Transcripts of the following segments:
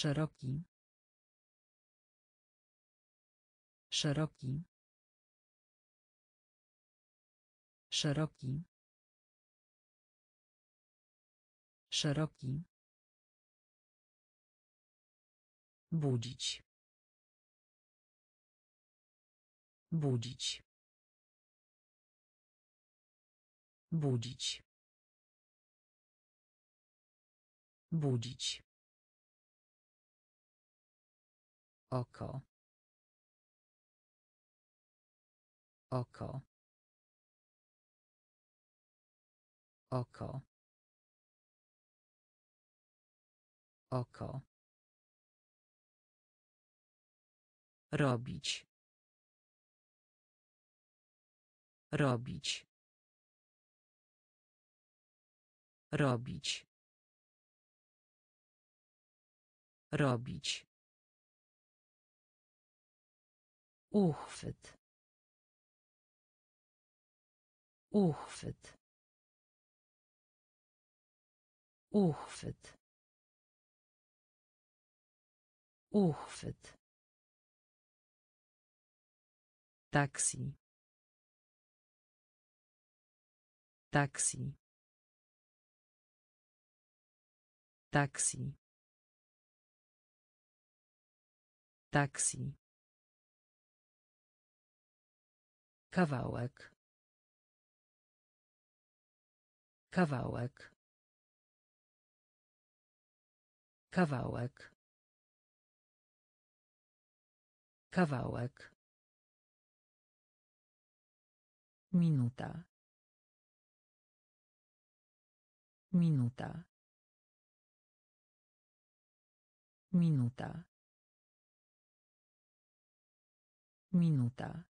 Szeroki. Szeroki. Szeroki. Szeroki. Budzić. Budzić. Budzić. Budzić. Oko. Oko. Oko. Oko. Robić. Robić. Robić. Robić. Uchwyt. Uchwyt. Uchwyt. Uchwyt. Taksi. Taksi. Taksi. Taksi. Kawałek. Kawałek. Kawałek. Kawałek. Minuta. Minuta. Minuta. Minuta.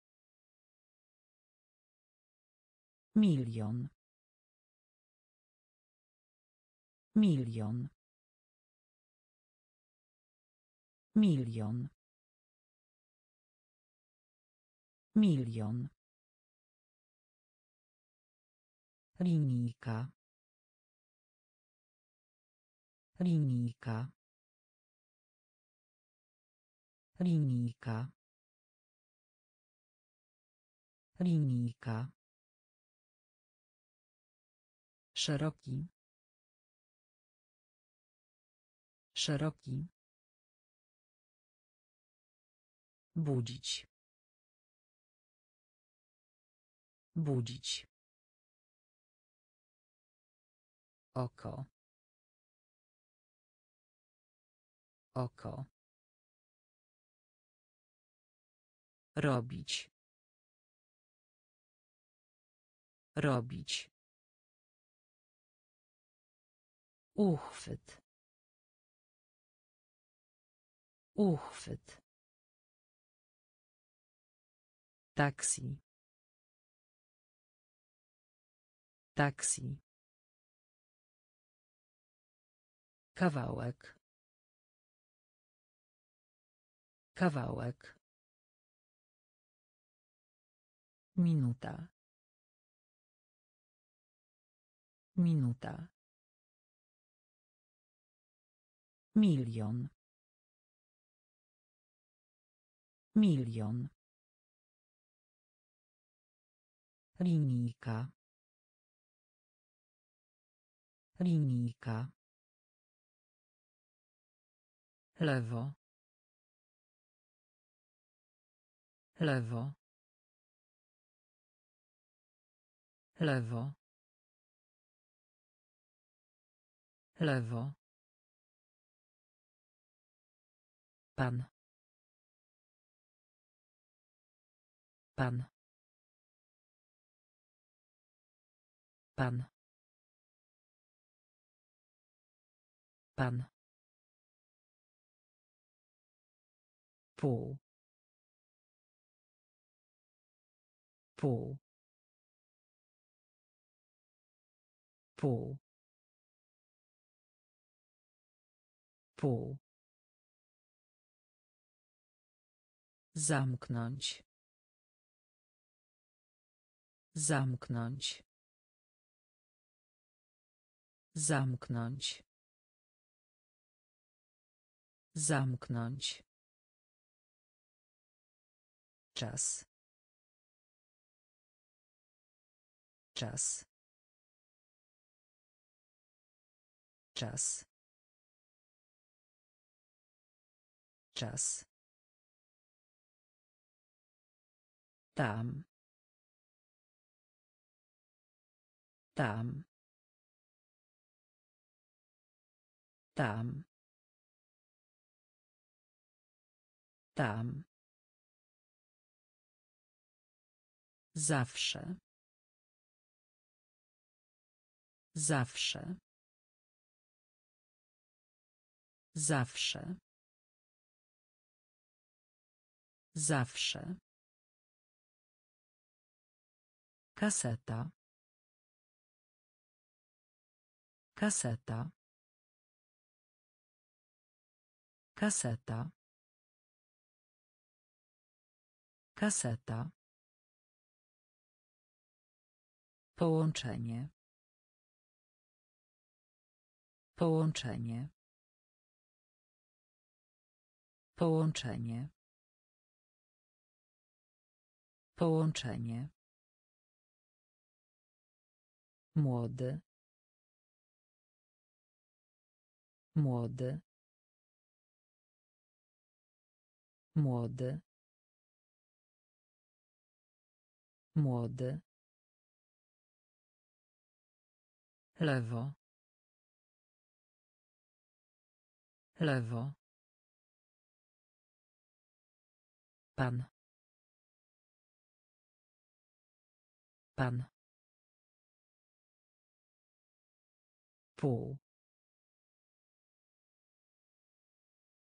Milion. Milion. Milion. Milion. Linijka. Linijka. Linijka. Linijka. Szeroki. Szeroki. Budzić. Budzić. Oko. Oko. Robić. Robić. Uchwyt. Uchwyt. Taksi. Taksi. Kawałek. Kawałek. Minuta. Minuta. Milion. Milion. Linijka. Linijka. Lewo. Lewo. Lewo. Lewo. Pan. Pan. Pan. Pan. Pół. Pół. Pół. Pół. Zamknąć. Zamknąć. Zamknąć. Zamknąć. Czas. Czas. Czas. Czas. Tam. Tam. Tam. Tam. Zawsze. Zawsze. Zawsze. Zawsze. Kaseta. Kaseta. Kaseta. Kaseta. Połączenie. Połączenie. Połączenie. Połączenie. Młody. Młody. Młody. Młody. Lewo. Lewo. Pan. Pan. Pół.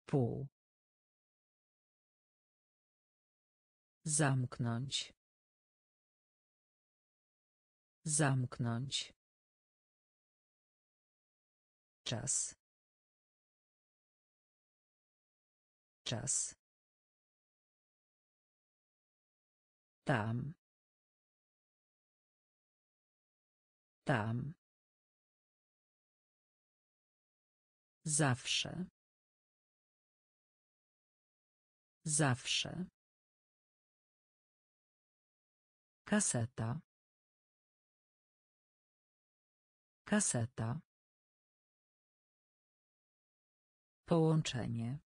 Pół. Zamknąć. Zamknąć. Czas. Czas. Tam. Tam. Zawsze. Zawsze. Kaseta. Kaseta. Połączenie.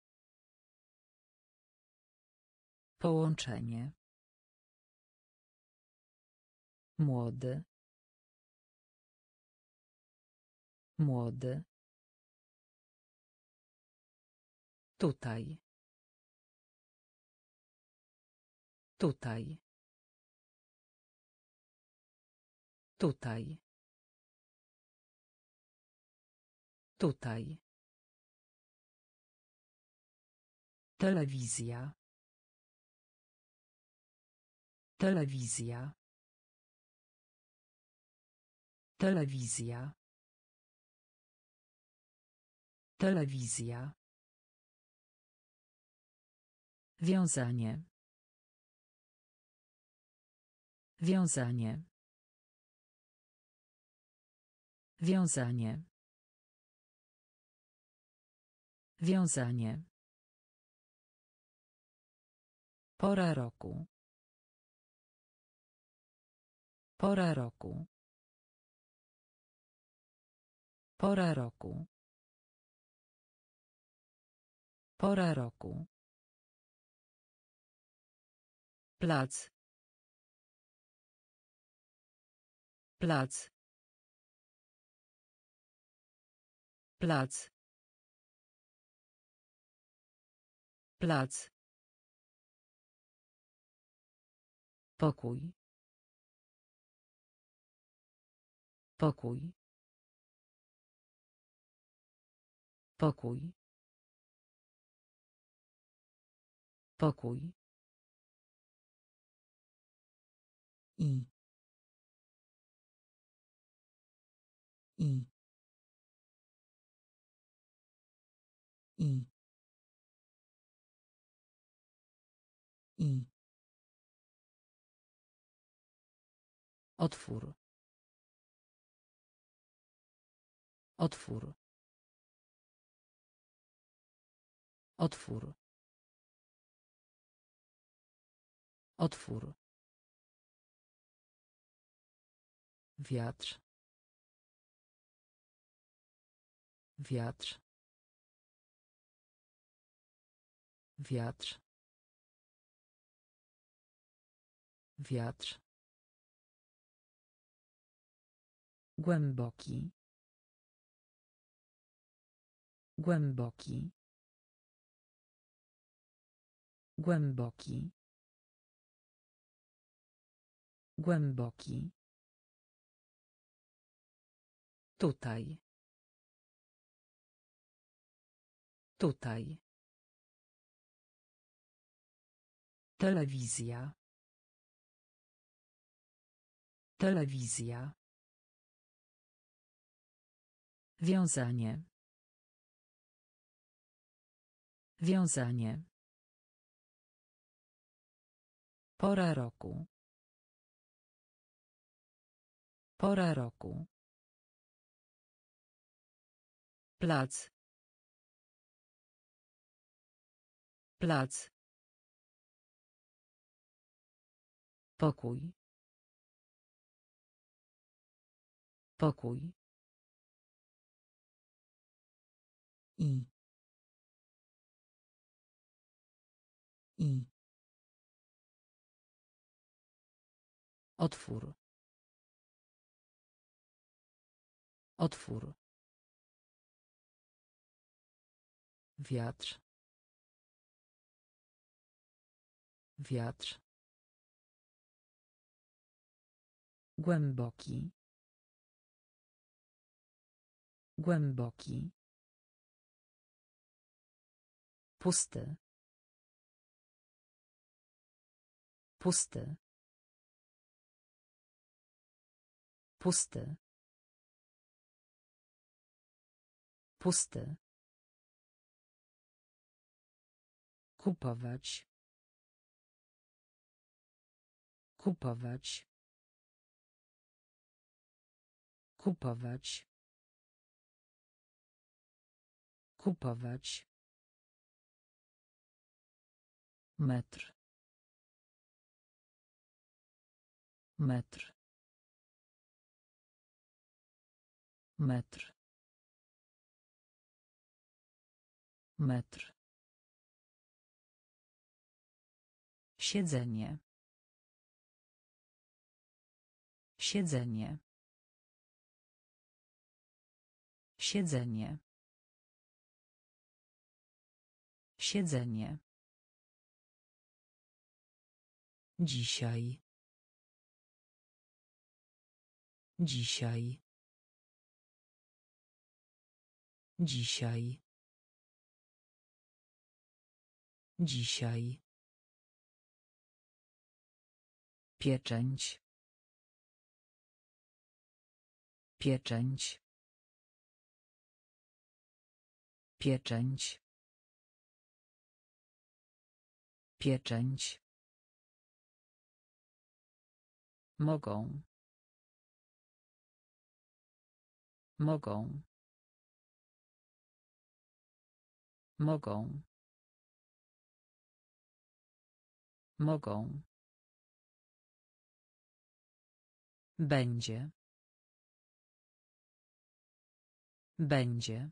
Połączenie. Młody. Młody. Tutaj. Tutaj. Tutaj. Tutaj. Telewizja. Telewizja. Telewizja. Telewizja. Wiązanie. Wiązanie. Wiązanie. Wiązanie. Pora roku. Pora roku. Pora roku. Pora roku. Plac. Plac. Plac. Plac. Pokój. Pokój. Pokój. Pokój. I. I. I. I. Otwór. Otwór. Otwór. Otwór. Wiatr. Wiatr. Wiatr. Wiatr. Głęboki. Głęboki. Głęboki. Głęboki. Tutaj. Tutaj. Telewizja. Telewizja. Wiązanie. Wiązanie. Pora roku. Pora roku. Plac. Plac. Pokój. Pokój. I. I. Otwór. Otwór. Wiatr. Wiatr. Głęboki. Głęboki. Pusty. Pusty. Pusty. Pusty. Kupować. Kupować. Kupować. Kupować. Metr. Metr. Metr. Metr. Siedzenie. Siedzenie. Siedzenie. Siedzenie. Dzisiaj. Dzisiaj. Dzisiaj. Dzisiaj. Pieczęć. Pieczęć. Pieczęć. Pieczęć. Mogą. Mogą. Mogą. Mogą. Będzie. Będzie.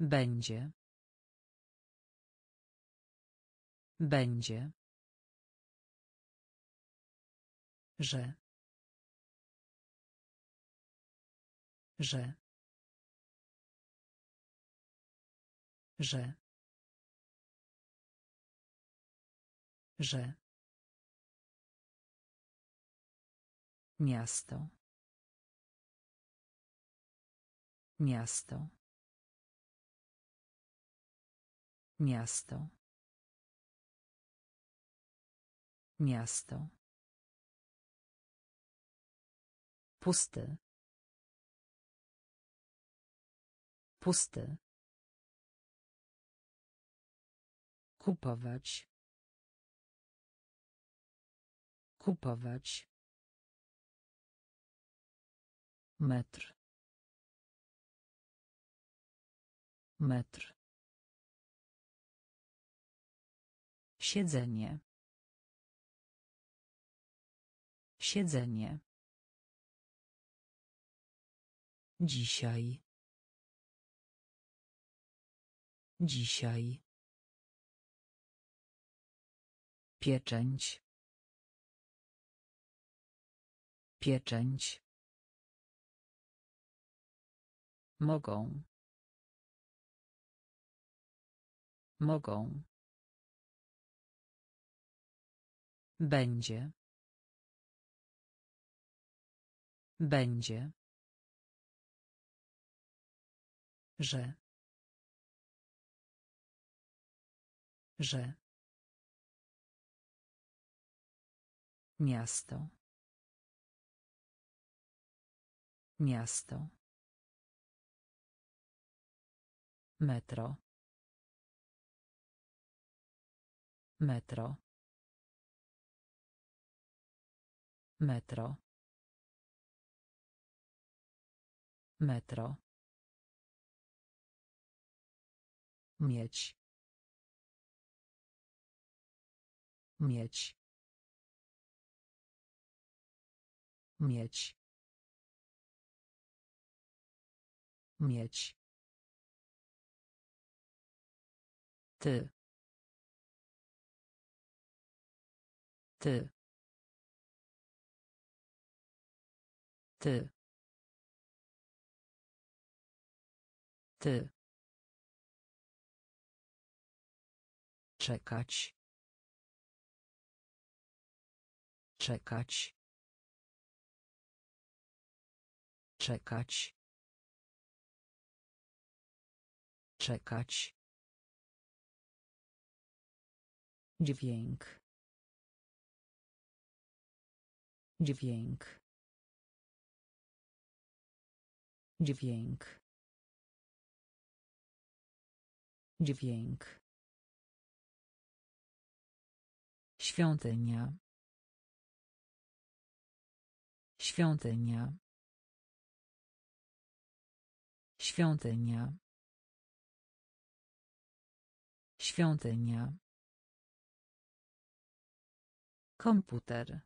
Będzie. Będzie. Że. Że. Że. Że. Miasto. Miasto. Miasto. Miasto. Pusty. Pusty. Kupować. Kupować. Metr. metr Siedzenie. Siedzenie. Dzisiaj. Dzisiaj. Pieczęć. Pieczęć. Mogą. Mogą. Będzie. Będzie. Że. Że. Miasto. Miasto. Metro. Metro. Metro. Metro. Mieć. Mieć. Mieć. Mieć. Ty. Ty. Ty. Ty. Czekać. Czekać. Czekać. Czekać. Dźwięk. Dźwięk. Dźwięk. Dźwięk. Świątynia. Świątynia. Świątynia. Świątynia. Komputer.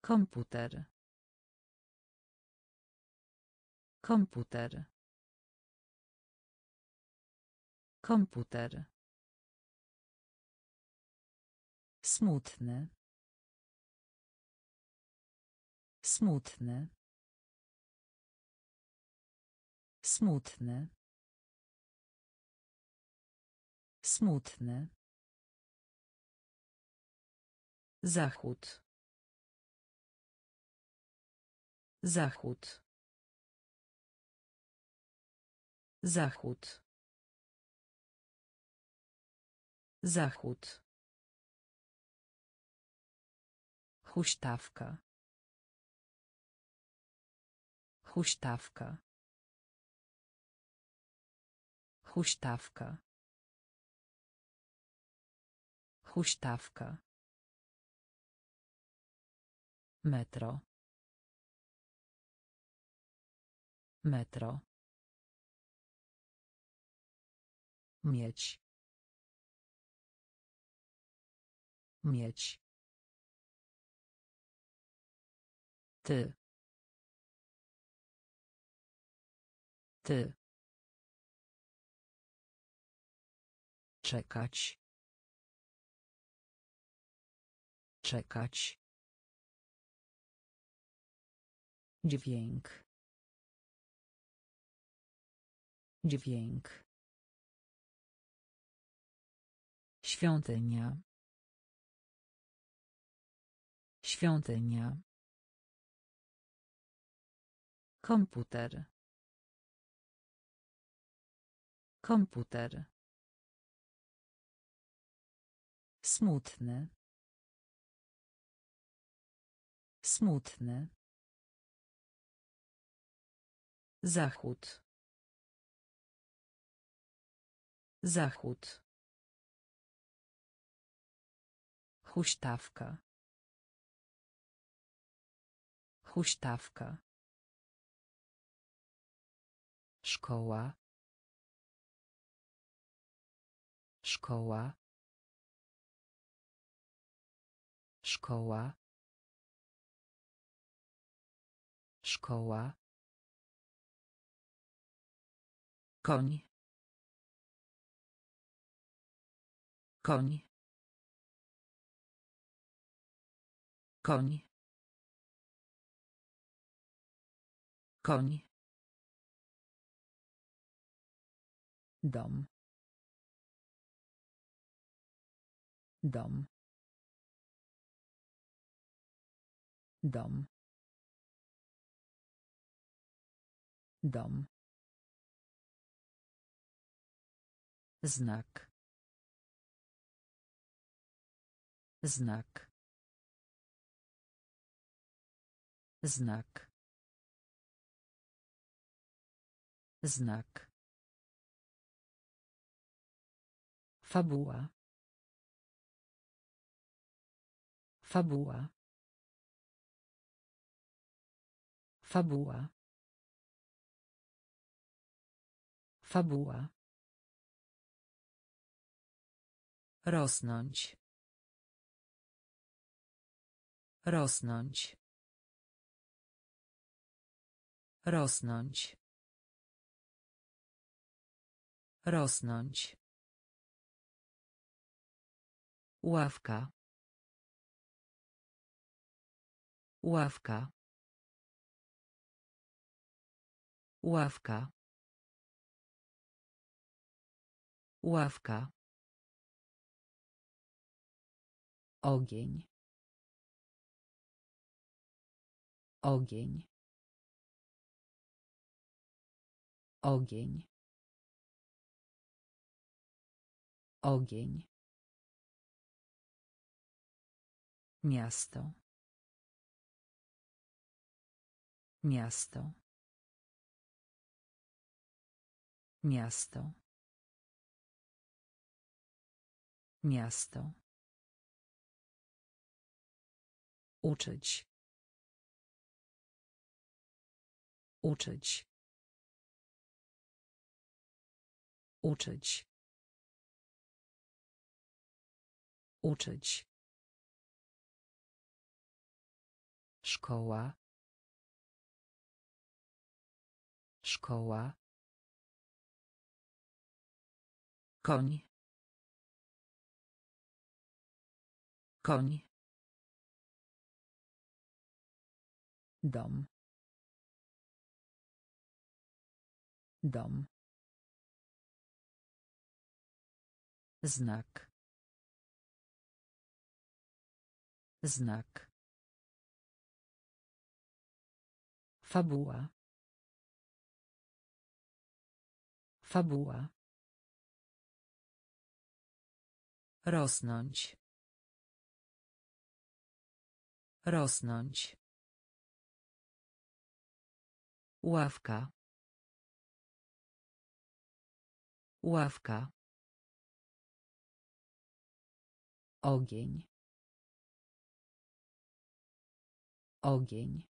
Komputer. Komputer. Komputer. Smutny. Smutny. Smutny. Smutny. Zachód. Zachód. Zachód. Zachód. Huśtawka. Huśtawka. Huśtawka. Huśtawka. Metro. Metro. Mieć. Mieć. Ty. Ty. Czekać. Czekać. Dźwięk. Dźwięk. Świątynia. Świątynia. Komputer. Komputer. Smutny. Smutny. Zachód. Zachód. Huśtawka. Huśtawka. Szkoła. Szkoła. Szkoła. Szkoła. Koń. Koń. Koń. Koń. Dom. Dom. Dom. Dom. Znak. Znak. Znak. Znak. Fabuła. Fabuła. Fabuła. Fabuła. Rosnąć. Rosnąć. Rosnąć. Rosnąć. Ławka. Ławka. Ławka. Ławka. Ogień. Ogień. Ogień. Ogień. Miasto. Miasto. Miasto. Miasto. Uczyć. Uczyć. Uczyć. Uczyć. Szkoła. Szkoła. Koń. Koń. Dom. Dom. Znak. Znak. Fabuła. Fabuła. Rosnąć. Rosnąć. Ławka. Ławka. Ogień. Ogień.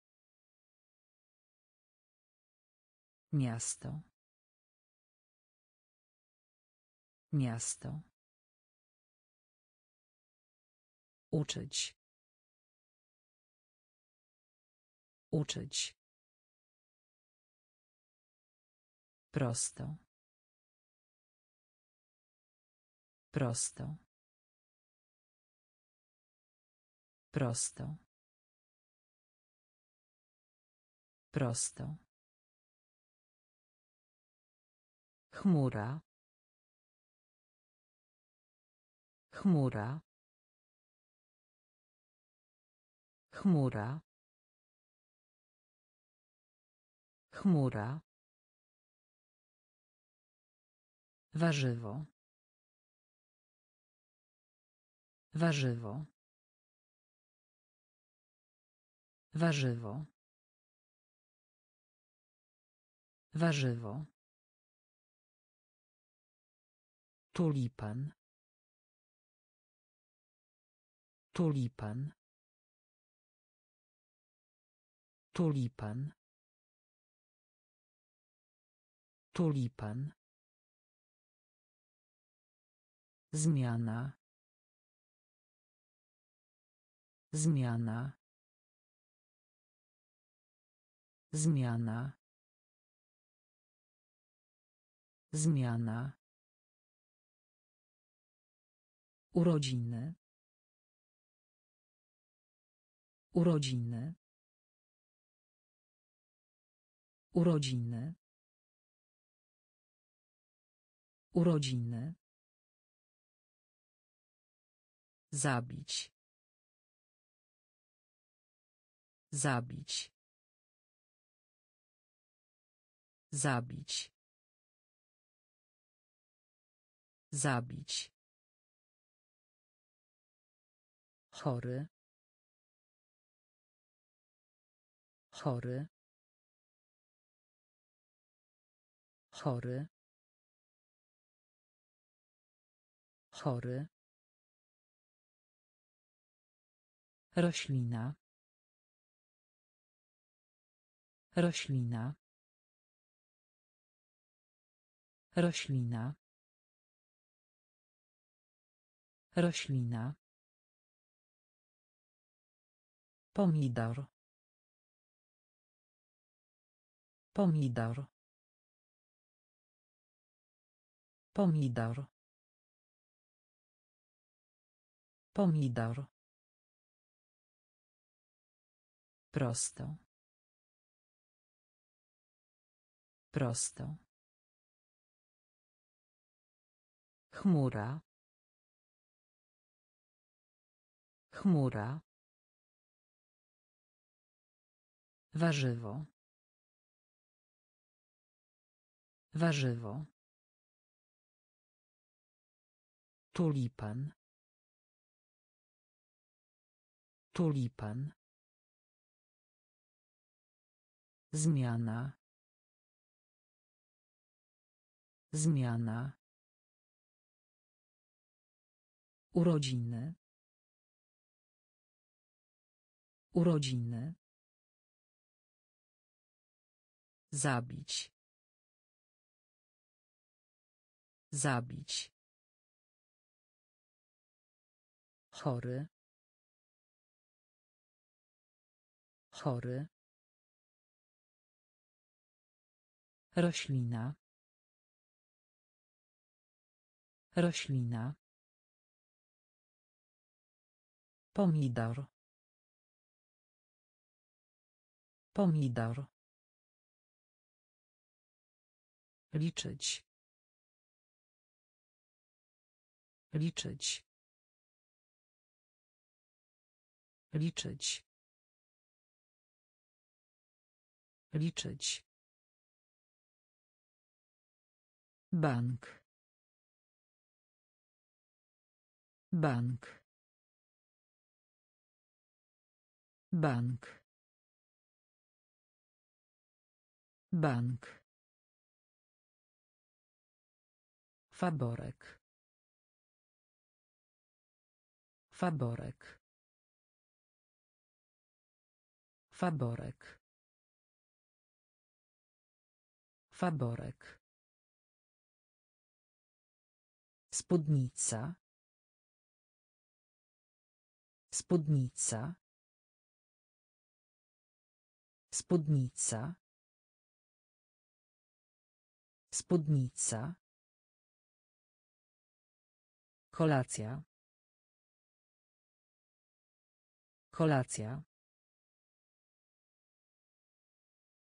Miasto. Miasto. Uczyć. Uczyć. Prosto. Prosto. Prosto. Prosto. Chmura. Chmura. Chmura. Chmura. Warzywo. Warzywo. Warzywo. Warzywo. Tulipan. Tulipan. Tulipan. Tulipan. Zmiana. Zmiana. Zmiana. Zmiana. Urodziny. Urodziny. Urodziny. Urodziny. Zabić. Zabić. Zabić. Zabić. Chory. Chory. Chory. Chory. Roślina. Roślina. Roślina. Roślina. Pomidor. Pomidor. Pomidor. Pomidor. Prosto. Prosto. Chmura. Chmura. Warzywo. Warzywo. Tulipan. Tulipan. Zmiana. Zmiana. Urodziny. Urodziny. Zabić. Zabić. Chory. Chory. Roślina. Roślina. Pomidor. Pomidor. Liczyć. Liczyć. Liczyć. Liczyć. Bank. Bank. Bank. Bank. Faborek. Faborek. Faborek. Faborek. Spódnica. Spódnica. Spódnica. Spódnica. Kolacja. Kolacja.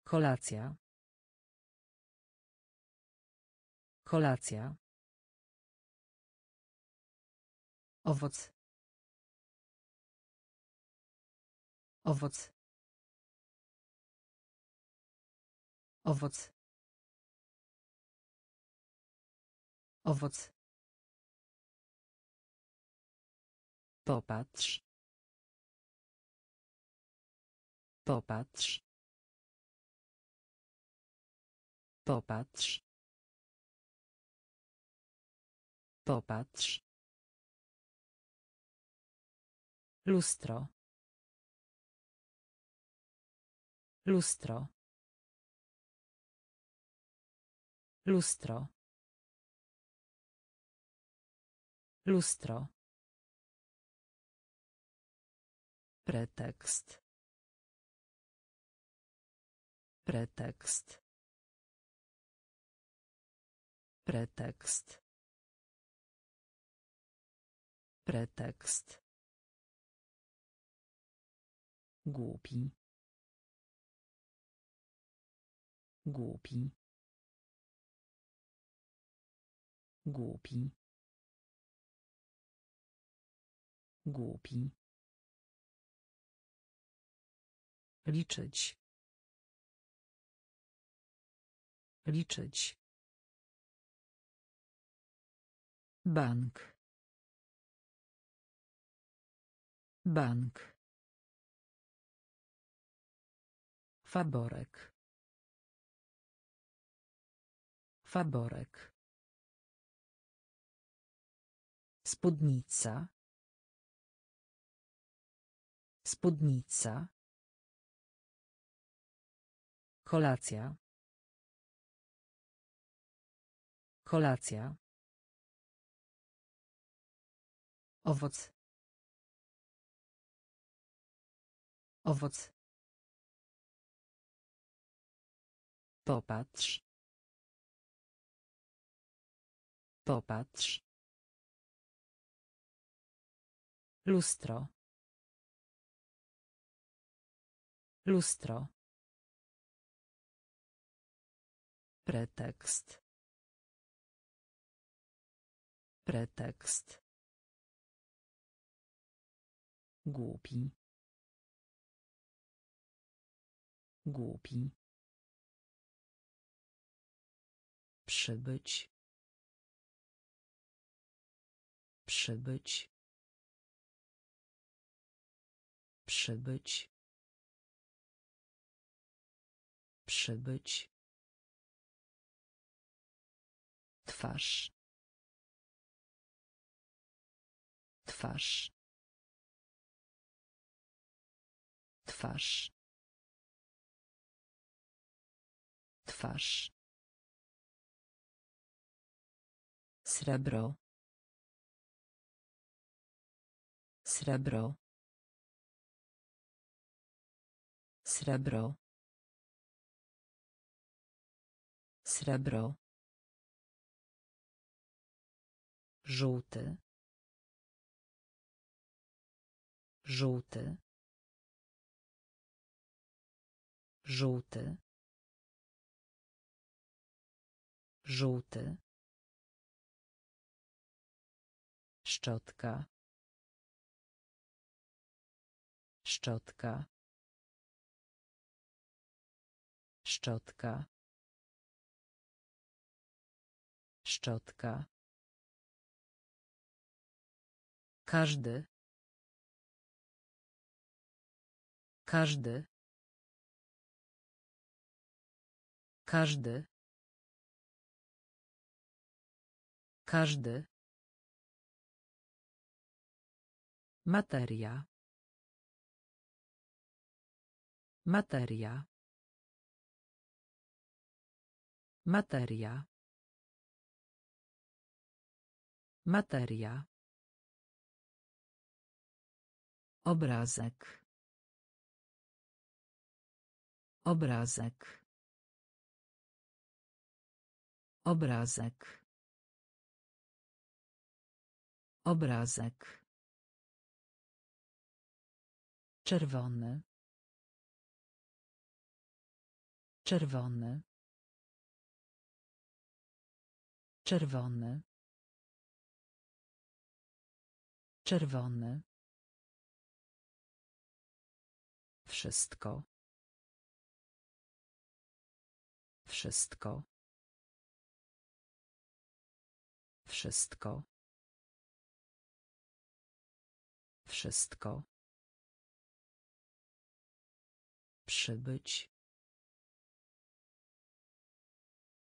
Kolacja. Kolacja. Owoc. Owoc. Owoc. Owoc. Popatrz. Popatrz. Popatrz. Popatrz. Lustro. Lustro. Lustro. Lustro. Pretekst. Pretekst. Pretekst. Pretekst. Głupi. Głupi. Głupi. Głupi. Liczyć. Liczyć. Bank. Bank. Faborek. Faborek. Spódnica. Spódnica. Kolacja. Kolacja. Owoc. Owoc. Popatrz. Popatrz. Lustro. Lustro. Pretekst. Pretekst. Głupi. Głupi. Przybyć. Przybyć. Przybyć. Przybyć. Twarz. Twarz. Twarz. Twarz. Srebro. Srebro. Srebro. Srebro. Żółty. Żółty. Żółty. Żółty. Szczotka. Szczotka. Szczotka. Szczotka. Każdy. Każdy. Każdy. Każdy. Materia. Materia. Materia. Materia. Obrazek. Obrazek. Obrazek. Obrazek. Czerwony. Czerwony. Czerwony. Czerwony. Wszystko. Wszystko. Wszystko. Wszystko. Przybyć.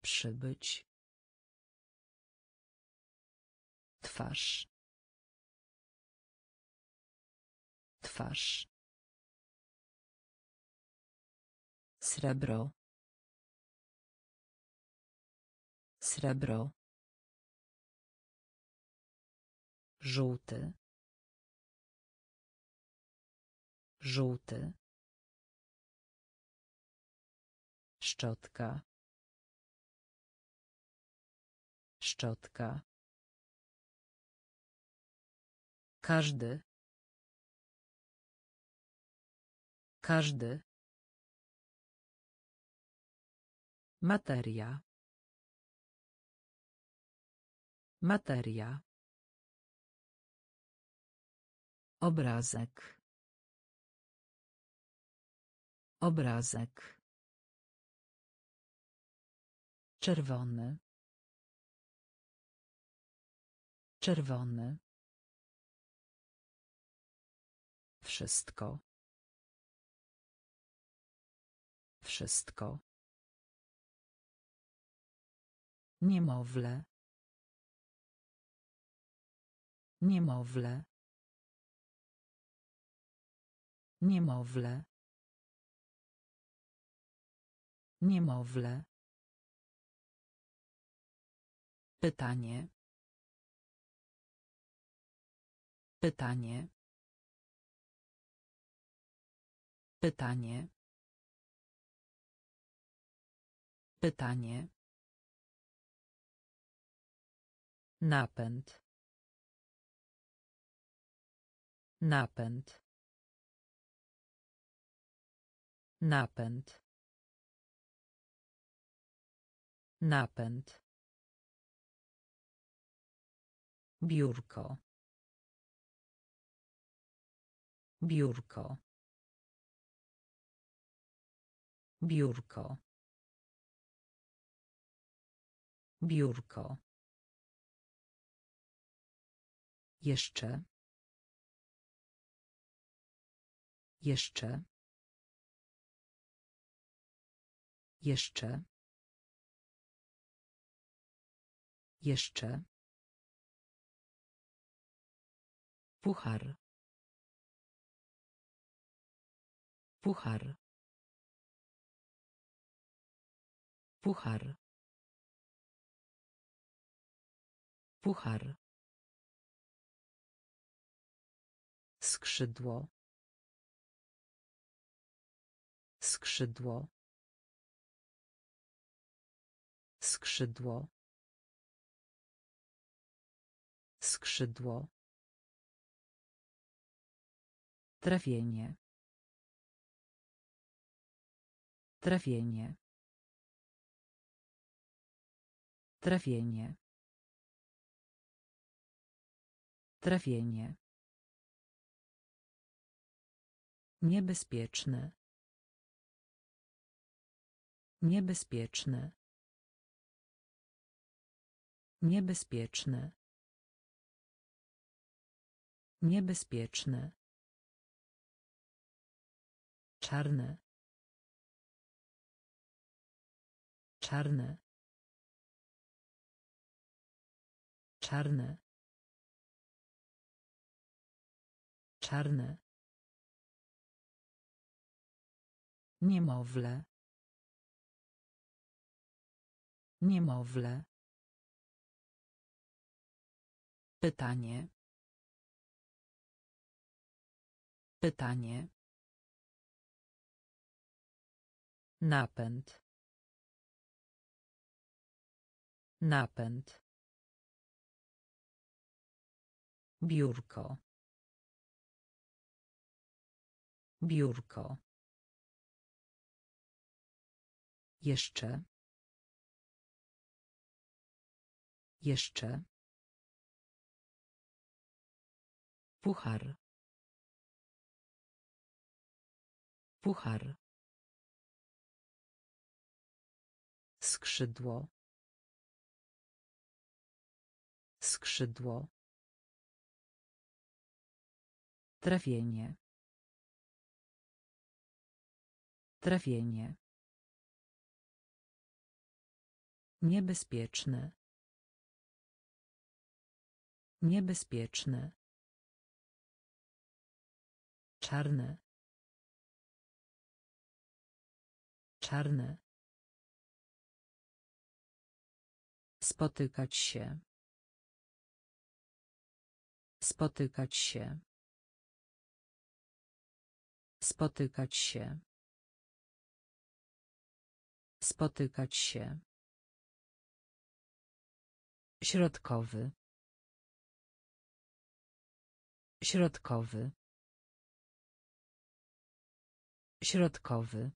Przybyć. Twarz. Twarz. Srebro. Srebro. Żółty. Żółty. Szczotka. Szczotka. Każdy. Każdy. Materia. Materia. Obrazek. Obrazek. Czerwony. Czerwony. Wszystko. Wszystko. Niemowlę. Niemowlę. Niemowlę. Niemowlę. Pytanie. Pytanie. Pytanie. Pytanie. Napęd. Napęd. Napęd. Napęd. Biurko. Biurko. Biurko. Biurko. Jeszcze. Jeszcze. Jeszcze. Jeszcze. Puchar. Puchar. Puchar. Puchar. Skrzydło. Skrzydło. Skrzydło. Skrzydło. Trawienie. Trawienie. Trawienie. Trawienie. Niebezpieczne. Niebezpieczne. Niebezpieczne. Niebezpieczne. Czarne. Czarne. Czarne. Czarne. Niemowlę. Niemowlę. Pytanie. Pytanie. Napęd. Napęd. Biurko. Biurko. Jeszcze. Jeszcze. Puchar. Puchar. Skrzydło. Skrzydło. Trawienie. Trawienie. Niebezpieczne. Niebezpieczne. Czarne. Czarne. Spotykać się. Spotykać się. Spotykać się. Spotykać się. Środkowy. Środkowy. Środkowy.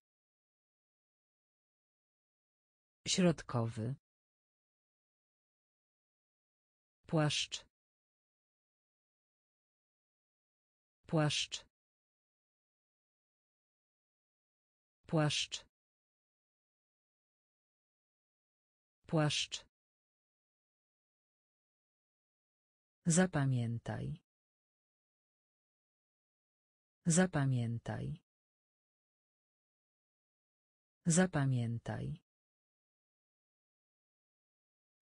Środkowy. Płaszcz. Płaszcz. Płaszcz. Płaszcz. Zapamiętaj. Zapamiętaj. Zapamiętaj.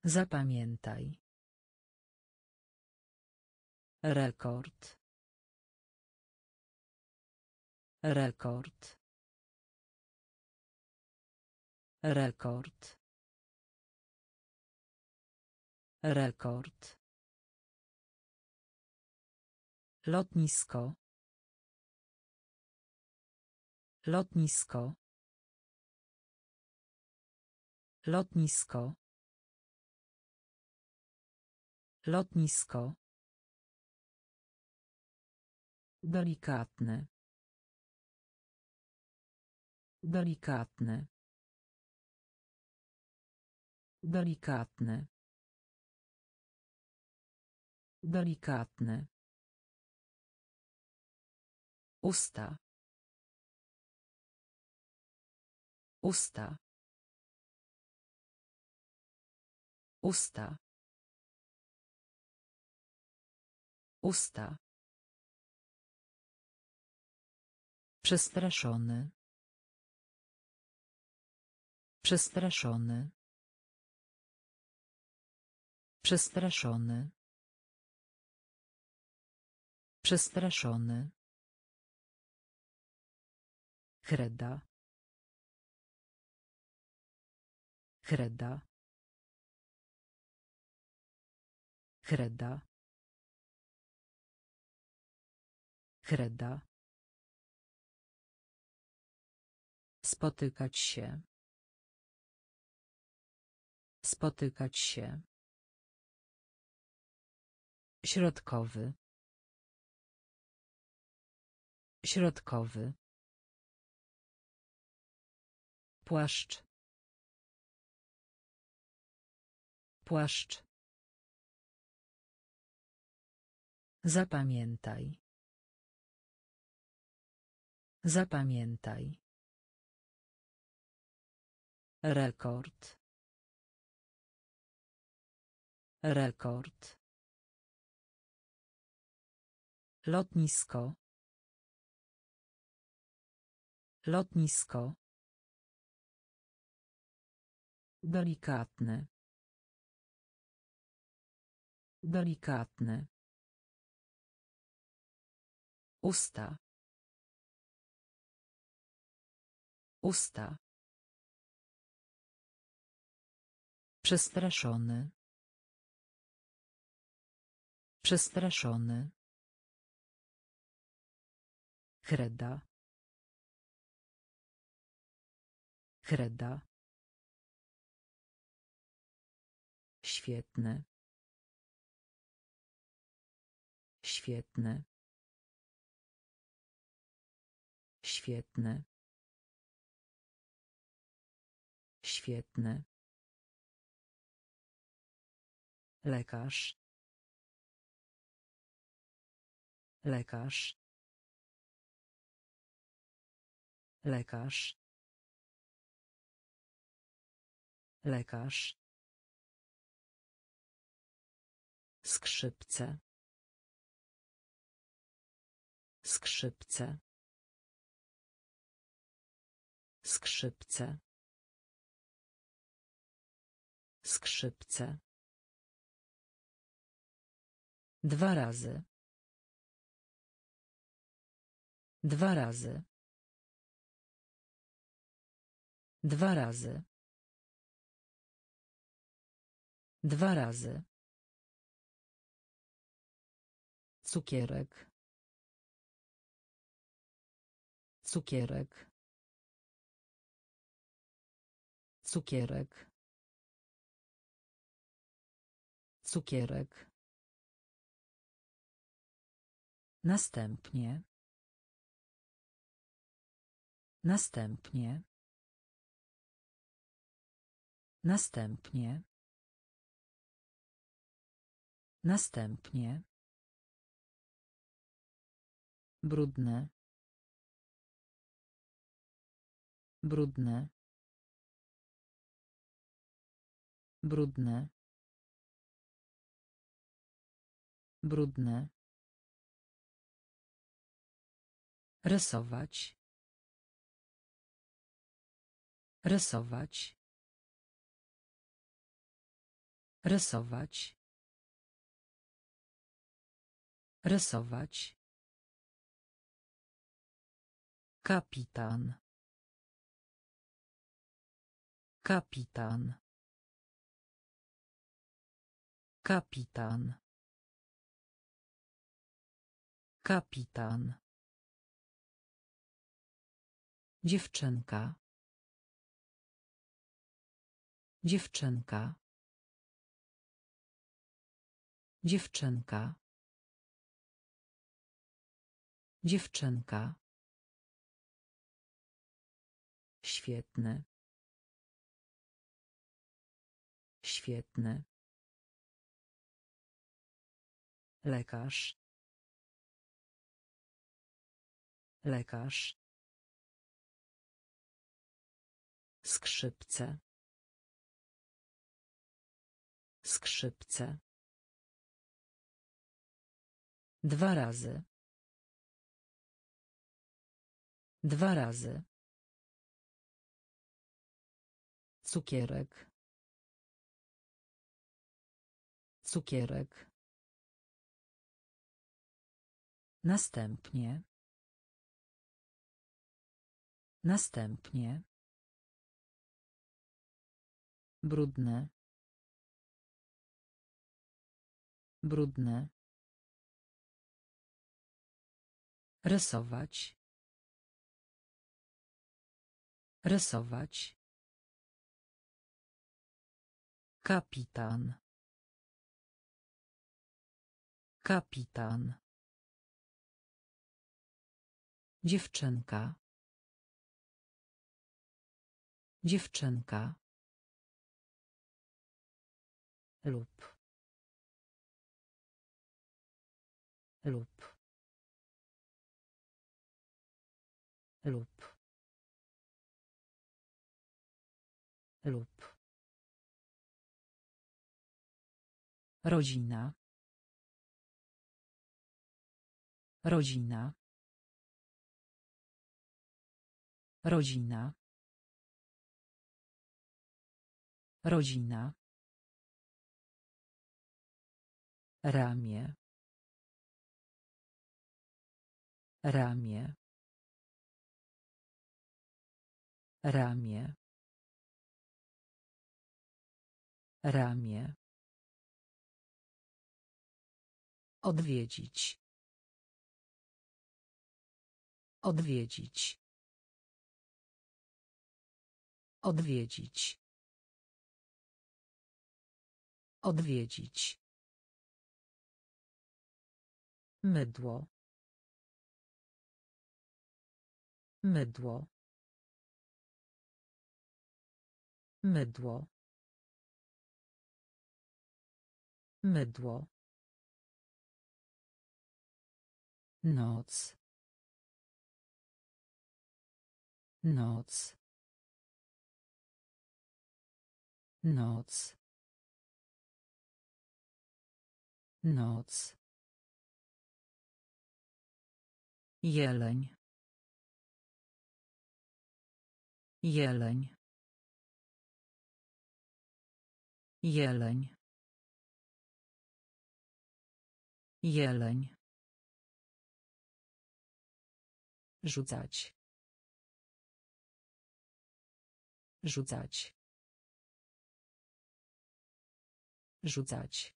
Zapamiętaj. Rekord. Rekord. Rekord. Rekord. Lotnisko. Lotnisko. Lotnisko. Lotnisko. Delikatne. Delikatne. Delikatne. Delikatne. Usta. Usta. Usta. Usta. Przestraszony. Przestraszony. Przestraszony. Przestraszony. Kreda. Kreda. Kreda. Kreda. Spotykać się. Spotykać się. Środkowy. Środkowy. Płaszcz. Płaszcz. Zapamiętaj. Zapamiętaj. Rekord. Rekord. Lotnisko. Lotnisko. Delikatne. Delikatne. Usta. Usta. Przestraszony. Przestraszony. Kreda. Kreda. Świetne. Świetne. Świetne. Świetne. Lekarz. Lekarz. Lekarz. Lekarz. Skrzypce. Skrzypce. Skrzypce. Skrzypce. Dwa razy. Dwa razy. Dwa razy. Dwa razy. Cukierek. Cukierek. Cukierek. Cukierek. Następnie. Następnie. Następnie. Następnie. Brudne. Brudne. Brudne. Brudne. Rysować. Rysować. Rysować. Rysować. Kapitan. Kapitan. Kapitan. Kapitan. Dziewczynka. Dziewczynka. Dziewczynka. Dziewczynka. Świetny. Świetny. Lekarz. Lekarz. Skrzypce. Skrzypce. Dwa razy. Dwa razy. Cukierek. Cukierek. Następnie. Następnie. Brudne. Brudne. Rysować. Rysować. Kapitan. Kapitan. Dziewczynka. Dziewczynka. Lub lub lub lub. Rodzina. Rodzina. Rodzina. Rodzina ramię. Ramię. Ramię. Ramię. Odwiedzić. Odwiedzić. Odwiedzić. Odwiedzić mydło mydło mydło mydło noc noc noc noc jeleń. Jeleń. Jeleń. Jeleń. Rzucać. Rzucać. Rzucać.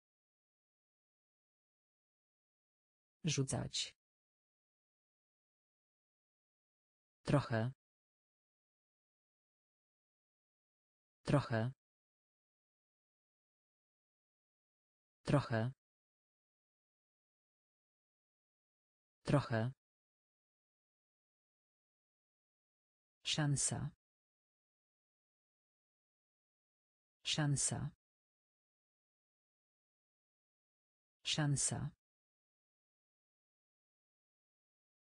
Rzucać. Trochę. Trochę. Trochę. Trochę. Szansa. Szansa. Szansa.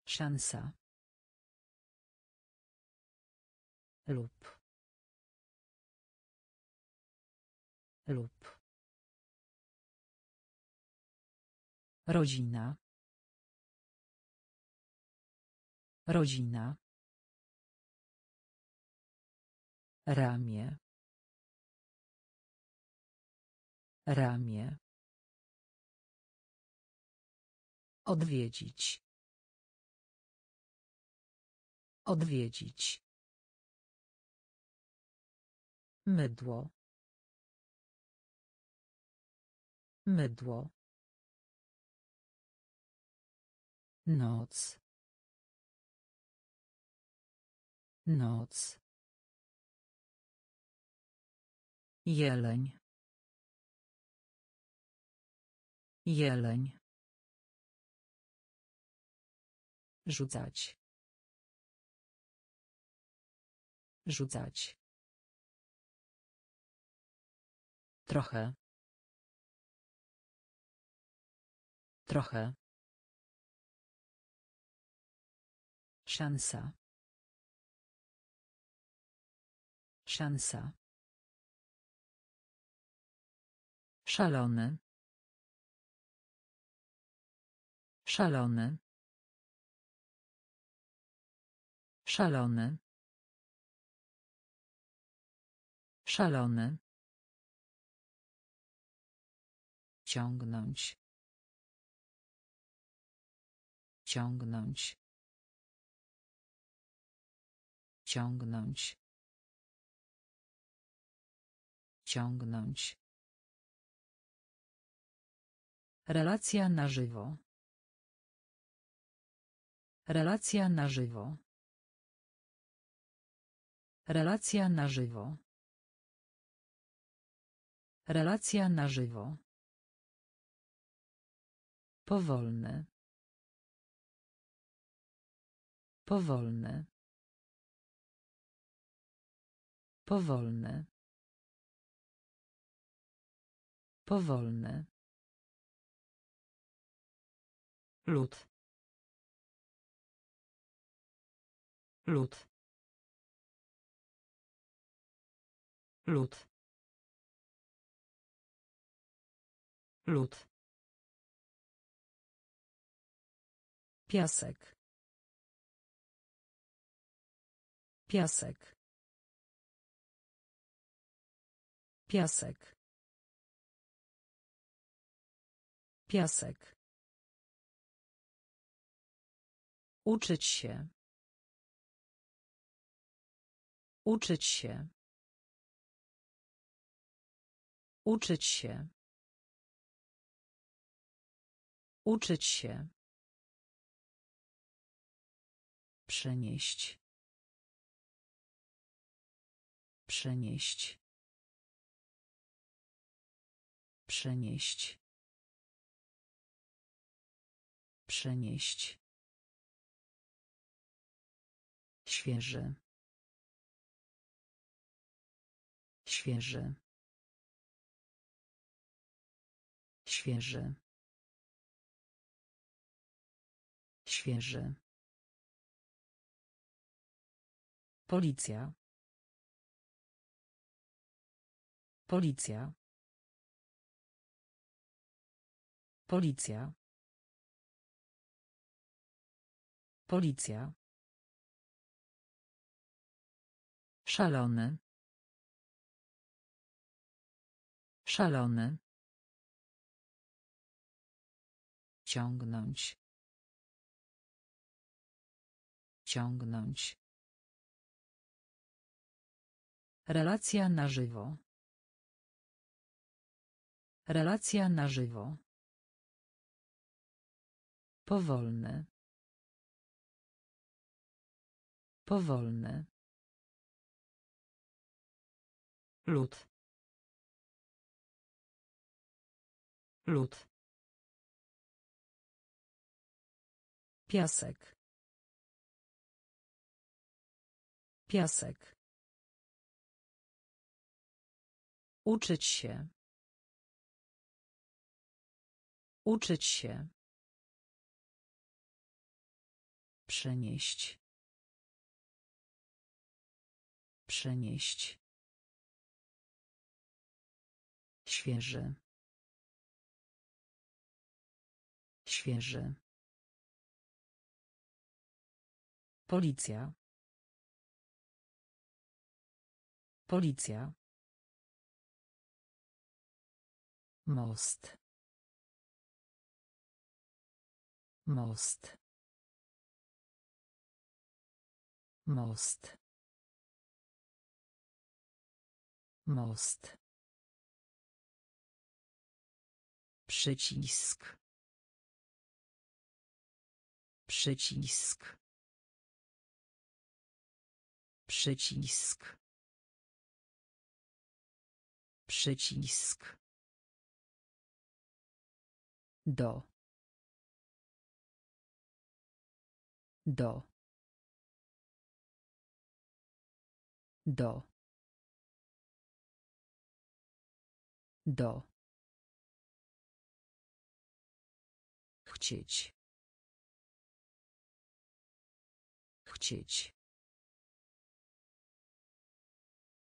Szansa. Lub lub. Rodzina. Rodzina. Ramię. Ramię. Odwiedzić. Odwiedzić mydło mydło noc noc jeleń jeleń rzucać rzucać trochę trochę szansa szansa Szalony. Szalony. Szalony. Szalony. Ciągnąć. Ciągnąć. Ciągnąć. Ciągnąć. Relacja na żywo. Relacja na żywo. Relacja na żywo. Relacja na żywo. Powolny. Powolny. Powolny. Powolny. lód lód lód lód piasek piasek piasek piasek Uczyć się. Uczyć się. Uczyć się. Uczyć się. Przenieść. Przenieść. Przenieść. Przenieść. Świeży. Świeży. Świeży. Świeży. Policja. Policja. Policja. Policja. Szalony. Szalony. Ciągnąć. Ciągnąć. Relacja na żywo. Relacja na żywo. Powolny. Powolny. Lód. Lód. Piasek. Piasek. Uczyć się. Uczyć się. Przenieść. Przenieść. Świeży. Świeży. Policja. Policja. Most. Most. Most. Most. Przycisk. Przycisk. Przycisk. Przycisk. Do. Do. Do. Do. Chcieć. Chcieć.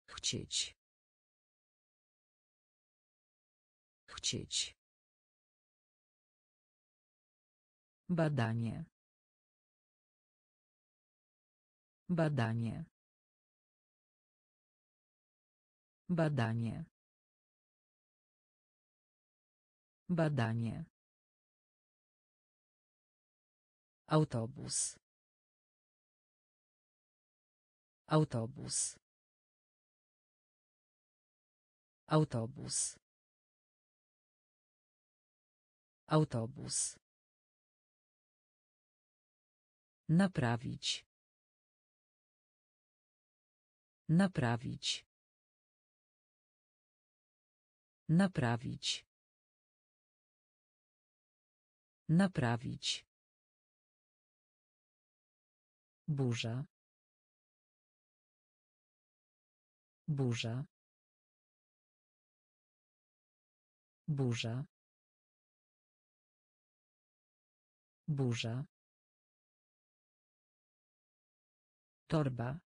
Chcieć. Chcieć. Badanie. Badanie. Badanie. Badanie. Autobus. Autobus. Autobus. Autobus. Naprawić. Naprawić. Naprawić. Naprawić. Burza. Burza. Burza. Burza. Torba.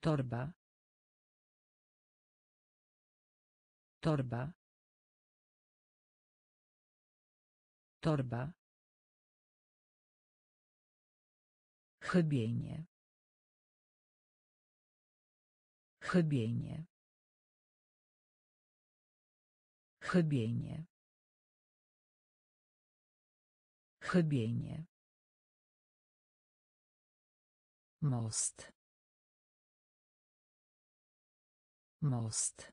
Torba. Torba. Torba. Chybienie. Chybienie. Chybienie. Chybienie. Most. Most.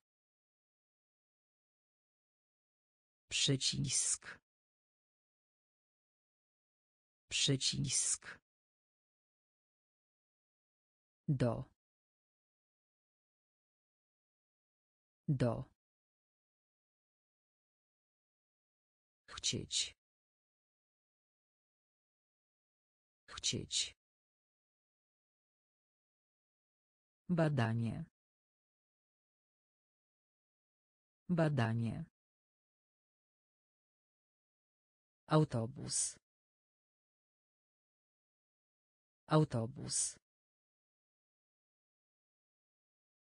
Przycisk. Przycisk. Do. Do. Chcieć. Chcieć. Badanie. Badanie. Autobus. Autobus.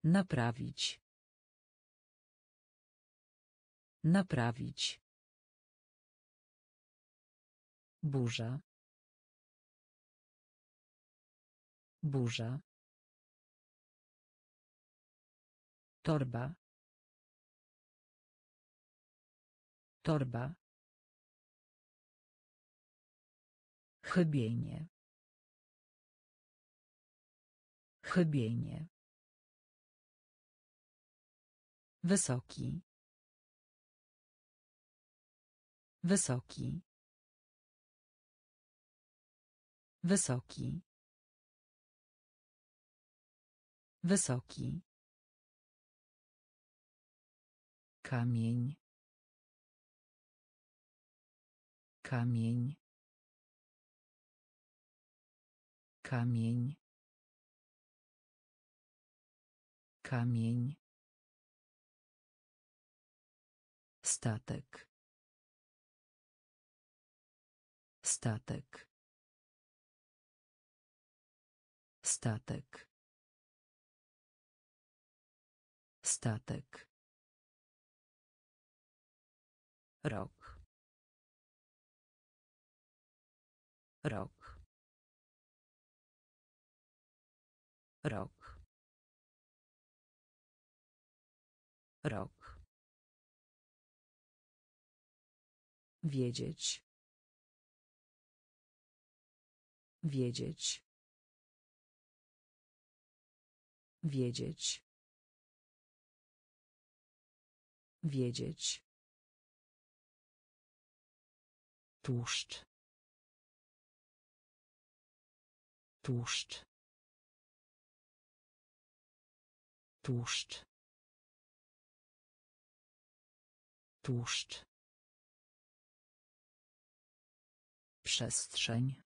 Naprawić. Naprawić. Burza. Burza. Torba. Torba. Chybienie. Chybienie. Wysoki. Wysoki. Wysoki. Wysoki. Kamień. Kamień. Kamień. Kamień. Statek. Statek. Statek. Statek. Rok. Rok. Rok. Rok. Wiedzieć. Wiedzieć. Wiedzieć. Wiedzieć. Tłuszcz. Tłuszcz. Tłuszcz. Tłuszcz. Przestrzeń.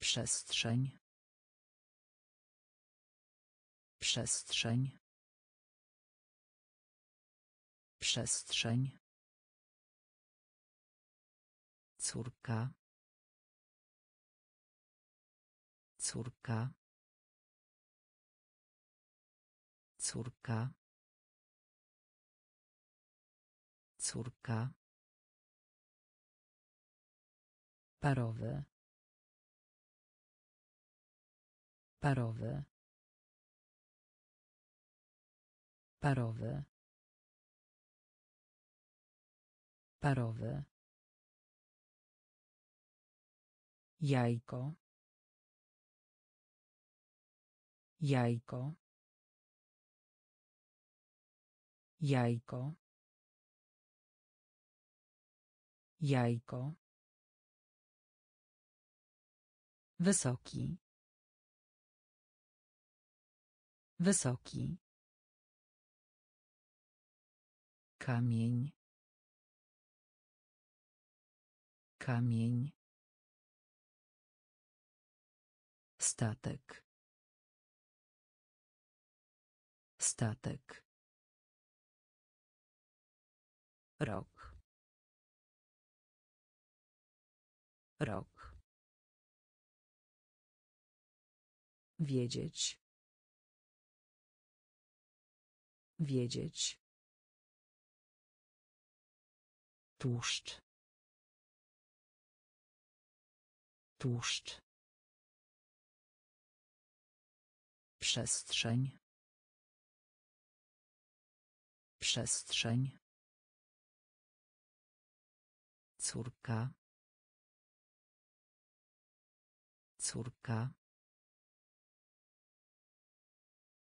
Przestrzeń. Przestrzeń. Przestrzeń. Córka. Córka. Córka. Córka. Parowy. Parowy. Parowy. Parowy. Jajko. Jajko. Jajko. Jajko. Wysoki. Wysoki. Kamień. Kamień. Statek. Statek. Rok. Rok. Wiedzieć. Wiedzieć. Tłuszcz. Tłuszcz. Przestrzeń. Przestrzeń. Córka. Córka.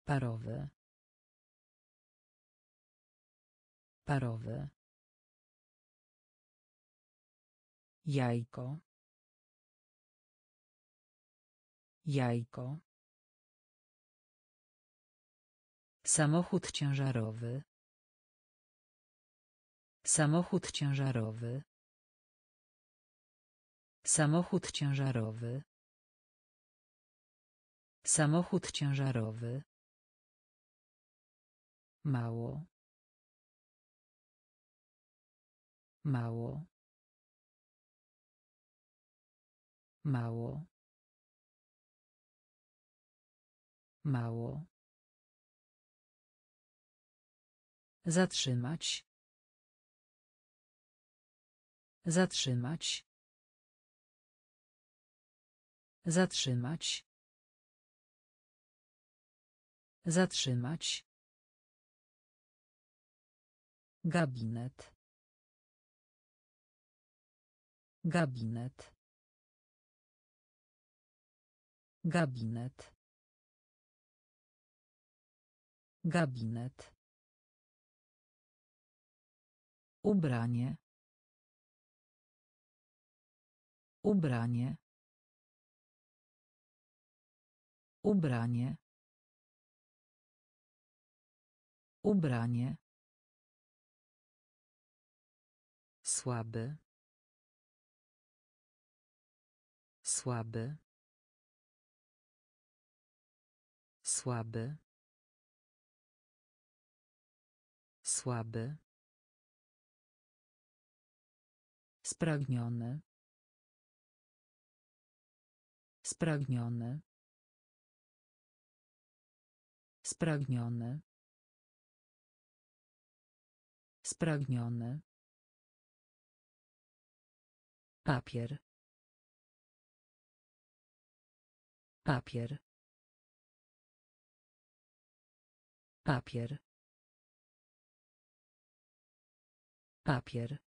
Parowy. Parowy. Jajko. Jajko. Samochód ciężarowy. Samochód ciężarowy. Samochód ciężarowy. Samochód ciężarowy. Mało. Mało. Mało. Mało. Zatrzymać. Zatrzymać. Zatrzymać. Zatrzymać. Gabinet. Gabinet. Gabinet. Gabinet. Ubranie. Ubranie. Ubranie. Ubranie. Słaby. Słaby. Słaby. Słaby. Spragniony. Spragniony. Spragniony. Spragniony. Papier. Papier. Papier. Papier.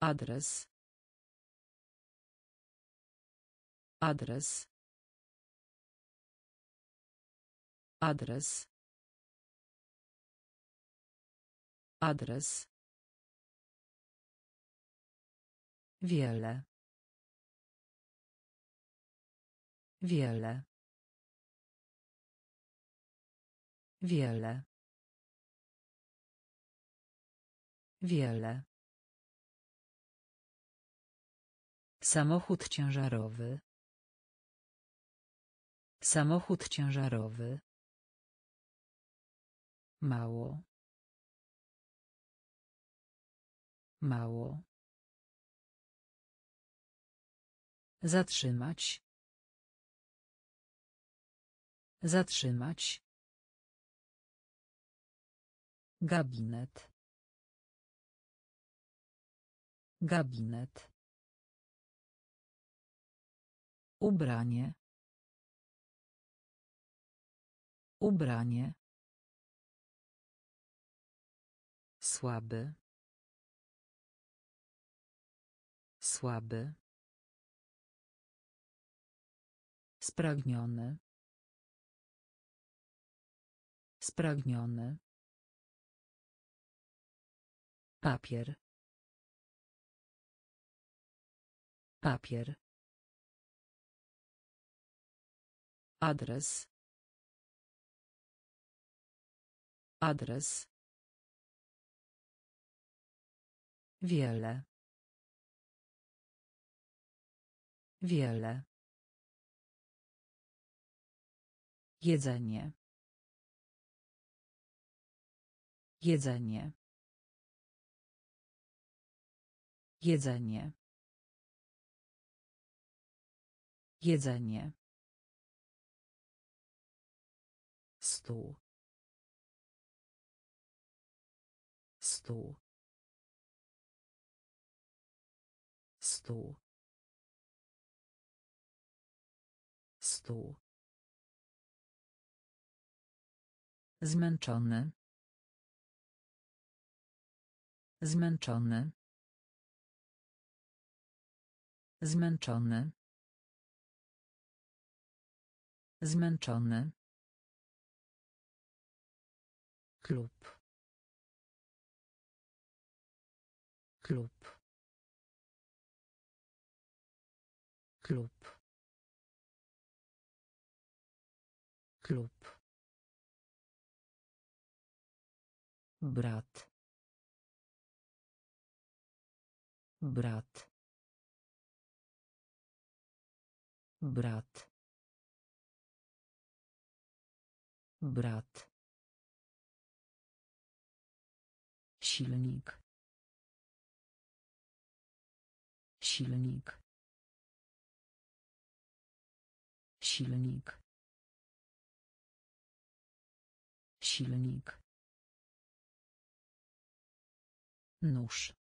Adres. Adres. Adres. Adres. Wiele. Wiele. Wiele. Wiele. Samochód ciężarowy. Samochód ciężarowy. Mało. Mało. Zatrzymać. Zatrzymać. Gabinet. Gabinet. Ubranie. Ubranie. Słaby. Słaby. Spragniony. Spragniony. Papier. Papier. Adres. Adres. Wiele. Wiele. Jedzenie. Jedzenie. Jedzenie. Jedzenie. Stół. Stół. Stół. Stół. Zmęczony. Zmęczony. Zmęczony. Zmęczony. Klub. Klub. Klub. Klub. Brat. Brat. Brat. Brat. Silnik. Silnik. Silnik. Silnik. Nóż.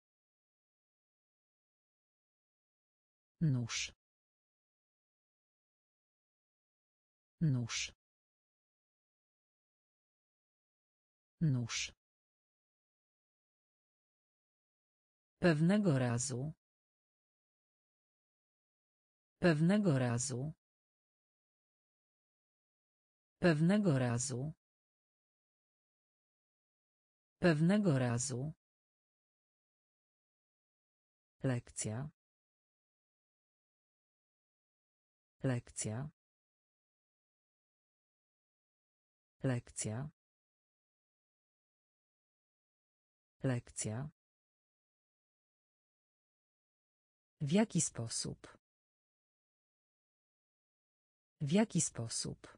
Nóż. Nóż. Nóż. Pewnego razu. Pewnego razu. Pewnego razu. Pewnego razu. Lekcja. Lekcja. Lekcja. Lekcja. W jaki sposób? W jaki sposób?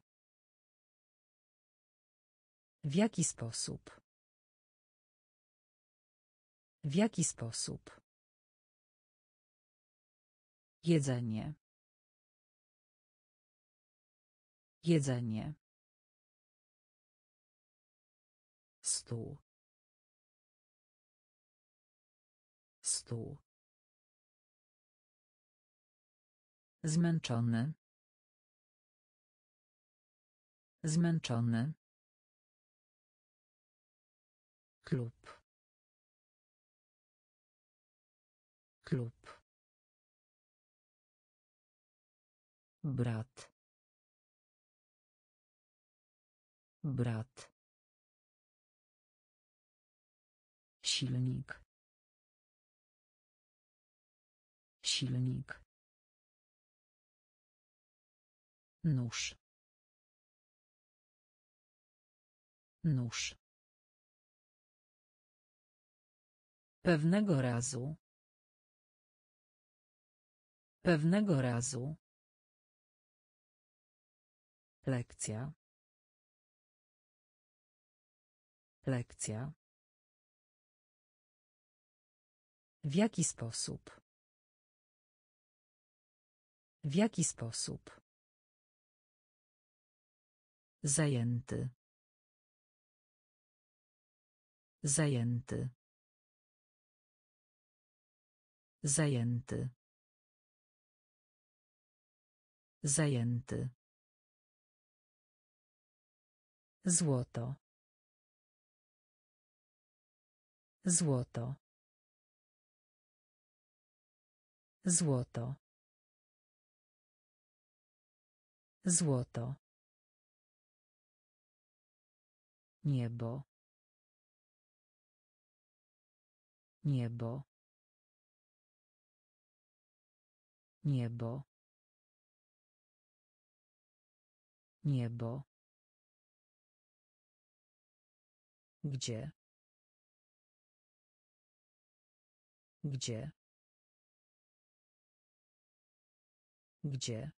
W jaki sposób? W jaki sposób? Jedzenie. Jedzenie. Stół. Stół. Zmęczony. Zmęczony. Klub. Klub. Brat. Brat. Silnik. Silnik. Nóż. Nóż. Pewnego razu. Pewnego razu. Lekcja. Lekcja. W jaki sposób? W jaki sposób? Zajęty. Zajęty. Zajęty. Zajęty. Złoto. Złoto. Złoto. Złoto. Niebo. Niebo. Niebo. Niebo. Gdzie? Gdzie? Gdzie?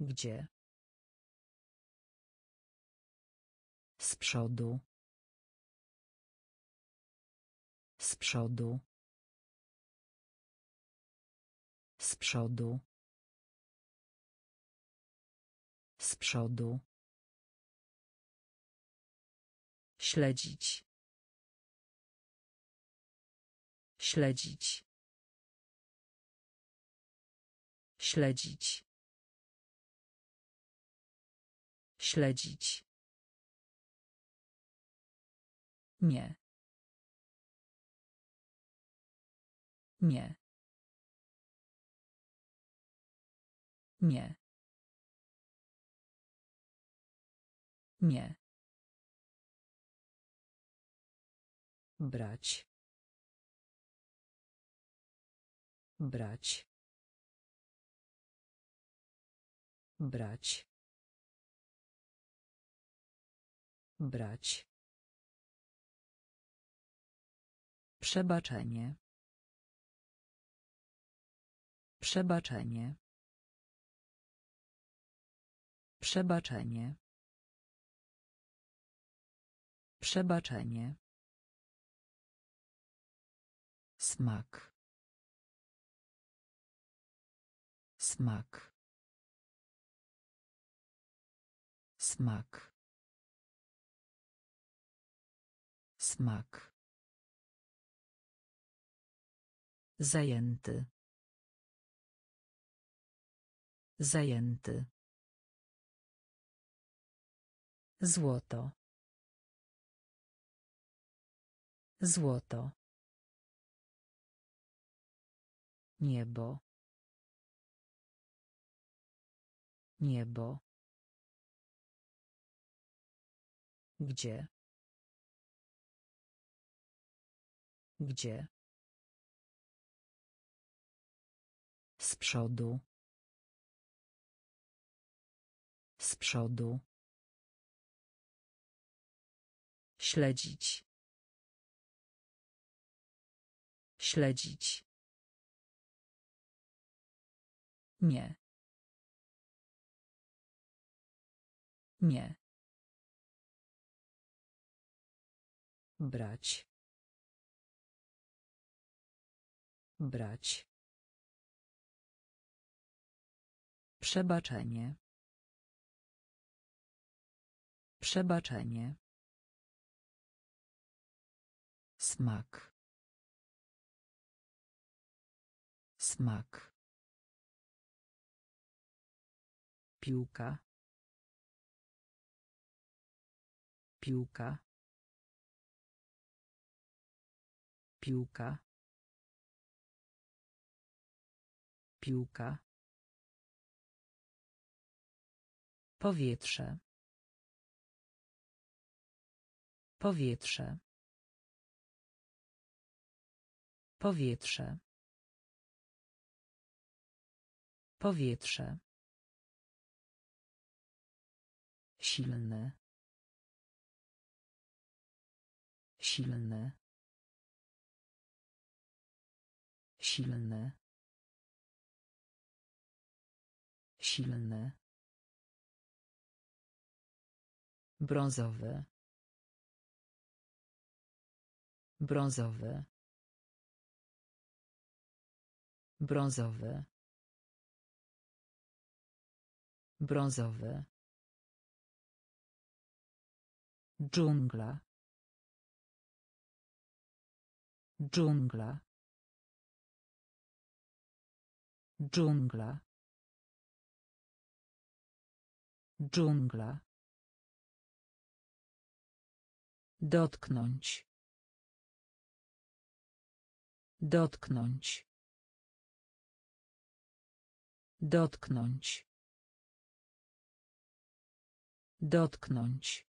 Gdzie? Z przodu. Z przodu. Z przodu. Z przodu. Śledzić. Śledzić. Śledzić. Śledzić. Nie. Nie. Nie. Nie. Brać. Brać. Brać. Brać. Przebaczenie. Przebaczenie. Przebaczenie. Przebaczenie. Smak. Smak. Smak. Smak. Zajęty. Zajęty. Złoto. Złoto. Niebo. Niebo. Gdzie? Gdzie? Z przodu. Z przodu. Śledzić. Śledzić. Nie. Nie. Brać. Brać. Przebaczenie. Przebaczenie. Smak. Smak. Piłka. Piłka. Piłka. Piłka. Powietrze. Powietrze. Powietrze. Powietrze. Silny. Silny. Silny. Silny. Brązowy. Brązowy. Brązowy. Brązowy. Dżungla. Dżungla. Dżungla. Dżungla. Dotknąć. Dotknąć. Dotknąć. Dotknąć.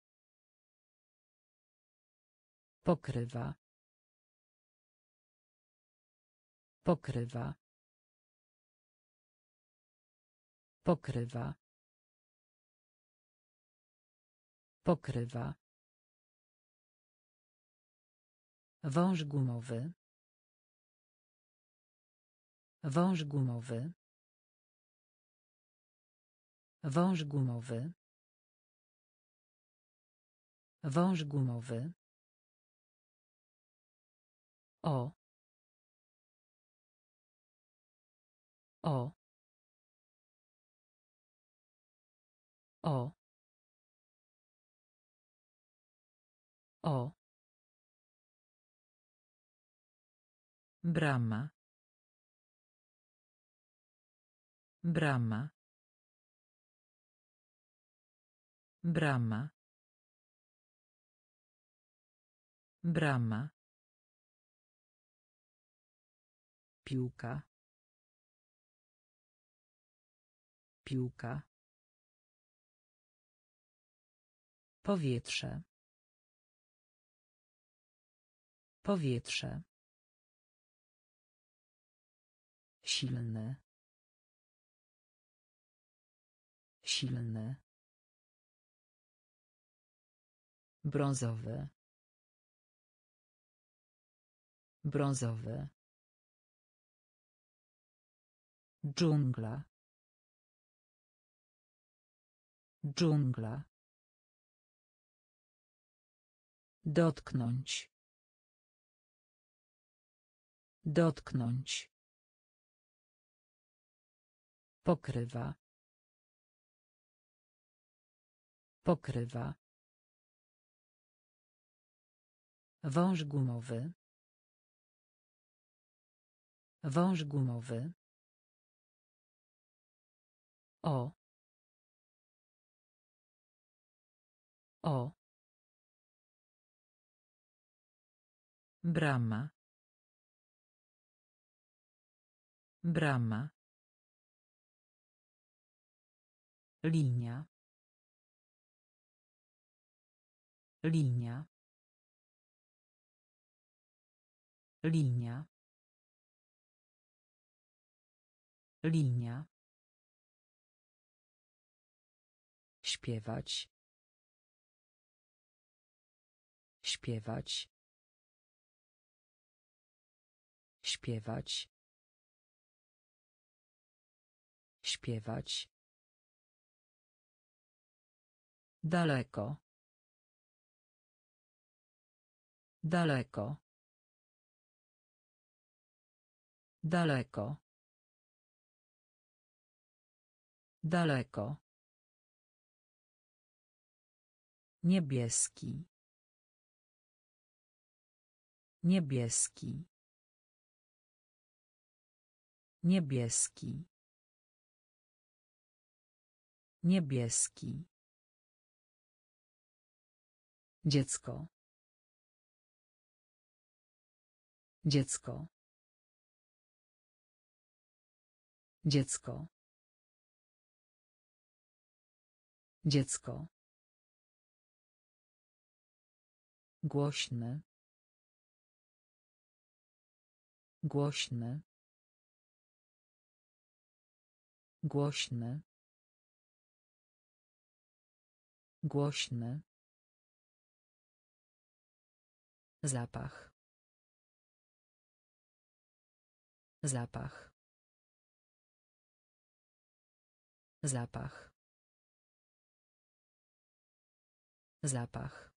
Pokrywa. Pokrywa. Pokrywa. Pokrywa. Wąż gumowy. Wąż gumowy. Wąż gumowy. Wąż gumowy. O. O. O. O. Brama. Brama. Brama. Brama. Piłka. Piłka. Powietrze. Powietrze. Silny. Silny. Brązowy. Brązowy. Dżungla. Dżungla. Dotknąć. Dotknąć. Pokrywa. Pokrywa. Wąż gumowy. Wąż gumowy. O. O. Brama. Brama. Linia. Linia. Linia. Linia. Śpiewać. Śpiewać. Śpiewać. Śpiewać. Daleko. Daleko. Daleko. Daleko. Niebieski. Niebieski. Niebieski. Niebieski. Dziecko. Dziecko. Dziecko. Dziecko. Głośny. Głośny. Głośny. Głośny. Zapach. Zapach. Zapach. Zapach.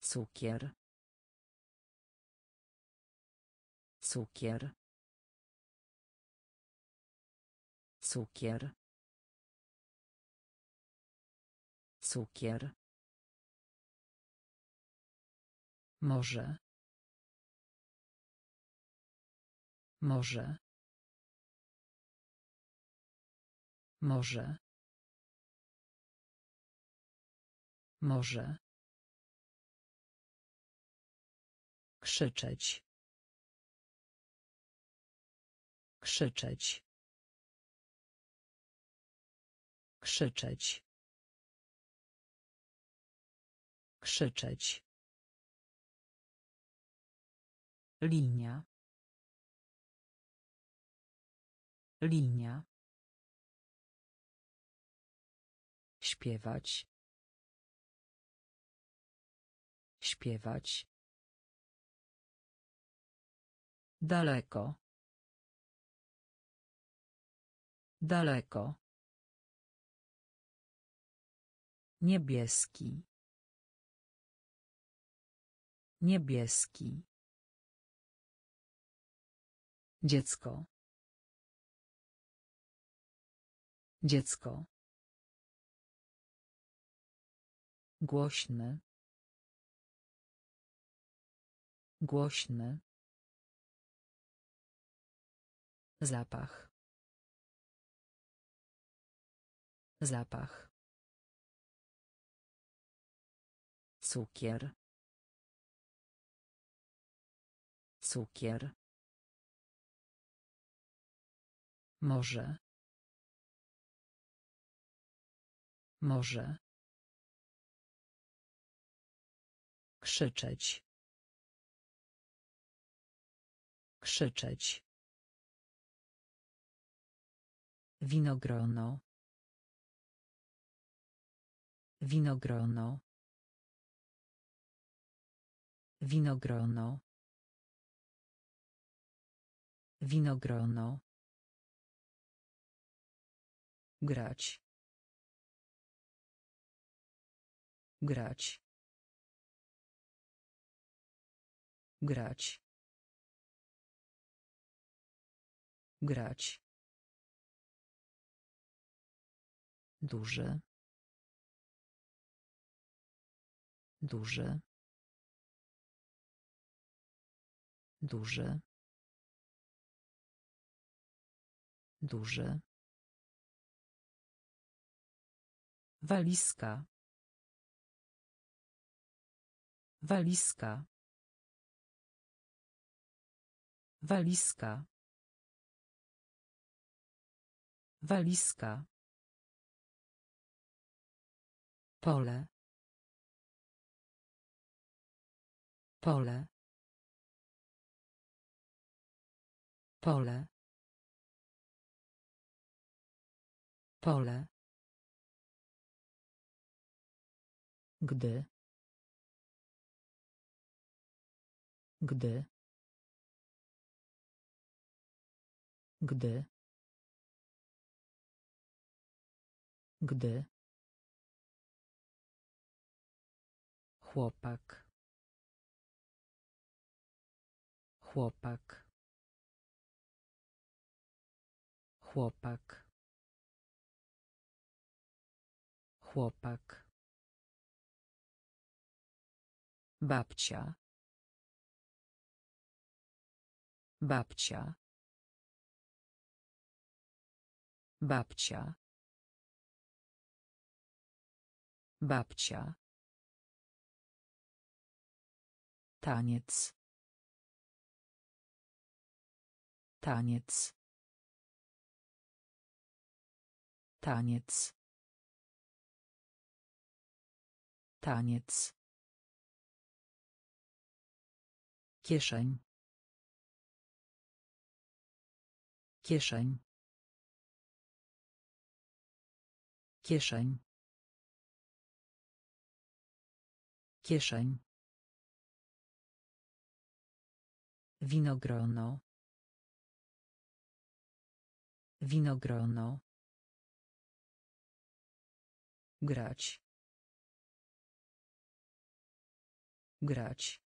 Cukier. Cukier. Cukier. Cukier. Może. Może. Może. Może. Krzyczeć. Krzyczeć. Krzyczeć. Krzyczeć. Linia. Linia. Śpiewać. Śpiewać. Daleko. Daleko. Niebieski. Niebieski. Dziecko. Dziecko. Głośny. Głośny. Zapach. Zapach. Cukier. Cukier. Może. Może. Krzyczeć. Krzyczeć. Winogrono. Winogrono. Winogrono. Winogrono. Grać. Grać. Grać. Grać. Duży. Duży. Duży. Duży. Walizka. Walizka. Walizka. Walizka. Pole. Pole. Pole. Pole. Gdy. Gdy. Gdy. Gdy. Chłopak. Chłopak. Chłopak. Chłopak. Babcia. Babcia. Babcia. Babcia. Taniec. Taniec. Taniec. Taniec. Kieszeń. Kieszeń. Kieszeń. Kieszeń. Winogrono. Winogrono. Grać. Grać.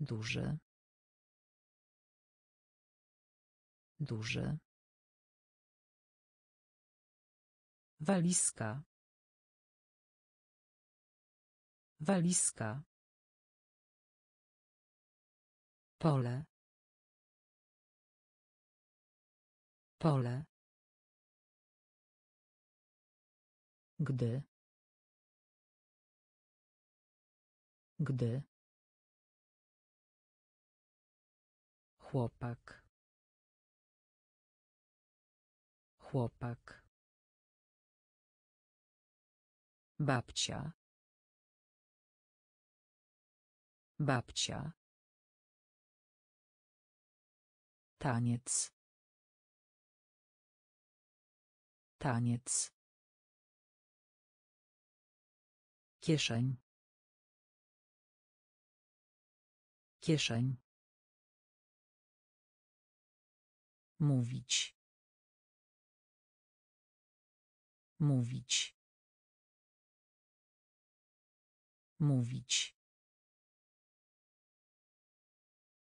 Duży. Duży. Walizka. Walizka. Pole. Pole. Gdy. Gdy. Chłopak. Chłopak. Babcia. Babcia. Taniec. Taniec. Kieszeń. Kieszeń. Mówić. Mówić. Mówić.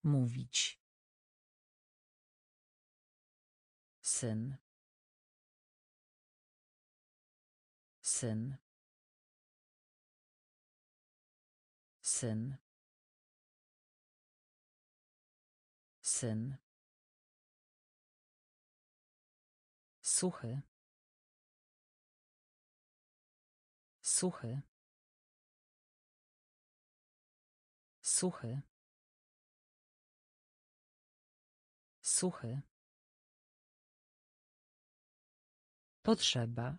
Mówić. Syn. Syn. Syn. Syn. Suchy. Suchy. Suchy. Suchy. Potrzeba.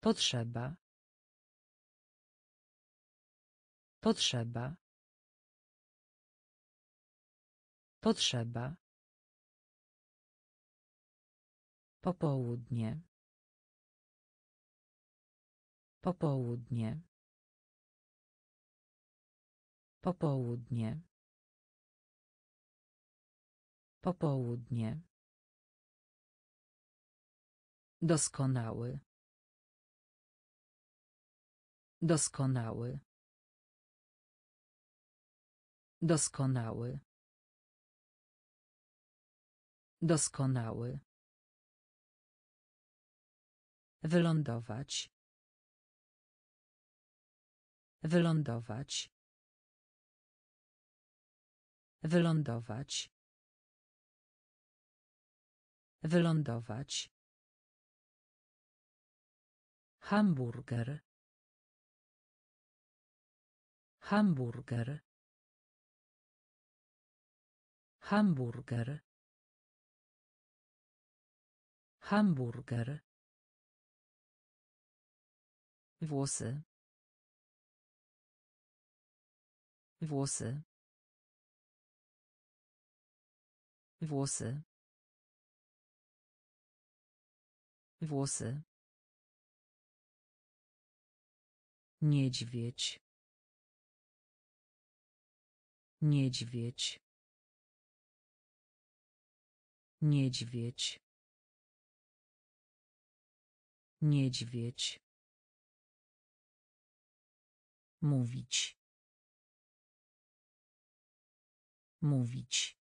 Potrzeba. Potrzeba. Potrzeba. Popołudnie. Popołudnie. Popołudnie. Popołudnie. Doskonały. Doskonały. Doskonały. Doskonały. Wylądować. Wylądować. Wylądować. Wylądować. Hamburger. Hamburger. Hamburger. Hamburger. Włosy. Włosy. Włosy. Włosy. Niedźwiedź. Niedźwiedź. Niedźwiedź. Niedźwiedź. Mówić. Mówić.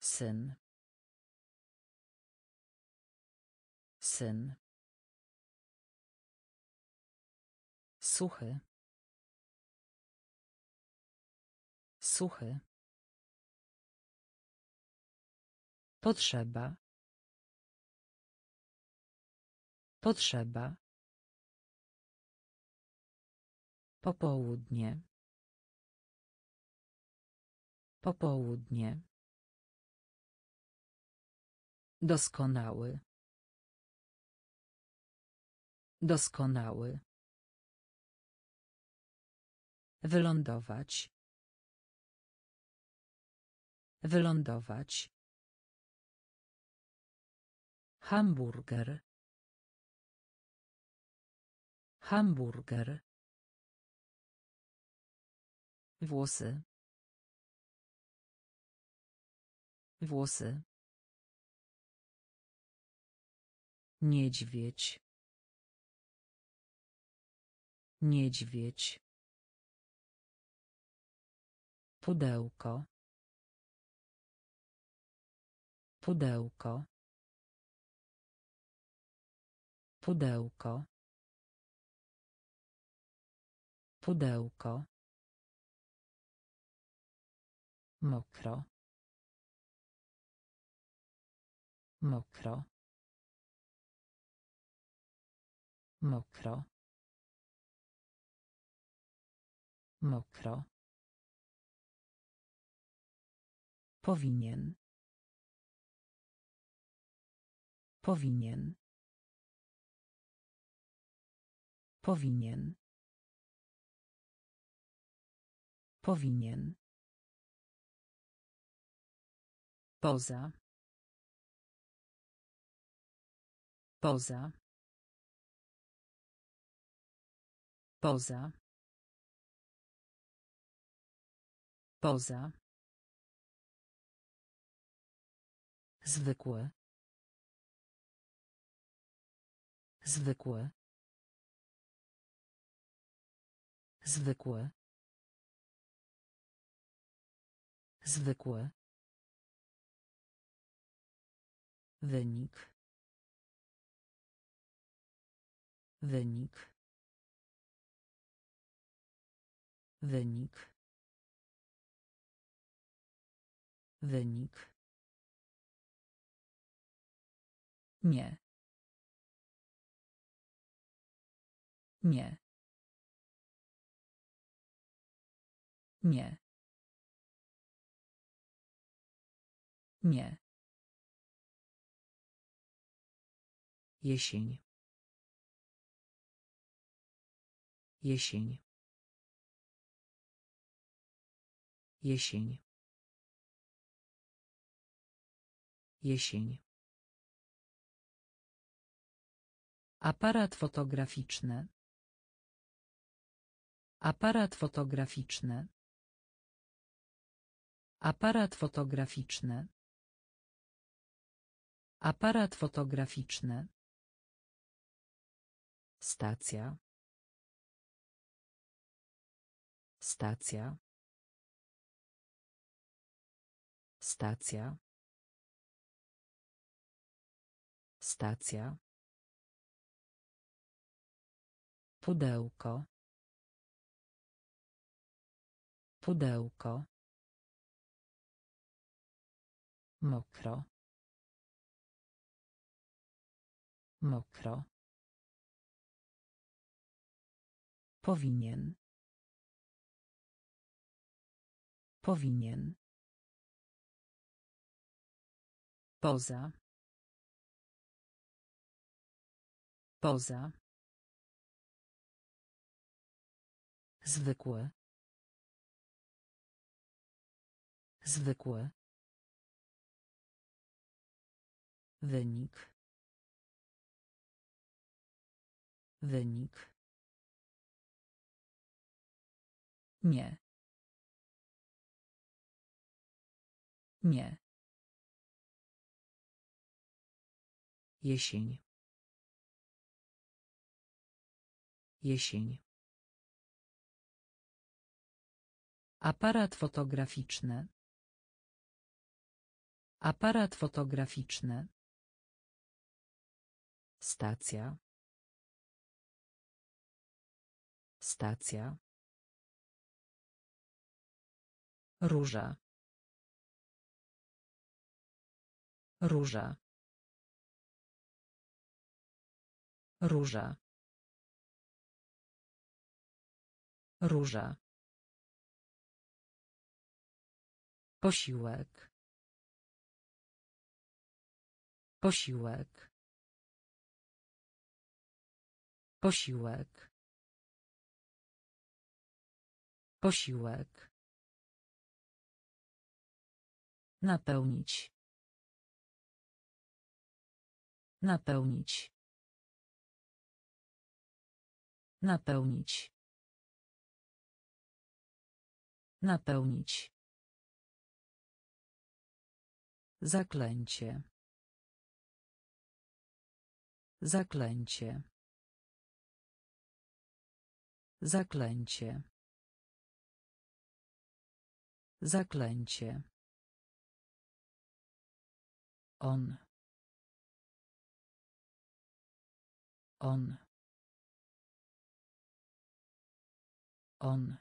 Syn. Syn. Suchy. Suchy. Potrzeba. Potrzeba. Popołudnie. Popołudnie. Doskonały. Doskonały. Wylądować. Wylądować. Hamburger. Hamburger. Włosy. Włosy. Niedźwiedź. Niedźwiedź. Pudełko. Pudełko. Pudełko. Pudełko. Mokro. Mokro. Mokro. Mokro. Powinien. Powinien. Powinien. Powinien. Poza. Poza. Poza. Poza. Zwykłe. Zwykłe. Zwykłe. Zwykłe. Wynik. Wynik. Wynik. Wynik. Nie. Nie. Nie. Nie. Jesień. Jesień. Jesień. Jesień. Aparat fotograficzny. Aparat fotograficzny. Aparat fotograficzny. Aparat fotograficzny. Stacja. Stacja. Stacja. Stacja. Pudełko. Pudełko. Mokro. Mokro. Powinien. Powinien. Poza. Poza. Zwykłe. Zwykłe. Wynik. Wynik. Nie. Nie. Jesień. Jesień. Aparat fotograficzny. Aparat fotograficzny. Stacja. Stacja. Róża. Róża. Róża. Róża. Posiłek. Posiłek. Posiłek. Posiłek. Napełnić. Napełnić. Napełnić. Napełnić. Zaklęcie. Zaklęcie. Zaklęcie. Zaklęcie. On. On. On.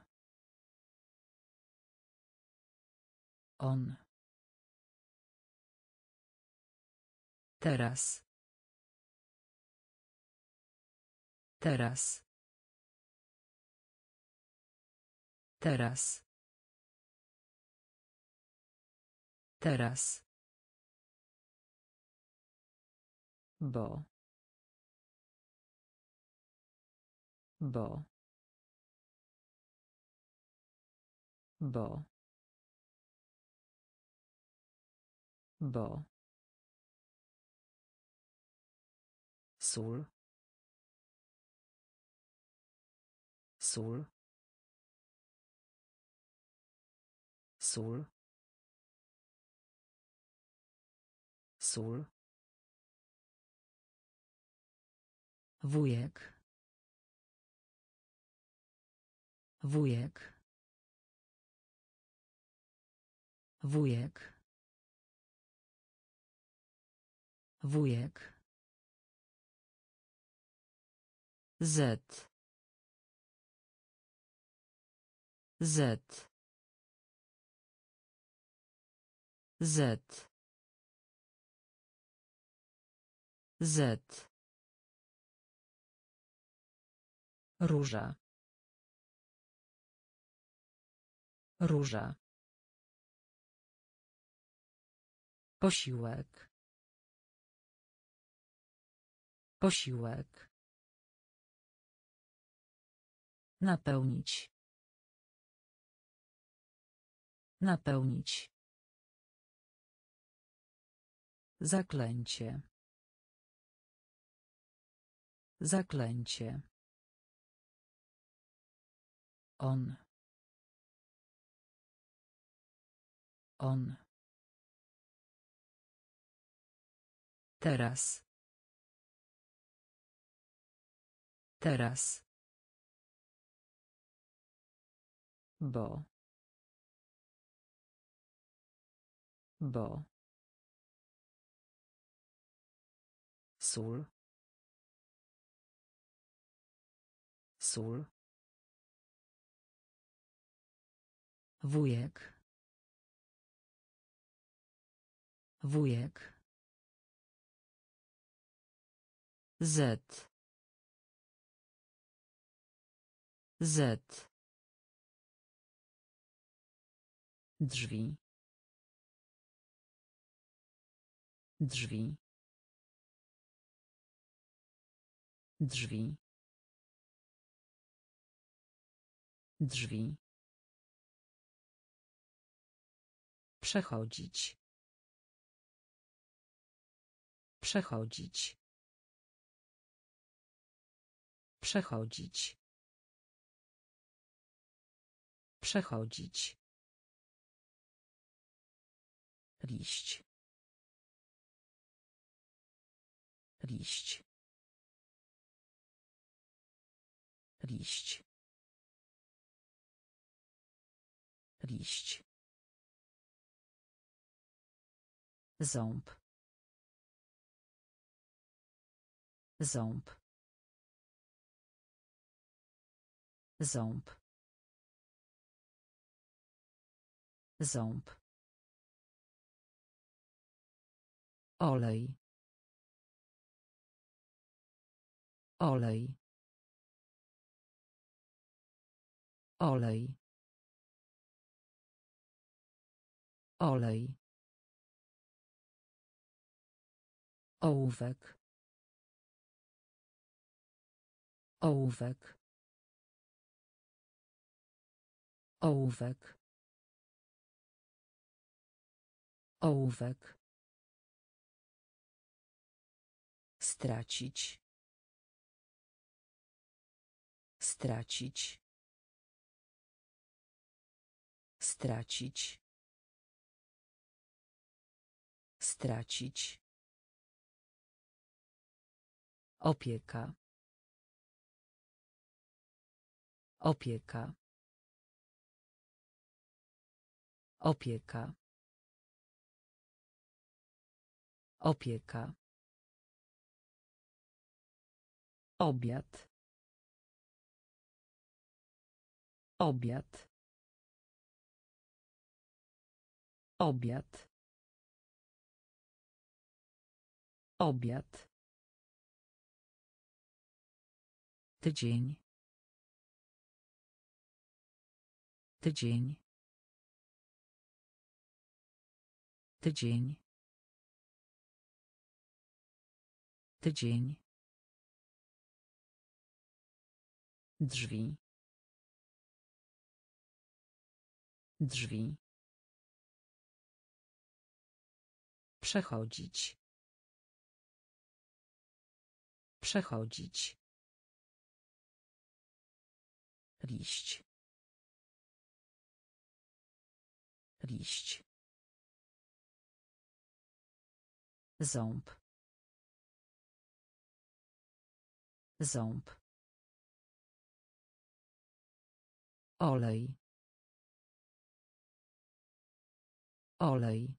On. Teraz. Teraz. Teraz. Teraz. Bo. Bo. Bo. Bo. Sól. Sól. Sól. Sól. Wujek. Wujek. Wujek. Wujek. Z. Z. Z. Z. Róża. Róża. Posiłek. Posiłek. Napełnić. Napełnić. Zaklęcie. Zaklęcie. On. On. Teraz. Teraz. Bo. Bo. Sól. Sól. Wujek. Wujek. Z. Z. drzwi drzwi drzwi drzwi przechodzić. Przechodzić. Przechodzić. Przechodzić. Liść. Liść. Liść. Liść ząb. Ząb. Ząb. Ząb. Olej. Olej. Olej. Olej ołówek. Ołówek. Ołówek. Ołówek. Stracić. Stracić. Stracić. Stracić opieka. Opieka. Opieka. Opieka. Obiad. Obiad. Obiad. Obiad tydzień. Tydzień. Tydzień. Tydzień. Drzwi. Drzwi. Przechodzić. Przechodzić liść. Liść. Ząb. Ząb. Olej. Olej.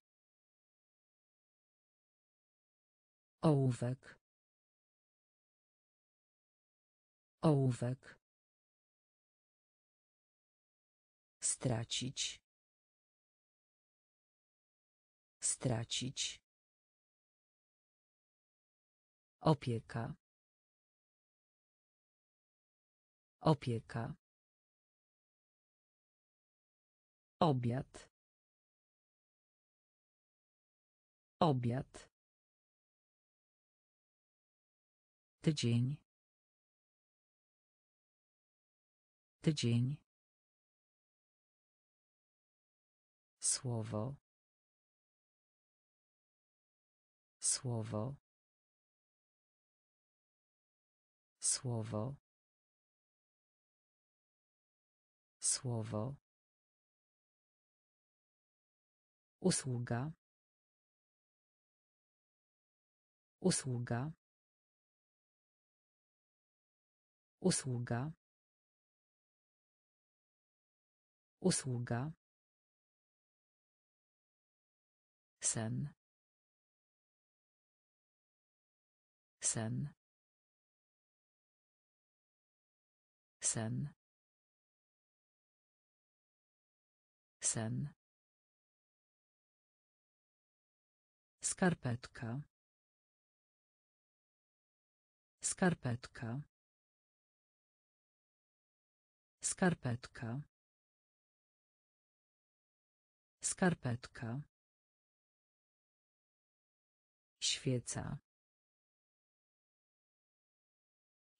Ołówek. Ołówek stracić. Stracić. Opieka. Opieka. Obiad. Obiad. Tydzień. Tydzień słowo. Słowo. Słowo. Słowo. Usługa. Usługa. Usługa. Usługa sen. Sen. Sen. Sen. Skarpetka. Skarpetka. Skarpetka. Skarpetka. Świeca.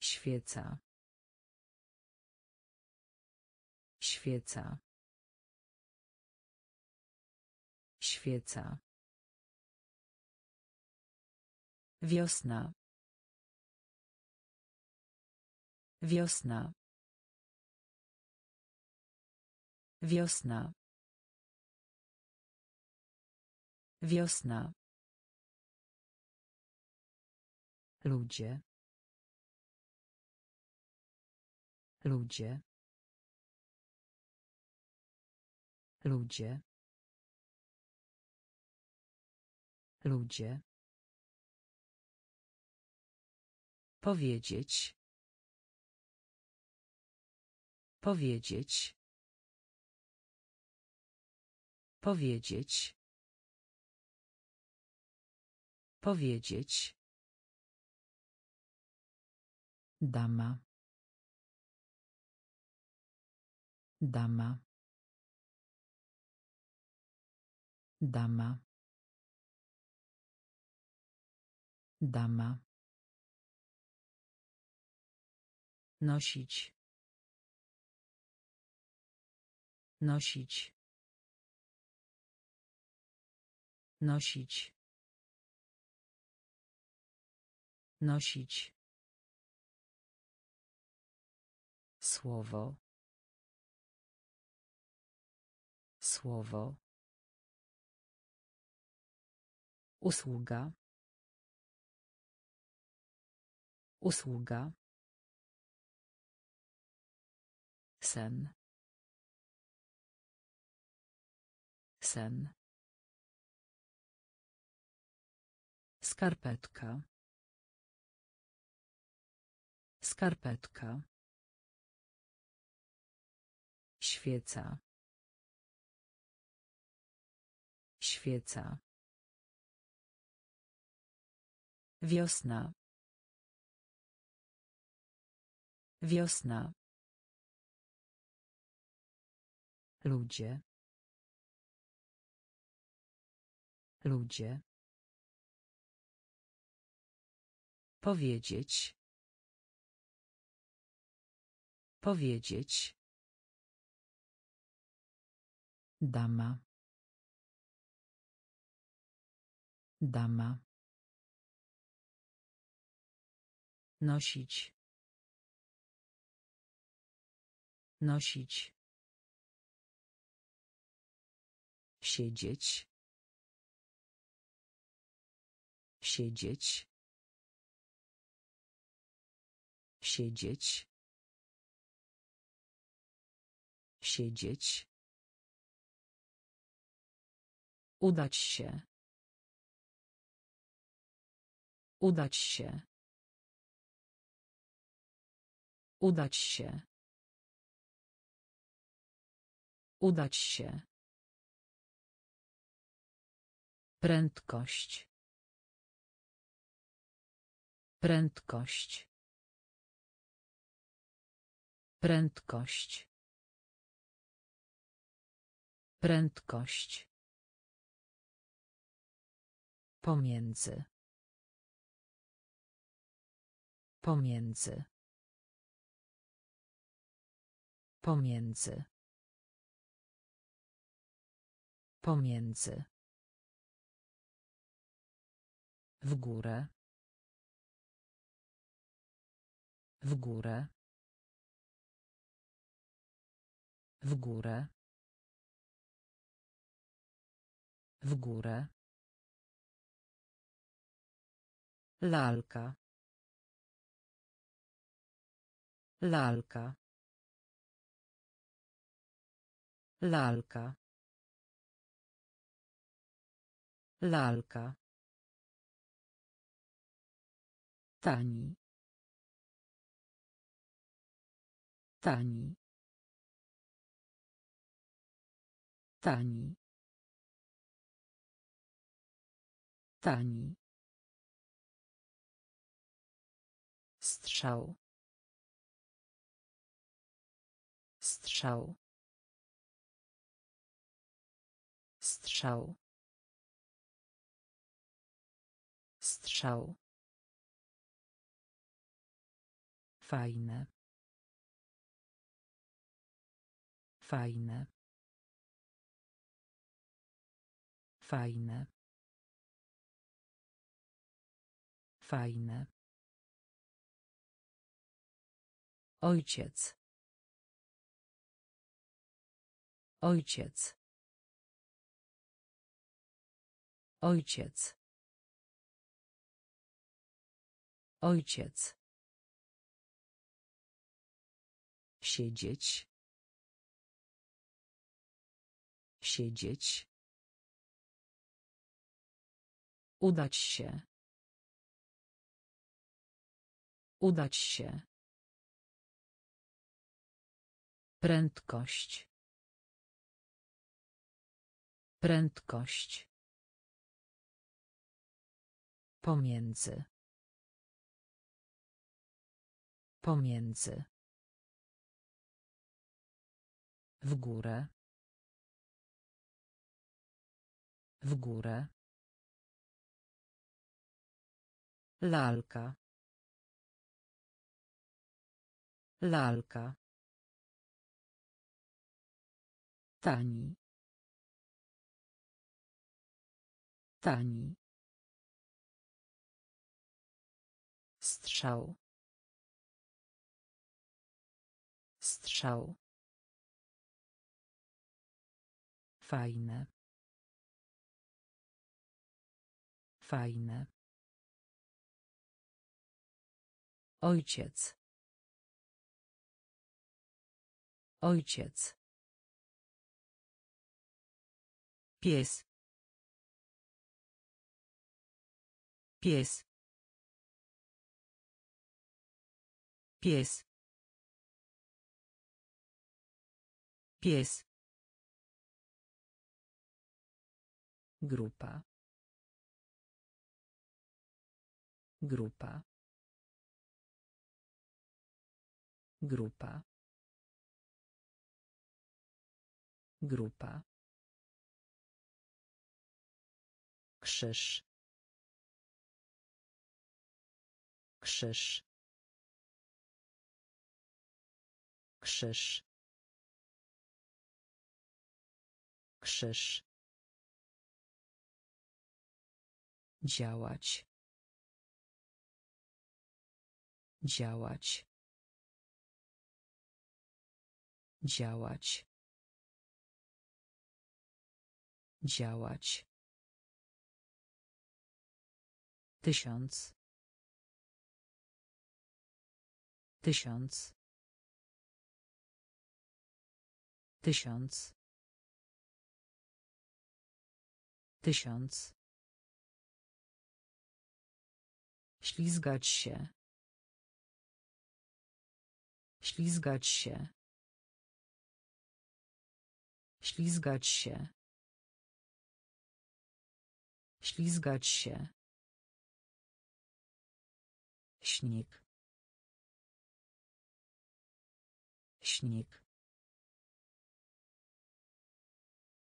Świeca. Świeca. Świeca. Wiosna. Wiosna. Wiosna. Wiosna. Ludzie. Ludzie. Ludzie. Ludzie. Powiedzieć. Powiedzieć. Powiedzieć. Powiedzieć. Dama. Dama. Dama. Dama. Nosić. Nosić. Nosić. Nosić. Słowo. Słowo. Usługa. Usługa. Sen. Sen. Skarpetka. Skarpetka. Świeca. Świeca. Wiosna. Wiosna. Ludzie. Ludzie. Powiedzieć. Powiedzieć. Dama. Dama. Nosić. Nosić. Siedzieć. Siedzieć. Siedzieć. Siedzieć. Udać się. Udać się. Udać się. Udać się. Prędkość. Prędkość. Prędkość. Prędkość. Pomiędzy. Pomiędzy. Pomiędzy. Pomiędzy. W górę. W górę. W górę. W górę. Lalka. Lalka. Lalka. Lalka. Tani. Tani. Tani. Tani. Strzał. Strzał. Strzał. Strzał. Fajne. Fajne. Fajne. Fajne. Ojciec. Ojciec. Ojciec. Ojciec. Siedzieć. Siedzieć. Udać się. Udać się. Prędkość. Prędkość. Pomiędzy. Pomiędzy. W górę. W górę. Lalka. Lalka. Tani. Tani. Strzał. Strzał. Fajne. Fajne. Ojciec. Ojciec. Pies. Pies. Pies. Pies. Grupa. Grupa. Grupa. Grupa. Krzyż. Krzyż. Krzyż. Krzyż. Działać. Działać. Działać. Działać. Tysiąc. Tysiąc. Tysiąc. Tysiąc. Ślizgać się. Ślizgać się. Ślizgać się. Ślizgać się. Śnik. Śnik.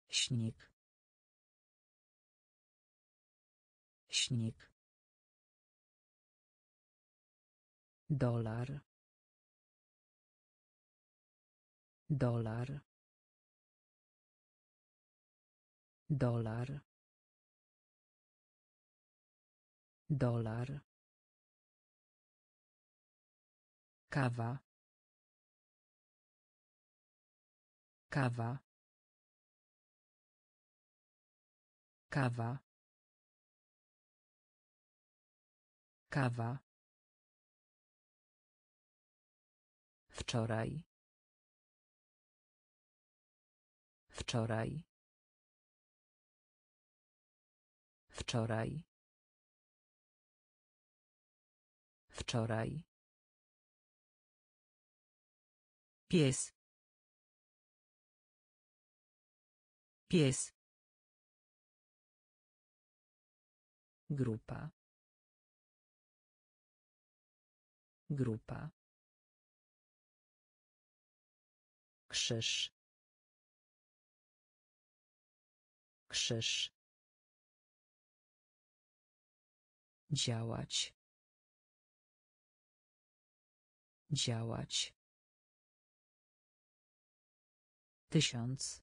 Śnik. Śnik. Dolar. Dolar. Dolar. Dolar. Kawa. Kawa. Kawa. Kawa. Wczoraj. Wczoraj. Wczoraj. Wczoraj. Pies. Pies. Grupa. Grupa. Krzyż. Krzyż. Działać. Działać. Tysiąc.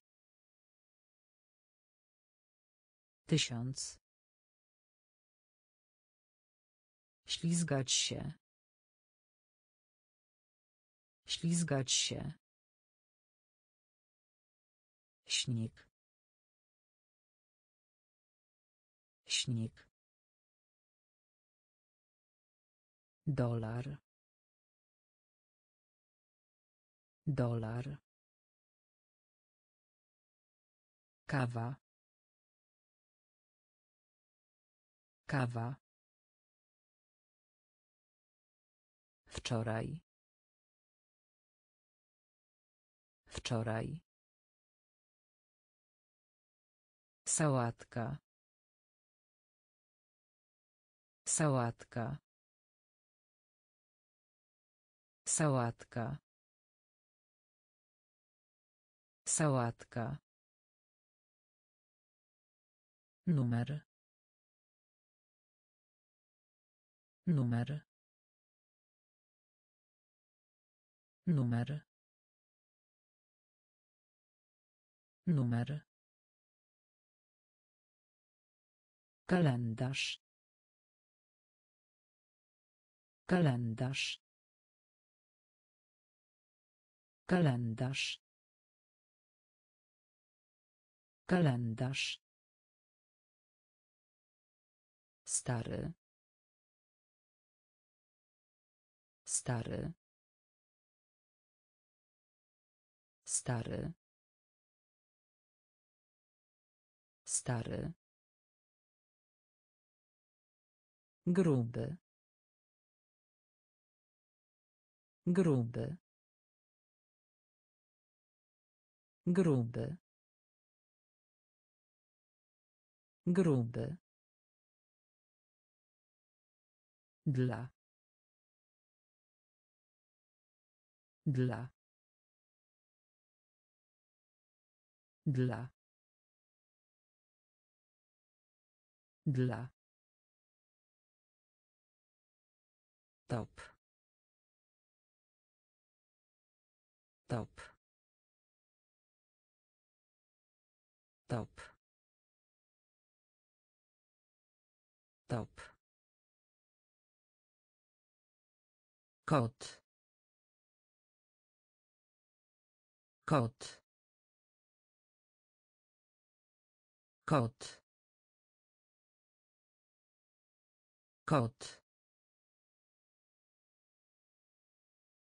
Tysiąc. Ślizgać się. Ślizgać się. Śnik. Śnik. Dolar. Dolar. Kawa. Kawa. Wczoraj. Wczoraj. Sałatka. Sałatka. Sałatka. Sałatka. Numer. Numer. Numer. Numer. Kalendarz. Kalendarz. Kalendarz. Kalendarz. Stary. Stary. Stary. Stary. Gruby. Gruby. Gruby. Gruby. Dla. Dla. Dla. Dla. Top. Top. Top. Top. Kot. Kot. Kot. Kot.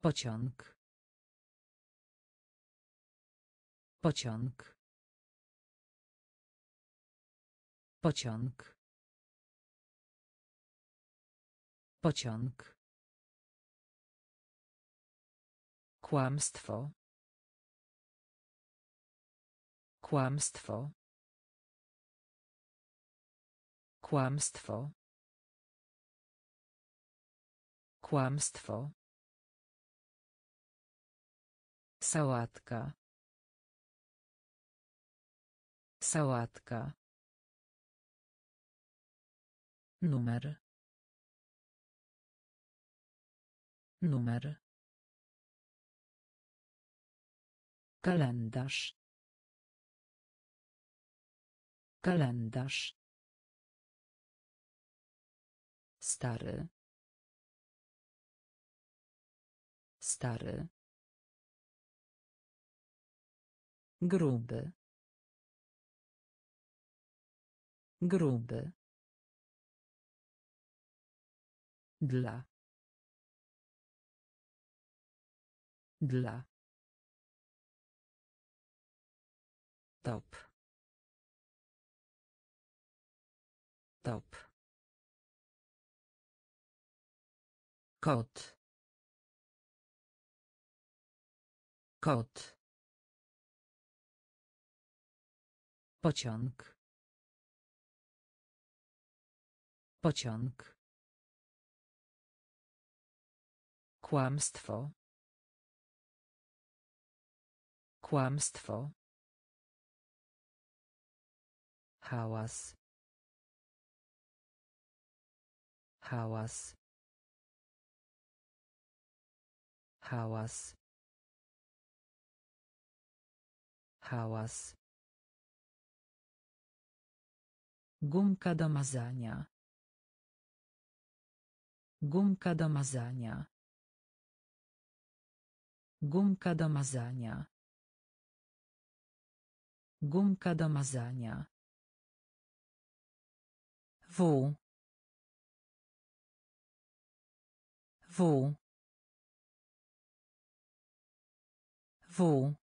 Pociąg. Pociąg. Pociąg. Pociąg. Kłamstwo. Kłamstwo. Kłamstwo. Kłamstwo. Sałatka. Sałatka. Numer. Numer. Kalendarz. Kalendarz. Stary. Stary. Gruby. Gruby. Dla. Dla. Top. Top. Kot. Kot. Pociąg. Pociąg. Kłamstwo. Kłamstwo. Hałas. Hałas. Hałas. Hałas. Gumka do mazania. Gumka do mazania. Gumka do mazania. Gumka do mazania w w w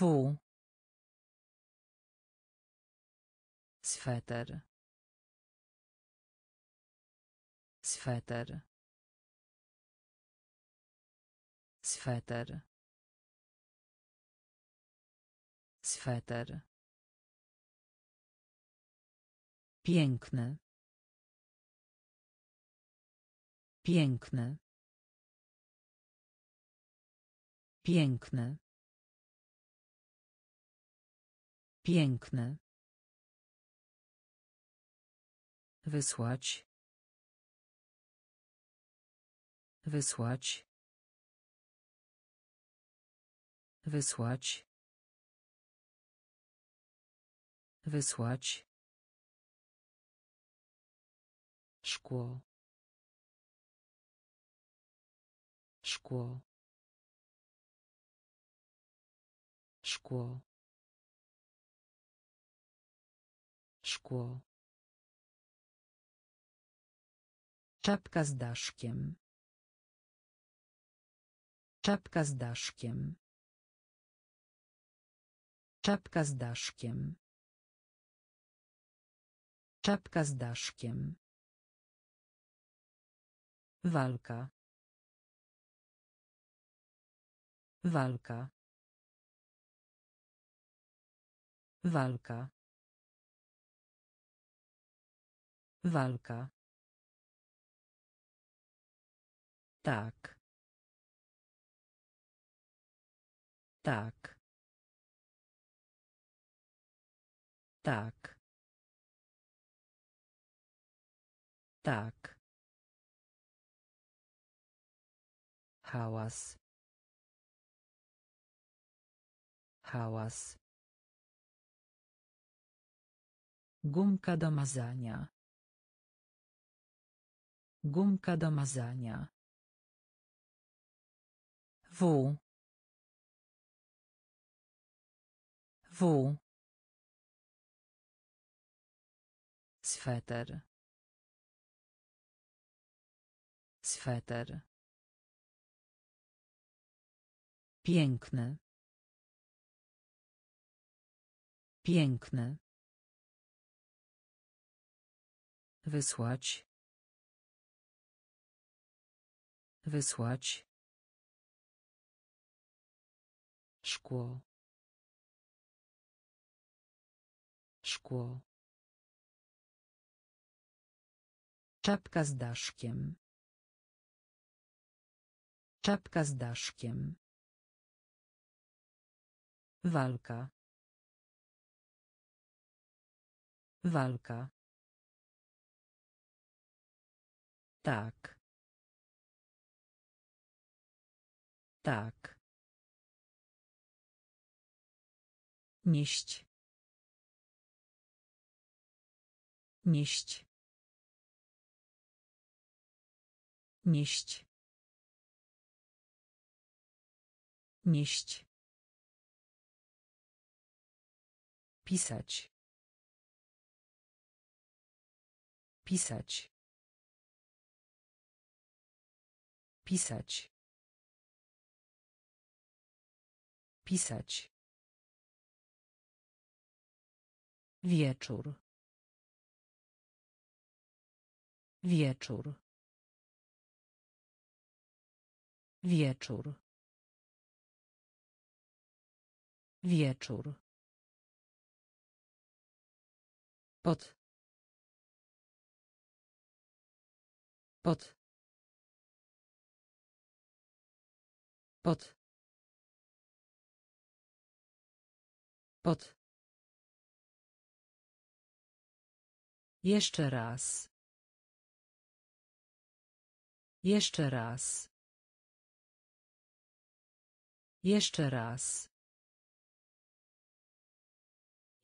w sweter sweter sweter sweter piękny piękny piękny piękny Wysłać. Wysłać. Wysłać. Wysłać. Szkło. Szkło. Szkło. Szkło. Czapka z daszkiem. Czapka z daszkiem. Czapka z daszkiem. Czapka z daszkiem. Walka. Walka. Walka. Walka. Tak. Tak. Tak. Tak. Hałas. Hałas. Gumka do mazania. Gumka do mazania. W. W. Sweter. Sweter. Piękny. Piękny. Wysłać. Wysłać. Szkło. Szkło. Czapka z daszkiem. Czapka z daszkiem. Walka. Walka. Tak. Tak. Nieść. Nieść. Nieść. Nieść. Pisać. Pisać. Pisać. Pisać. Wieczór. Wieczór. Wieczór. Wieczór. Pod. Pod. Pod. Pod. Jeszcze raz. Jeszcze raz. Jeszcze raz.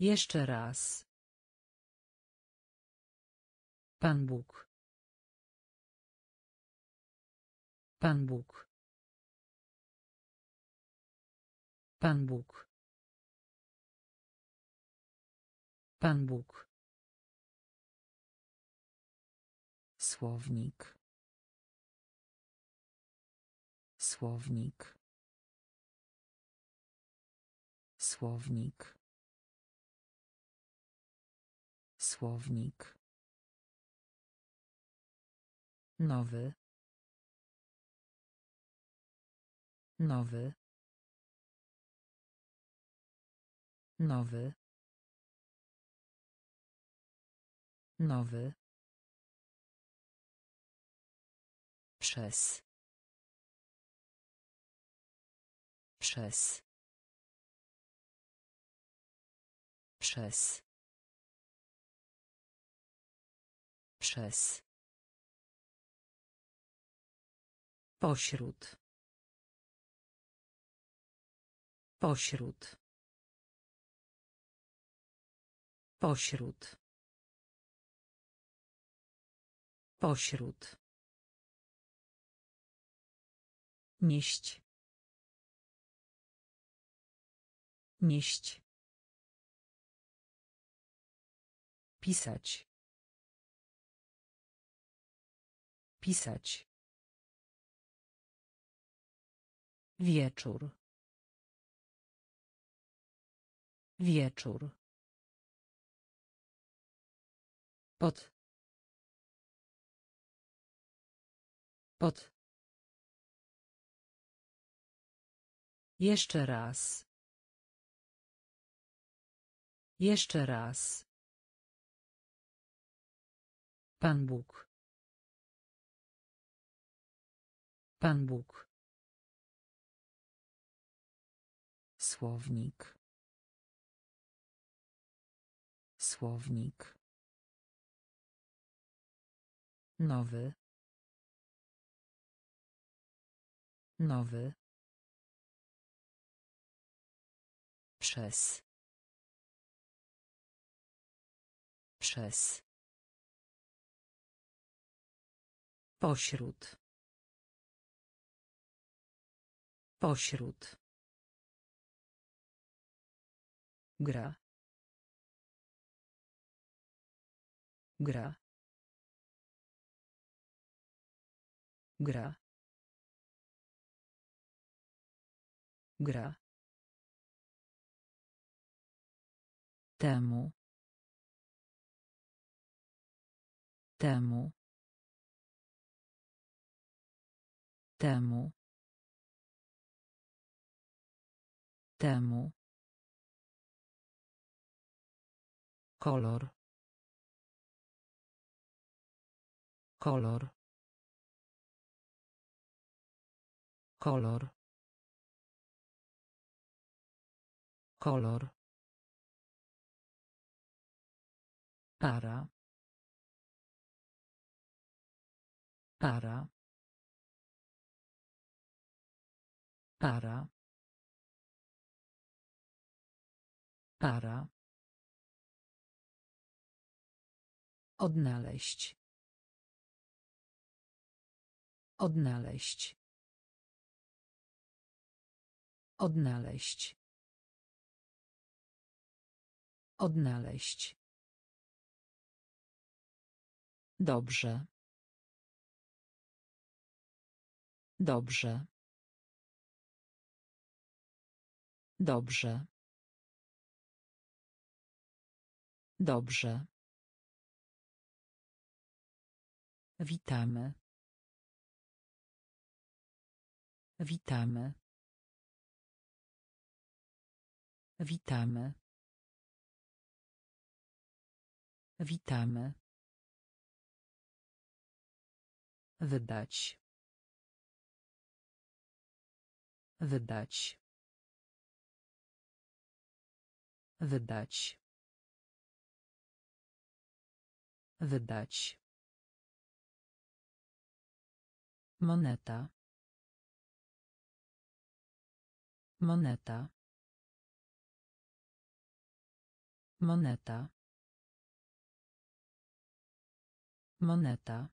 Jeszcze raz. Pan Bóg. Pan Bóg. Pan Bóg. Pan Bóg. Słownik. Słownik. Słownik. Słownik. Nowy. Nowy. Nowy. Nowy. Przez. Przez. Przez. Przez. Pośród. Pośród. Pośród. Pośród. Nieść. Nieść. Pisać. Pisać. Wieczór. Wieczór. Pod. Pod. Jeszcze raz. Jeszcze raz. Pan Bóg. Pan Bóg. Słownik. Słownik. Nowy. Nowy. Przez. Przez. Pośród. Pośród. Gra. Gra. Gra. Gra. Temu. Temu. Temu. Temu. Kolor. Kolor. Kolor. Kolor. Para. Para. Para. Para. Odnaleźć. Odnaleźć. Odnaleźć. Odnaleźć. Dobrze. Dobrze. Dobrze. Dobrze. Witamy. Witamy. Witamy. Witamy. Wydać. Wydać. Wydać. Wydać. Moneta. Moneta. Moneta. Moneta.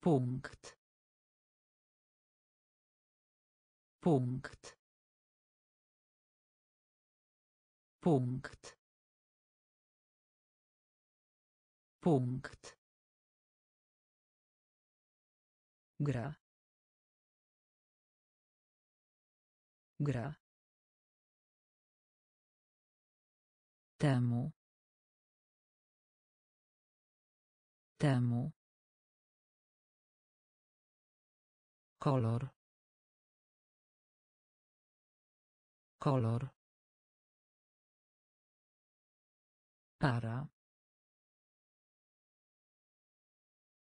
Punkt. Punkt. Punkt. Punkt. Gra. Gra. Temu. Temu. Kolor. Kolor. Para.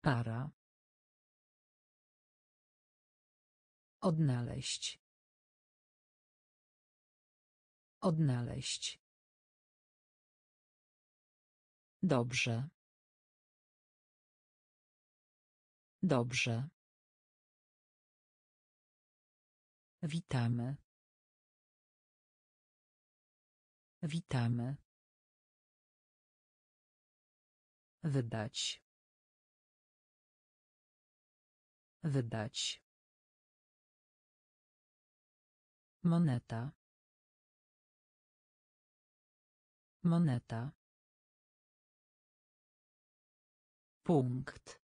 Para. Odnaleźć. Odnaleźć. Dobrze. Dobrze. Witamy. Witamy. Wydać. Wydać. Moneta. Moneta. Punkt.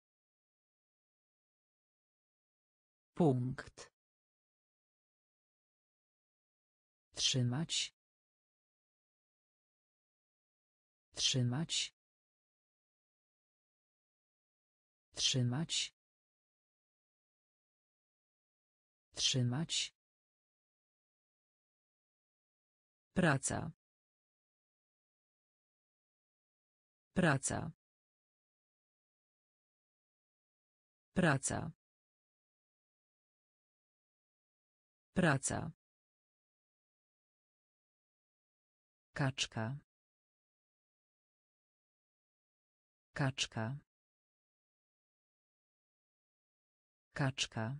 Punkt. Trzymać. Trzymać. Trzymać. Trzymać. Praca. Praca. Praca. Praca. Kaczka. Kaczka. Kaczka.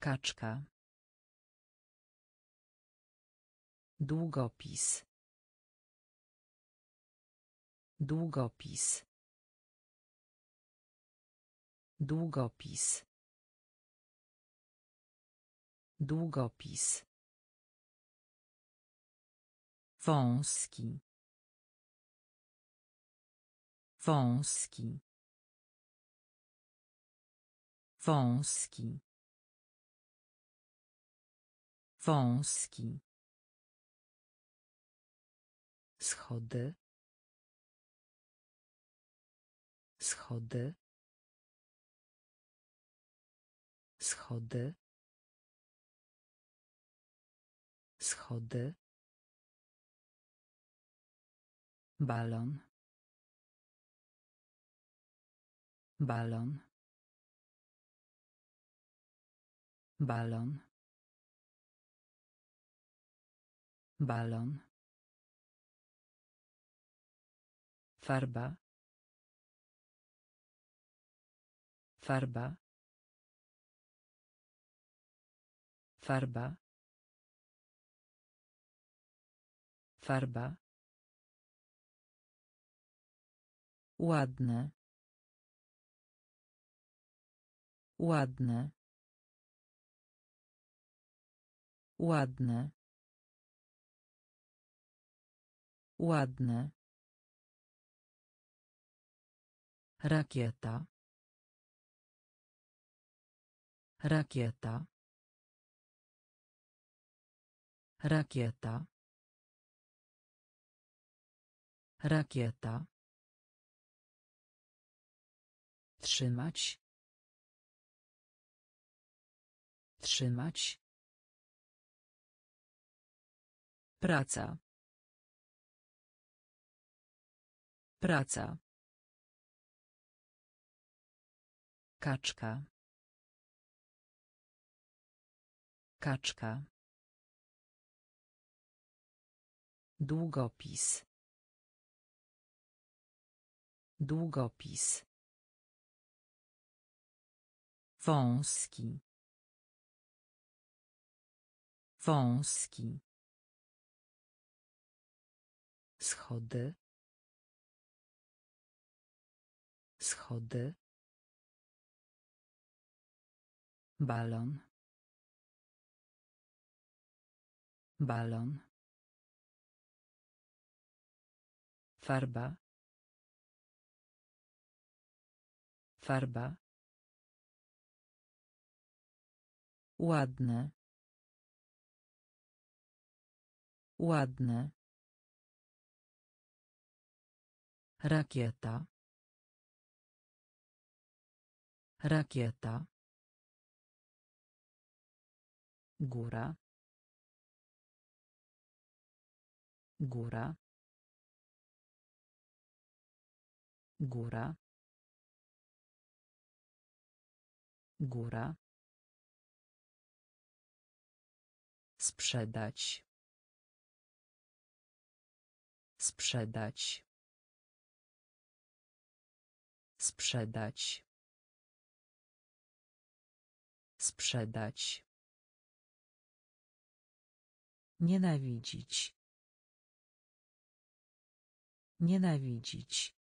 Kaczka. Długopis. Długopis. Długopis. Długopis. Wąski. Wąski. Wąski. Wąski. Schody. Schody. Schody. Schody. Balon. Balon. Balon. Balon. Farba. Farba. Farba. Farba. Ładne. Ładne. Ładne. Ładne. Rakieta. Rakieta. Rakieta. Rakieta. Trzymać. Trzymać. Praca. Praca. Kaczka. Kaczka. Długopis. Długopis. Wąski. Wąski. Schody. Schody. Balon. Balon. Farba. Farba. Ładne. Ładne. Rakieta. Rakieta. Góra. Góra. Góra. Góra. Sprzedać. Sprzedać. Sprzedać. Sprzedać. Nienawidzić. Nienawidzić.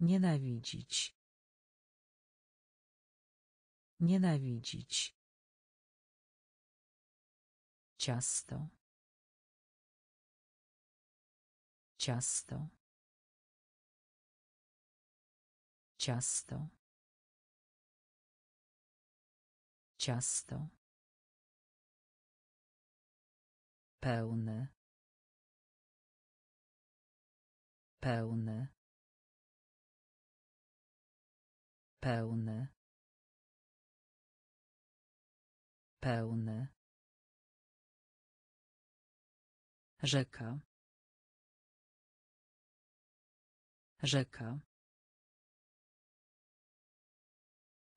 Nienawidzić. Nienawidzić. Ciasto. Ciasto. Ciasto. Ciasto. Pełne. Pełne. Pełne. Pełne. Rzeka. Rzeka.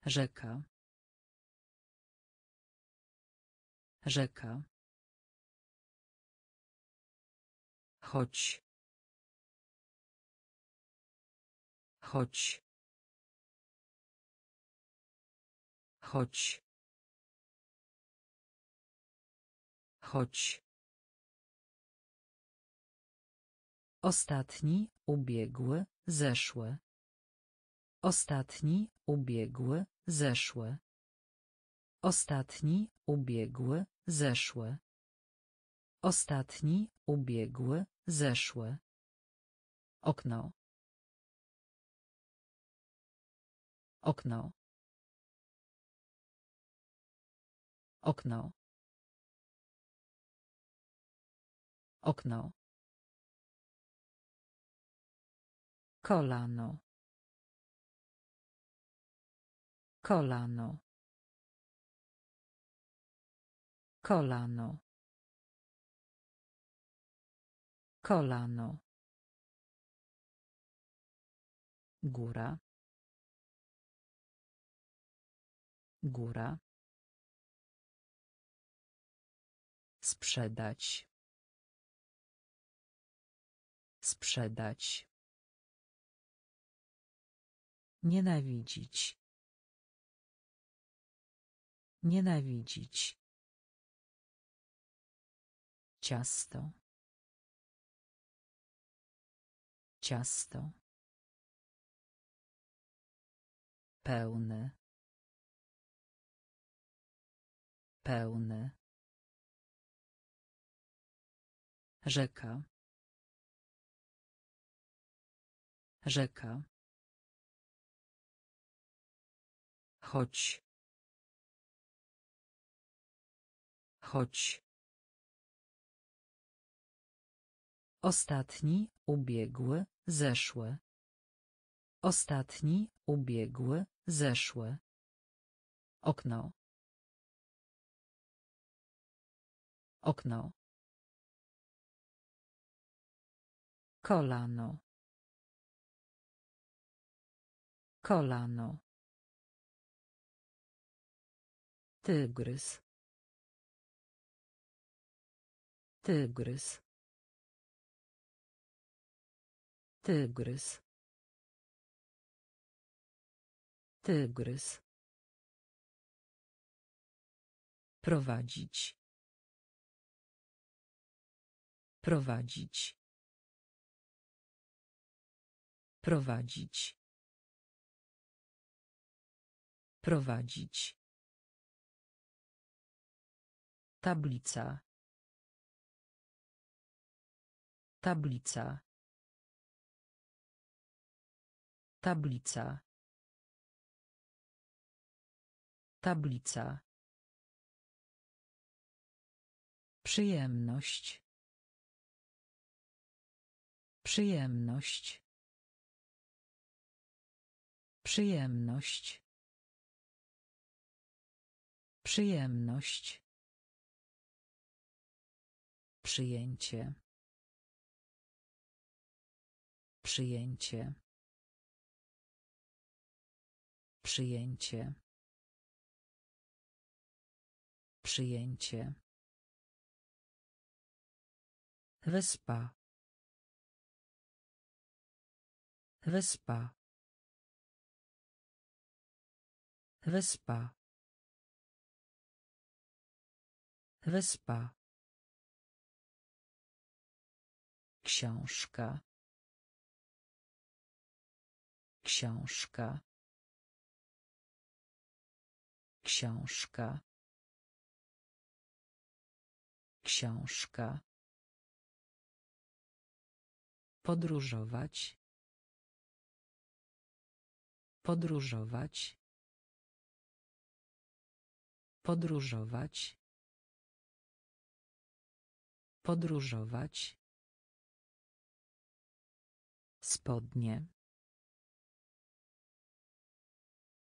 Rzeka. Rzeka. Chodź. Chodź. Chodź. Chodź. Ostatni, ubiegły, zeszłe. Ostatni, ubiegły, zeszłe. Ostatni, ubiegły, zeszłe. Ostatni, ubiegły, zeszłe. Okno. Okno. Okno. Okno. Kolano. Kolano. Kolano. Kolano. Góra. Góra. Sprzedać. Sprzedać. Nienawidzić. Nienawidzić. Ciasto. Ciasto. Pełne. Pełne. Rzeka. Rzeka. Chodź. Chodź. Ostatni, ubiegły, zeszłe. Ostatni, ubiegły, zeszłe. Okno. Okno. Kolano. Kolano. Tygrys. Tygrys. Tygrys. Tygrys. Prowadzić. Prowadzić. Prowadzić. Prowadzić. Tablica. Tablica. Tablica. Tablica. Przyjemność. Przyjemność. Przyjemność. Przyjemność. Przyjęcie. Przyjęcie. Przyjęcie. Przyjęcie. Wyspa. Wyspa. Wyspa. Wyspa. Książka. Książka. Książka. Książka. Podróżować. Podróżować. Podróżować. Podróżować. Spodnie.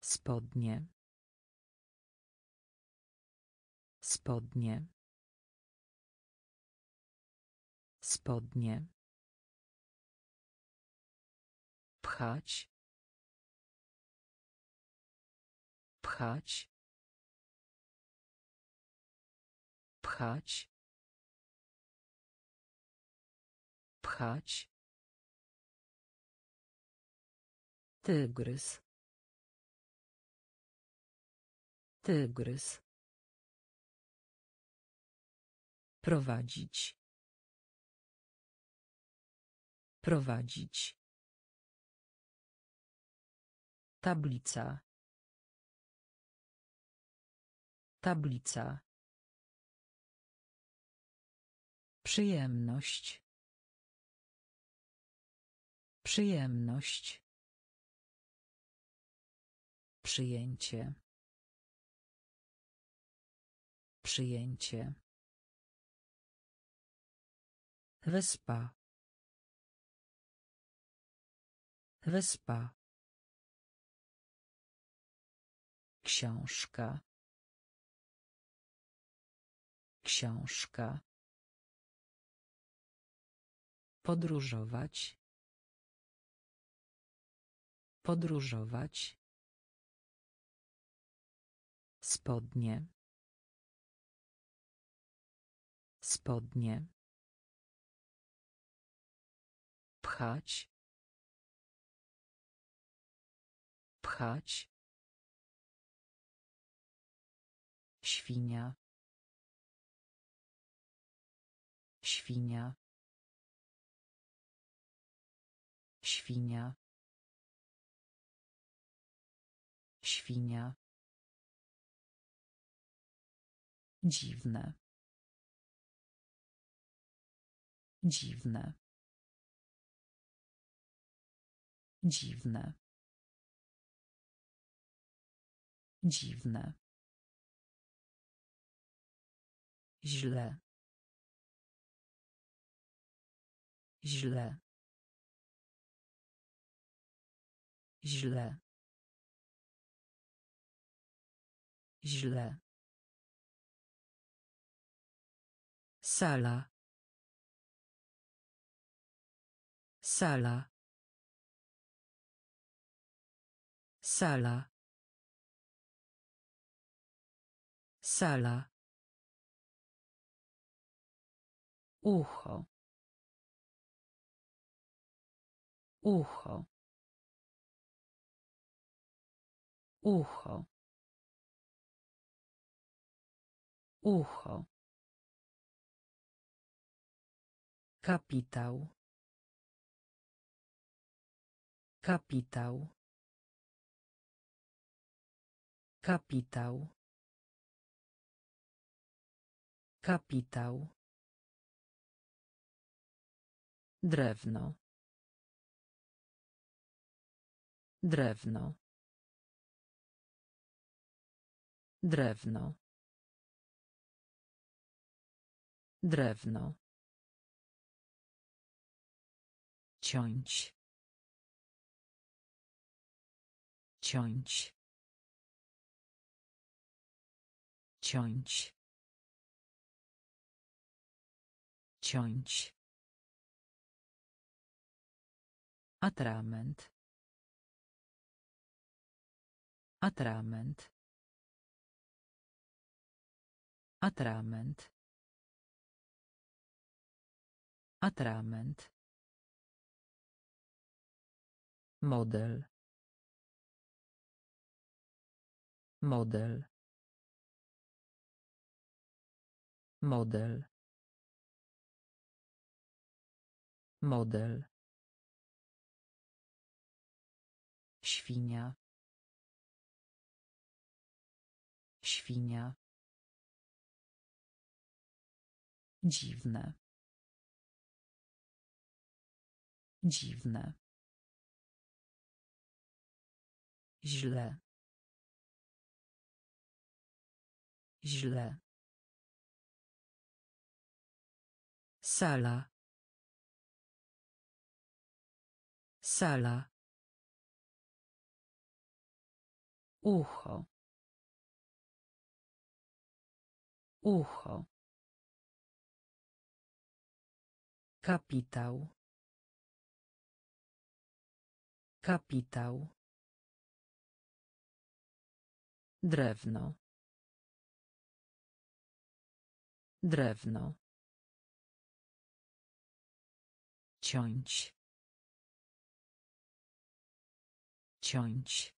Spodnie. Spodnie. Spodnie. Pchać. Pchać. Pchać. Pchać. Tygrys. Tygrys. Prowadzić. Prowadzić. Tablica. Tablica. Przyjemność. Przyjemność. Przyjęcie. Przyjęcie. Wyspa. Wyspa. Książka. Książka. Podróżować. Podróżować. Spodnie. Spodnie. Pchać. Pchać. Świnia. Świnia. Świnia. Świnia. Dziwne. Dziwne. Dziwne. Dziwne. Źle. Źle. Źle. Źle. Sala. Sala. Sala. Sala. Ucho. Ucho. Ucho. Ucho. Kapitał. Kapitał. Kapitał. Kapitał. Drewno. Drewno. Drewno. Drewno. Ciąć. Ciąć. Ciąć. Ciąć. Atrament. Atrament. Atrament. Atrament. Model. Model. Model. Model. Świnia. Świnia. Dziwne. Dziwne. Źle. Źle. Sala. Sala. Ucho. Ucho. Kapitał. Kapitał. Drewno. Drewno. Ciąć. Ciąć.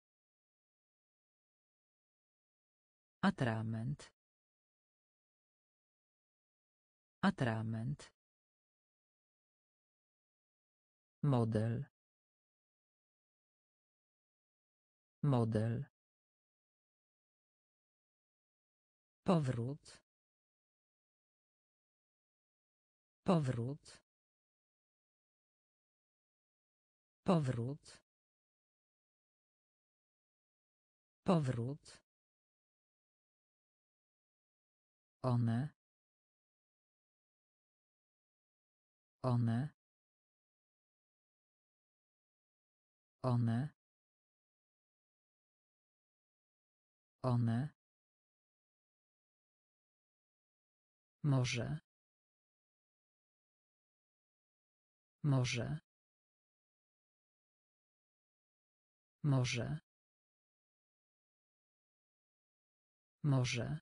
Atrament. Atrament. Model. Model. Powrót. Powrót. Powrót. Powrót. One. One. One. One. Może. Może. Może. Może.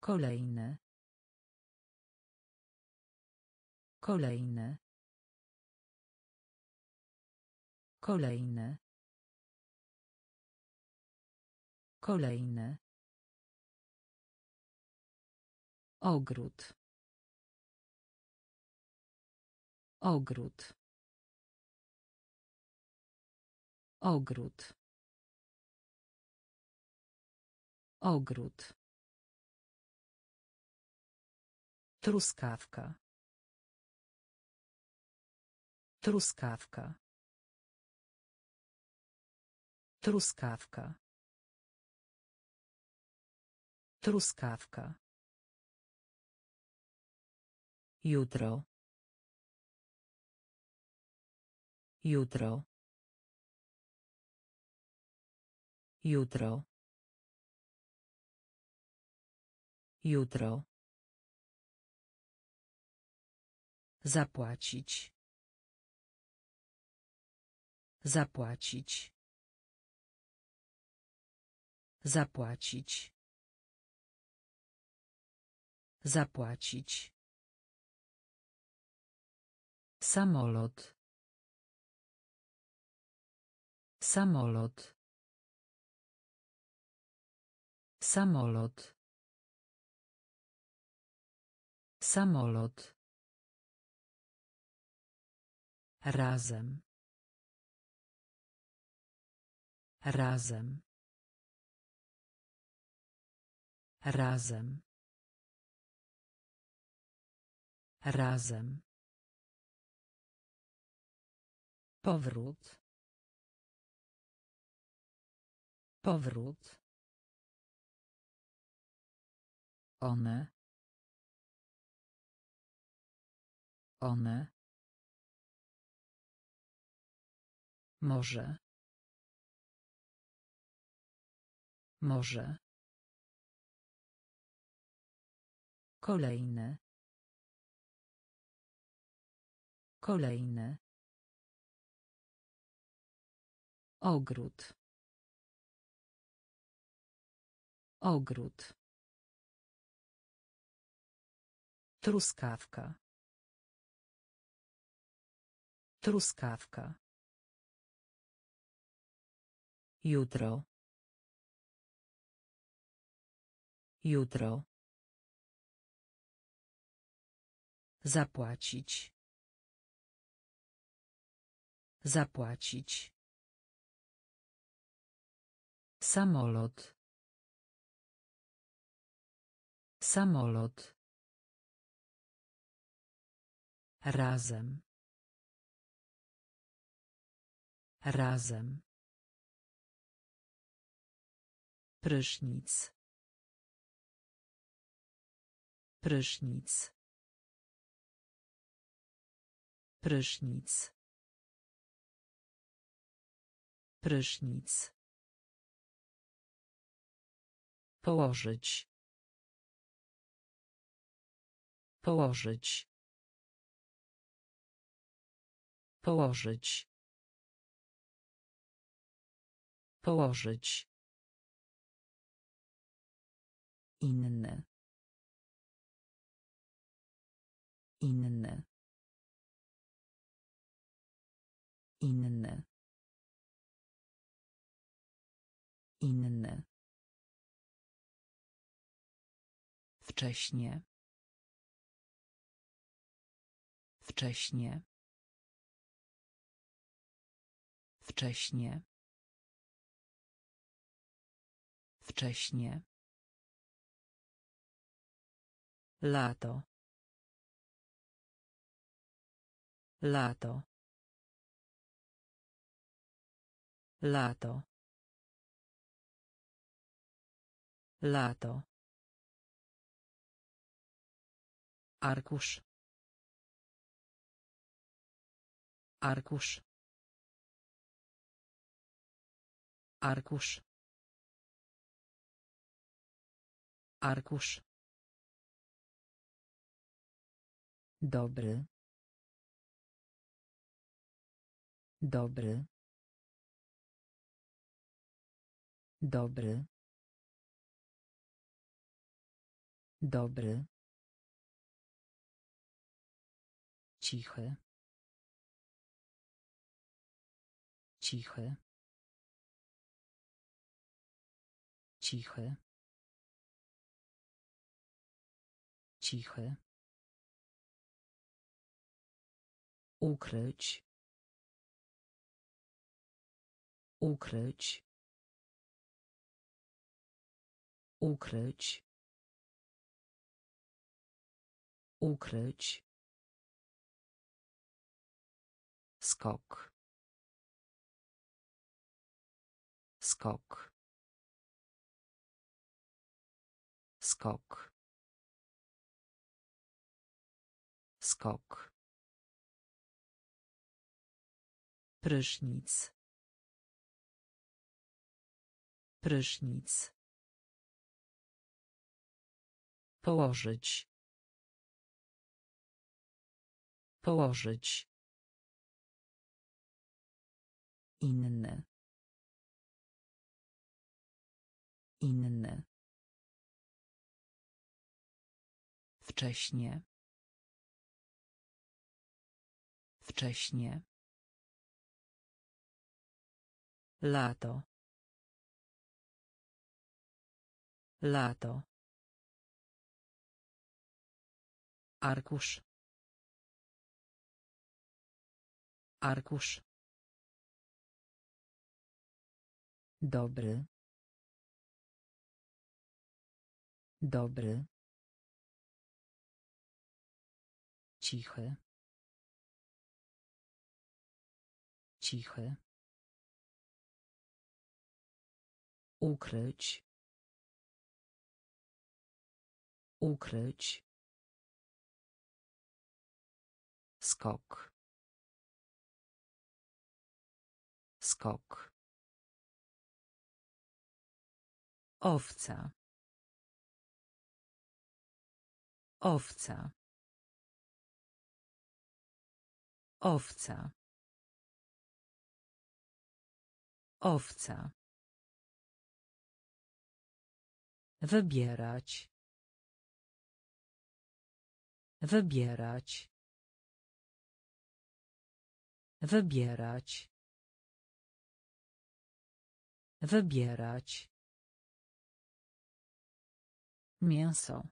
Kolejne. Kolejne. Kolejne. Kolejne. Ogród. Ogród. Ogród. Ogród. Truskawka. Truskawka. Truskawka. Truskawka. Jutro. Jutro. Jutro. Jutro. Zapłacić. Zapłacić. Zapłacić. Zapłacić. Samolot. Samolot. Samolot. Samolot. Razem. Razem. Razem. Razem. Powrót. Powrót. One. One. Może. Może. Kolejne. Kolejne. Ogród. Ogród. Truskawka. Truskawka. Jutro. Jutro. Zapłacić. Zapłacić. Samolot. Samolot. Razem. Razem. Prysznic. Prysznic. Prysznic. Prysznic. Położyć. Położyć. Położyć. Położyć. Inny. Inny. Inny. Inny. Wcześnie. Wcześnie. Wcześnie. Wcześnie. Lato. Lato. Lato. Lato. Arkusz. Arkusz. Arkusz. Arkusz. Dobry. Dobry. Dobry. Dobry. Cichy. Cichy. Cichy. Cichy. Ukryć. Ukryć. Ukryć. Ukryć. Skok. Skok. Skok. Skok. Prysznic. Prysznic. Położyć. Położyć. Inny. Inny. Wcześnie. Wcześnie. Lato. Lato. Arkusz. Arkusz. Dobry. Dobry. Cichy. Cichy. Ukryć. Ukryć. Skok. Skok. Owca. Owca. Owca. Owca. Wybierać. Wybierać. Wybierać. Wybierać. Mięso.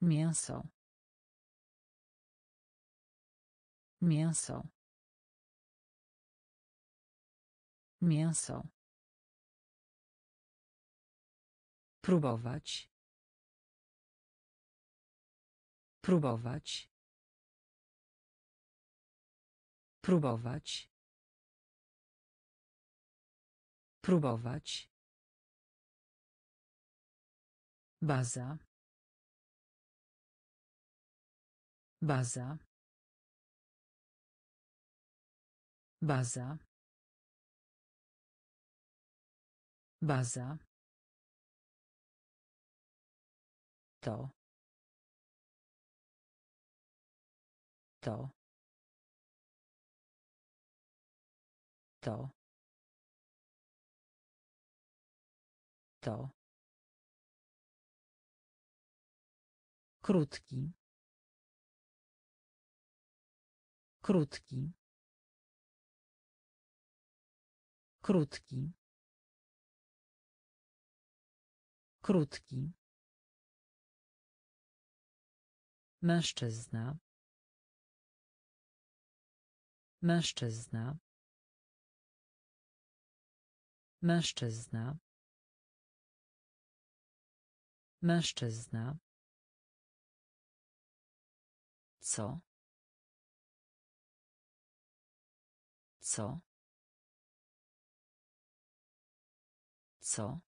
Mięso. Mięso. Mięso. Próbować. Próbować. Próbować. Próbować. Baza. Baza. Baza. Baza. To. To. To. To. Krótki. Krótki. Krótki. Krótki. Mężczyzna. Mężczyzna. Mężczyzna. Mężczyzna. Co? Co? Co?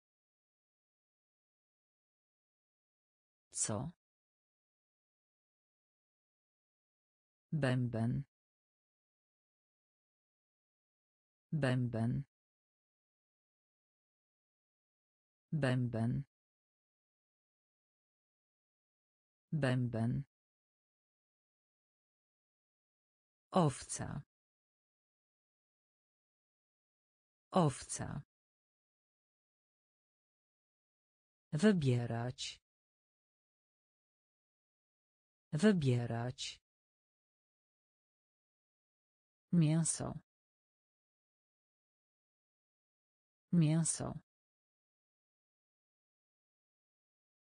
Co? Bęben. Bęben. Bęben. Bęben. Owca. Owca. Wybierać. Wybierać. Mięso. Mięso.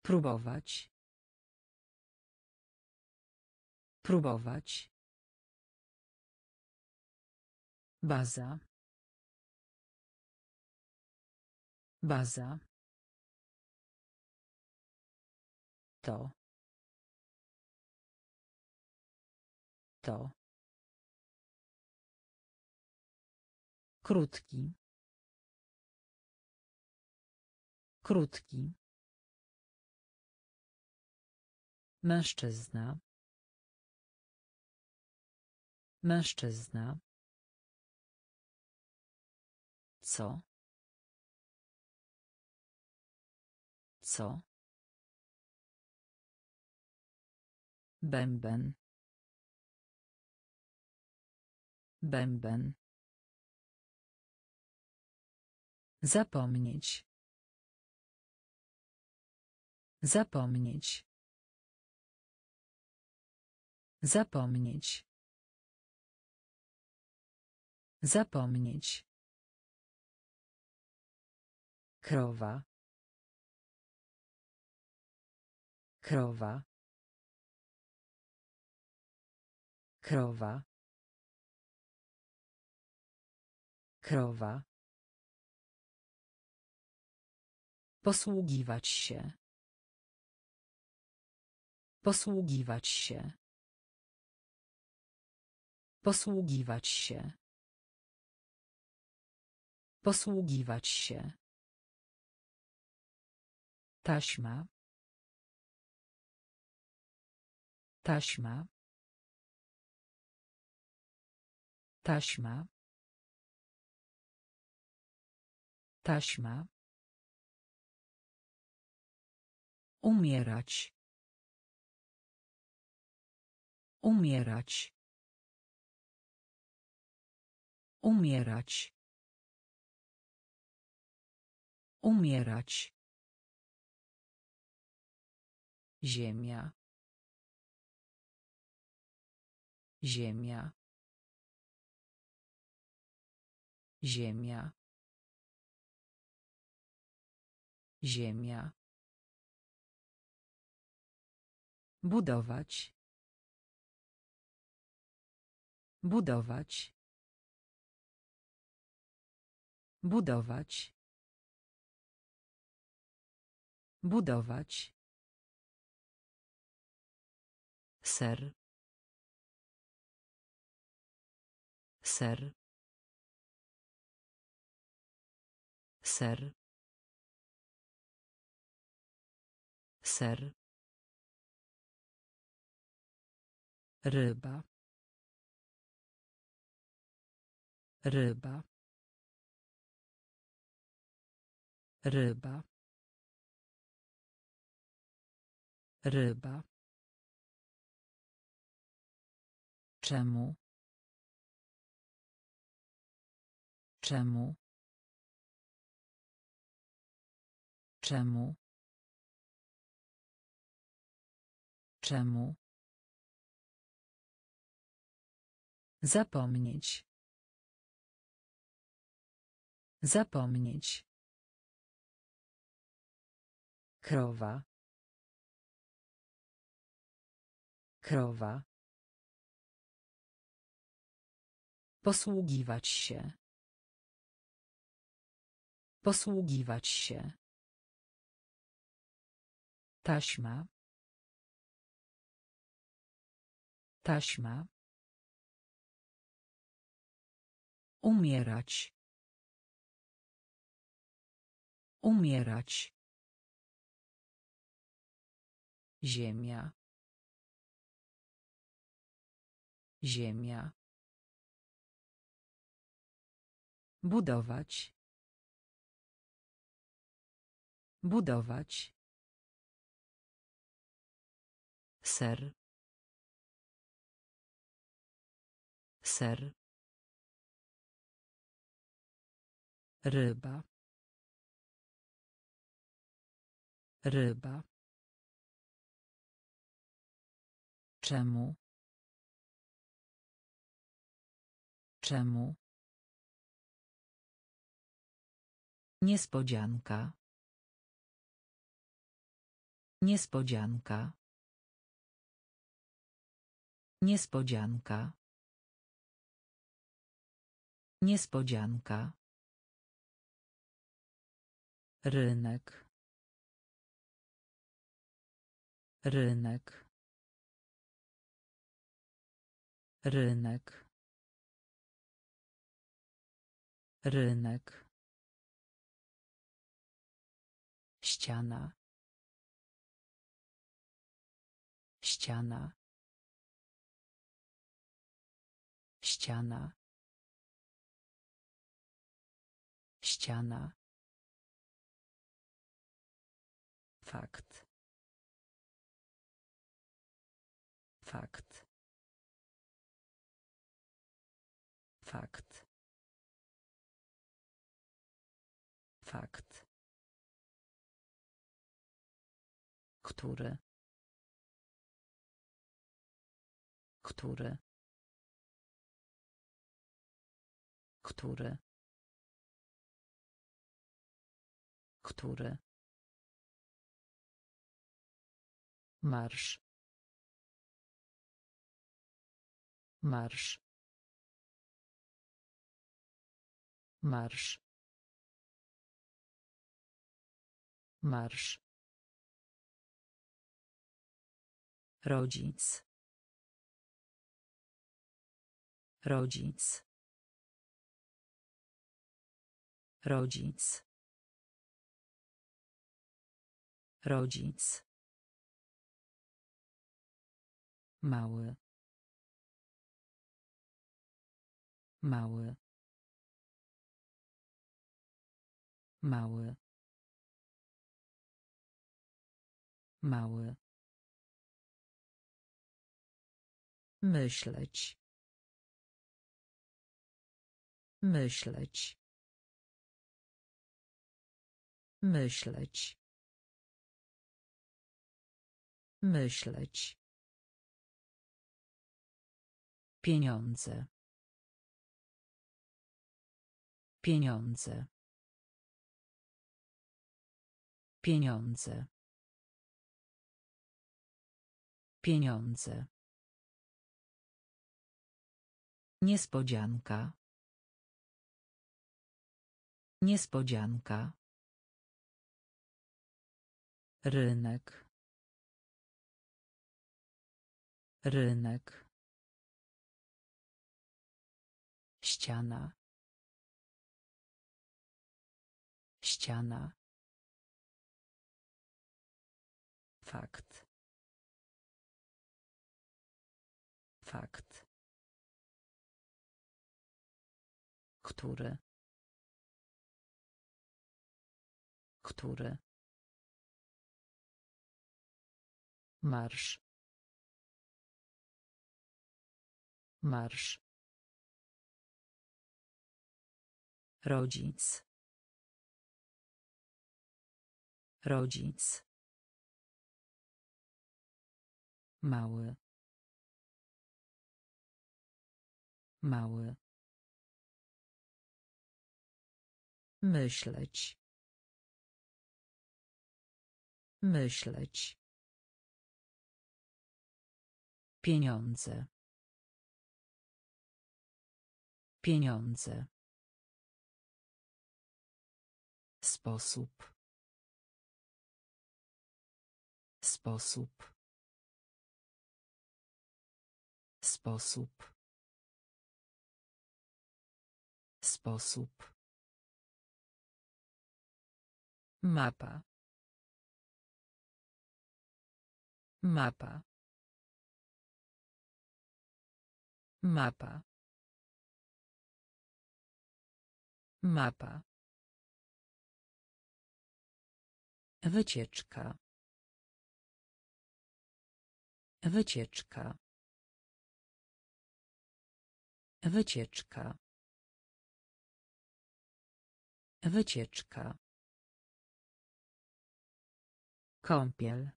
Próbować. Próbować. Baza. Baza. To. To. Krótki. Krótki. Mężczyzna. Mężczyzna. Co? Co? Bęben. Bęben. Zapomnieć. Zapomnieć. Zapomnieć. Zapomnieć. Krowa. Krowa. Krowa. Krowa. Posługiwać się. Posługiwać się. Posługiwać się. Posługiwać się. Taśma. Taśma. Taśma. Taśma. Umierać. Umierać. Umierać. Umierać. Ziemia. Ziemia. Ziemia. Ziemia. Budować. Budować. Budować. Budować. Ser. Ser. Ser. Ser. Ryba. Ryba. Ryba. Ryba. Czemu? Czemu? Czemu? Czemu? Zapomnieć. Zapomnieć. Krowa. Krowa. Posługiwać się. Posługiwać się. Taśma. Taśma. Umierać. Umierać. Ziemia. Ziemia. Budować. Budować. Ser. Ser. Ryba. Ryba. Czemu? Czemu? Niespodzianka. Niespodzianka. Niespodzianka. Niespodzianka. Rynek. Rynek. Rynek. Rynek. ściana ściana ściana ściana fakt fakt fakt Fakt. Który. Który. Który. Który. Marsz. Marsz. Marsz. Marsz. Rodzic. Rodzic. Rodzic. Rodzic. Mały. Mały. Mały. Mały. Myśleć. Myśleć. Myśleć. Myśleć. Pieniądze. Pieniądze. Pieniądze. Pieniądze. Niespodzianka. Niespodzianka. Rynek. Rynek. Ściana. Ściana. Fakt. Fakt. Który. Który. Marsz. Marsz. Rodzic. Rodzic. Mały. Mały. Myśleć. Myśleć. Pieniądze. Pieniądze. Sposób. Sposób. Sposób. Sposób. Mapa. Mapa. Mapa. Mapa. Wycieczka. Wycieczka. Wycieczka. Wycieczka. Kąpiel.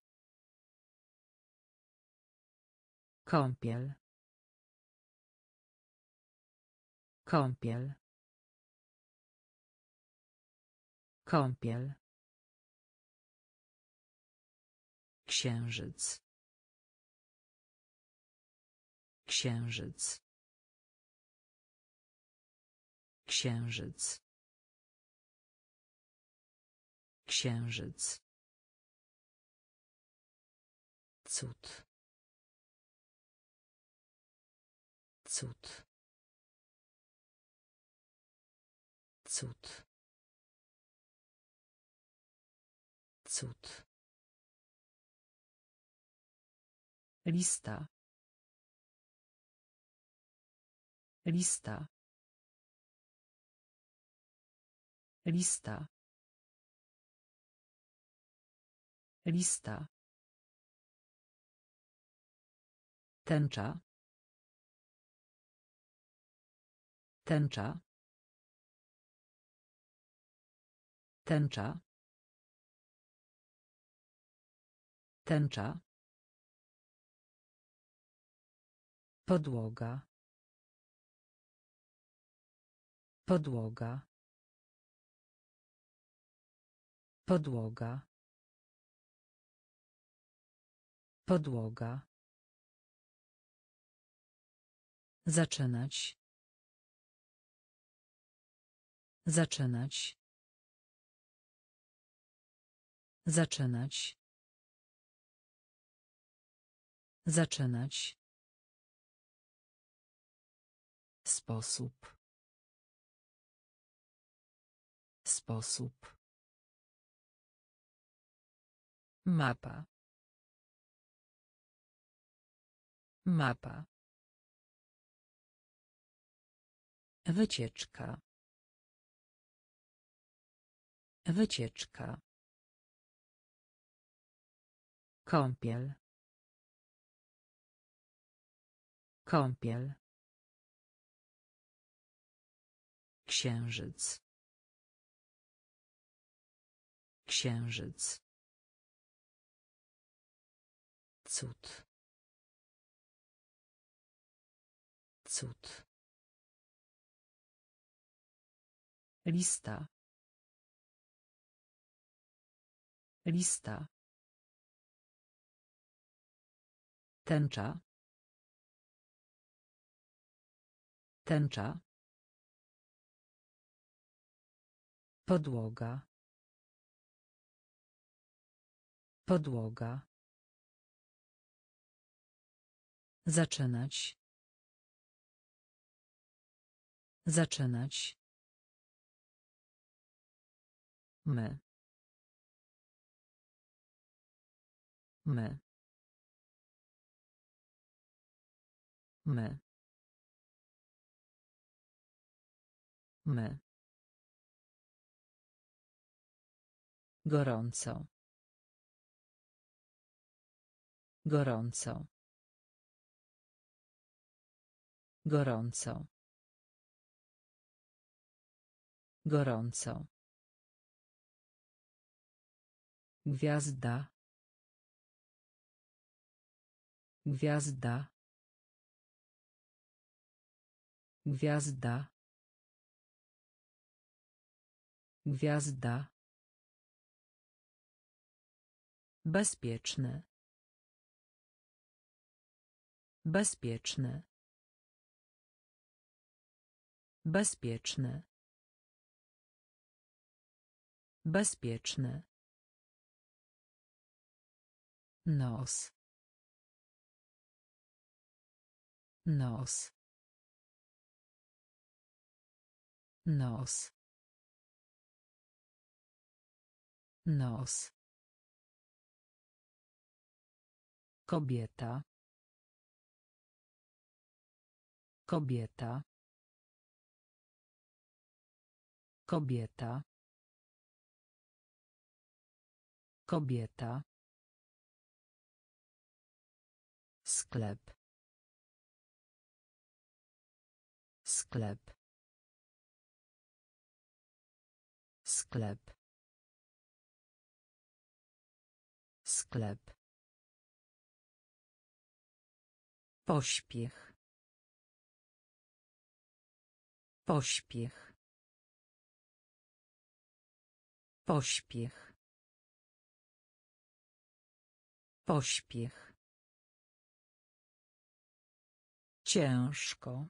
Kąpiel. Kąpiel. Kąpiel. Księżyc. Księżyc. Księżyc. Księżyc. Cud. Cud. Cud. Cud. Lista. Lista. Lista. Lista. Tęcza. Tęcza. Tęcza. Tęcza. Podłoga. Podłoga. Podłoga. Podłoga. Zaczynać. Zaczynać. Zaczynać. Zaczynać. Sposób. Sposób. Mapa. Mapa. Wycieczka. Wycieczka. Kąpiel. Kąpiel. Księżyc. Księżyc. Cud. Cud. Lista. Lista. Tęcza. Tęcza. Podłoga. Podłoga. Zaczynać. Zaczynać. My. My. My. My. Gorąco. Gorąco. Gorąco. Gorąco. Gwiazda. Gwiazda. Gwiazda. Gwiazda. Bezpieczny. Bezpieczny. Bezpieczny. Bezpieczny. Nos. Nos. Nos. Nos. Kobieta. Kobieta. Kobieta. Kobieta. Sklep. Sklep. Sklep. Sklep. Pośpiech. Pośpiech. Pośpiech. Pośpiech. Ciężko.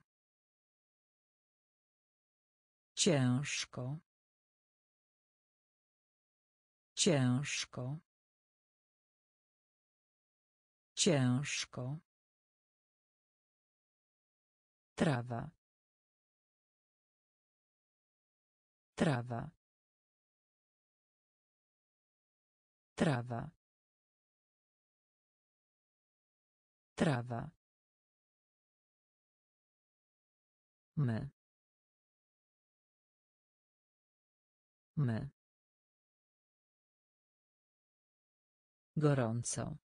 Ciężko. Ciężko. Ciężko. Trawa. Trawa. Trawa. Trawa. My. My. Gorąco.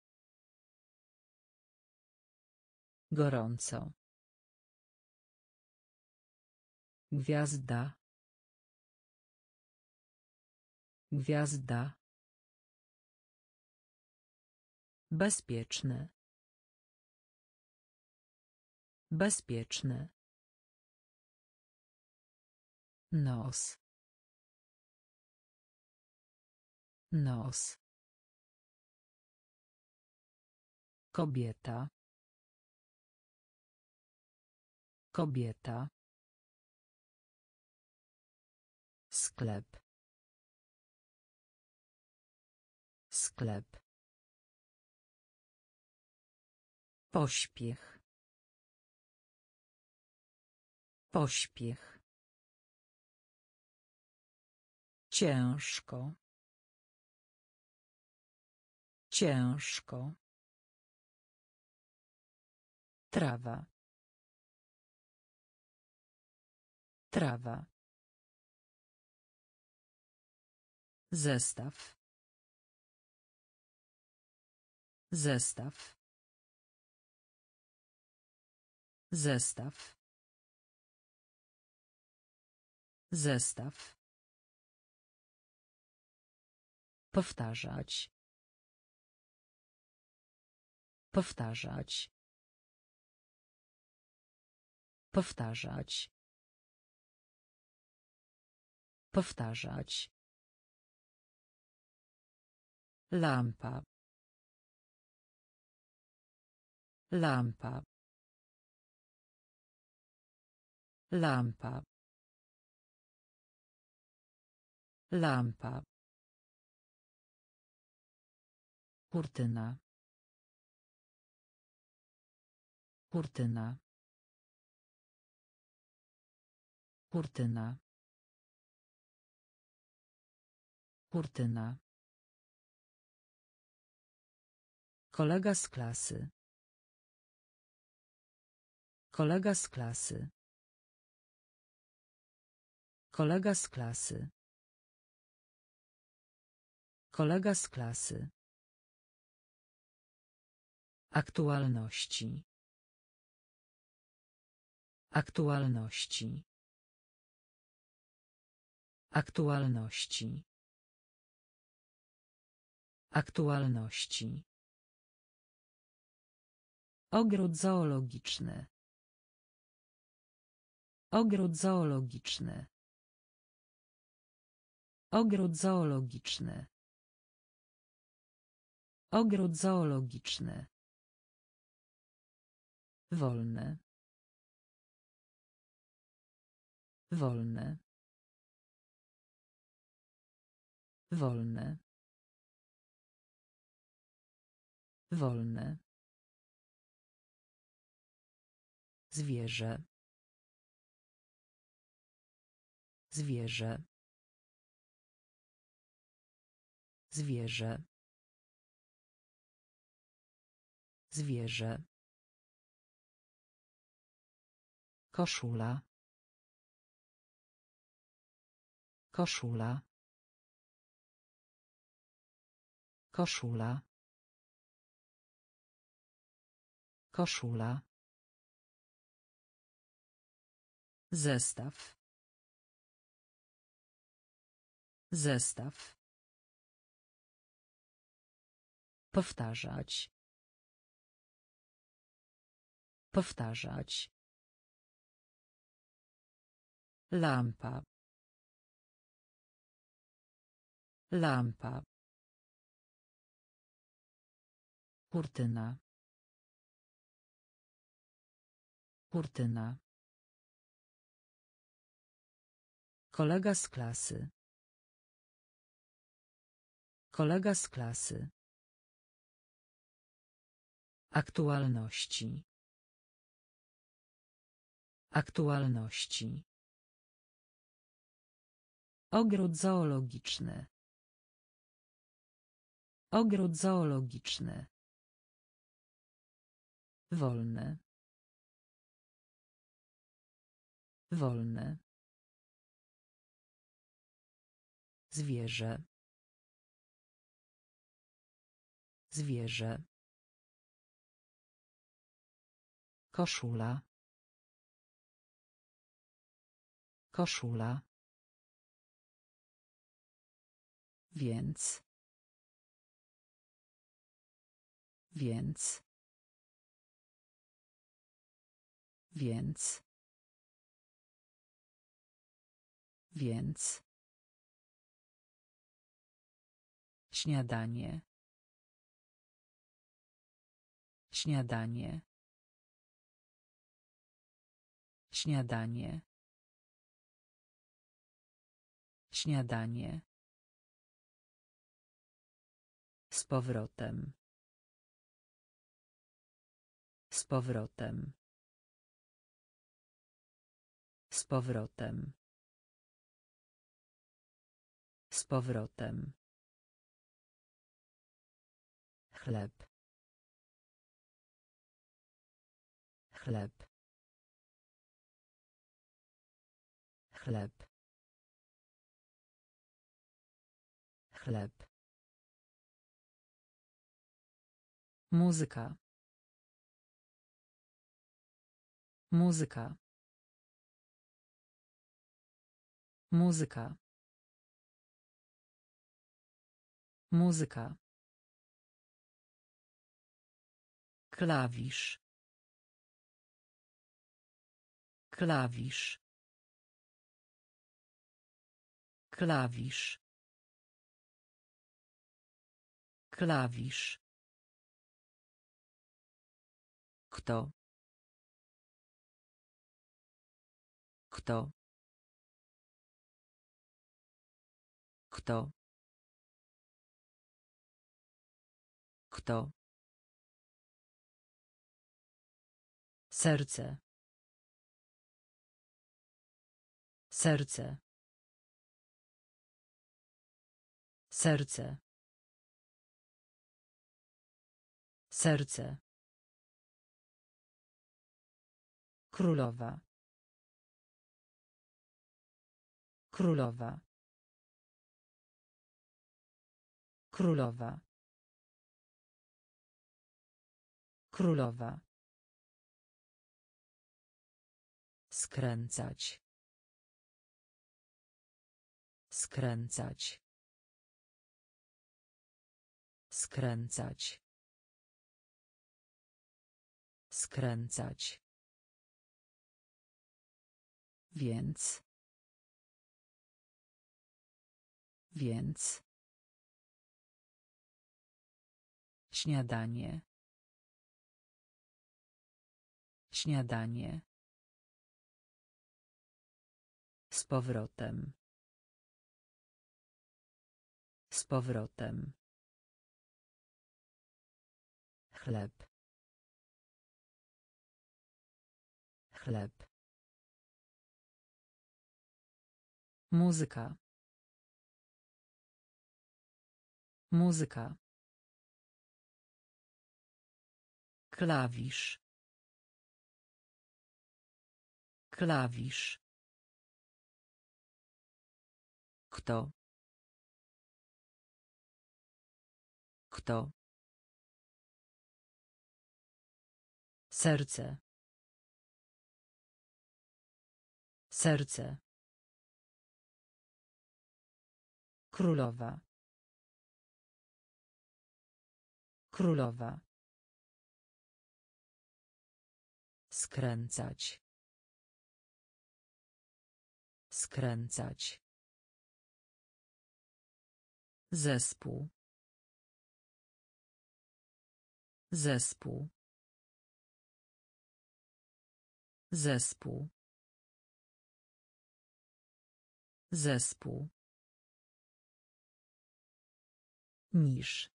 Gorąco. Gwiazda. Gwiazda. Bezpieczny. Bezpieczny. Nos. Nos. Kobieta. Kobieta. Sklep. Sklep. Pośpiech. Pośpiech. Ciężko. Ciężko. Trawa. Trawa. Zestaw. Zestaw. Zestaw. Zestaw. Powtarzać. Powtarzać. Powtarzać. Powtarzać. Lampa. Lampa. Lampa. Lampa. Kurtyna. Kurtyna. Kurtyna. Kurtyna. Kolega z klasy. Kolega z klasy. Kolega z klasy. Kolega z klasy. Aktualności. Aktualności. Aktualności. Aktualności. Ogród zoologiczny. Ogród zoologiczny. Ogród zoologiczny. Ogród zoologiczny. Wolny. Wolny. Wolny. Zwierzę. Zwierzę. Zwierzę. Zwierzę. Koszula. Koszula. Koszula. Koszula. Zestaw. Zestaw. Powtarzać. Powtarzać. Lampa. Lampa. Kurtyna. Kurtyna. Kolega z klasy. Kolega z klasy. Aktualności. Aktualności. Ogród zoologiczny. Ogród zoologiczny. Wolny. Zwierzę. Zwierzę. Koszula. Koszula. Więc. Więc. Więc. Więc. Śniadanie. Śniadanie. Śniadanie. Śniadanie. Z powrotem. Z powrotem. Z powrotem. Z powrotem. Chleb. Chleb. Chleb. Chleb. Muzyka. Muzyka. Muzyka. Muzyka. Klawisz. Klawisz. Klawisz. Klawisz. Kto? Kto? Kto? Kto? Serce. Serce. Serce. Serce. Królowa. Królowa. Królowa. Królowa. Skręcać. Skręcać. Skręcać. Skręcać. Więc. Więc. Śniadanie. Śniadanie. Z powrotem. Z powrotem. Chleb. Chleb. Muzyka. Muzyka. Klawisz. Klawisz. Kto? Kto? Serce. Serce. Królowa. Królowa. Skręcać. Skręcać. Zespół. Zespół. Zespół. Zespół. Niż.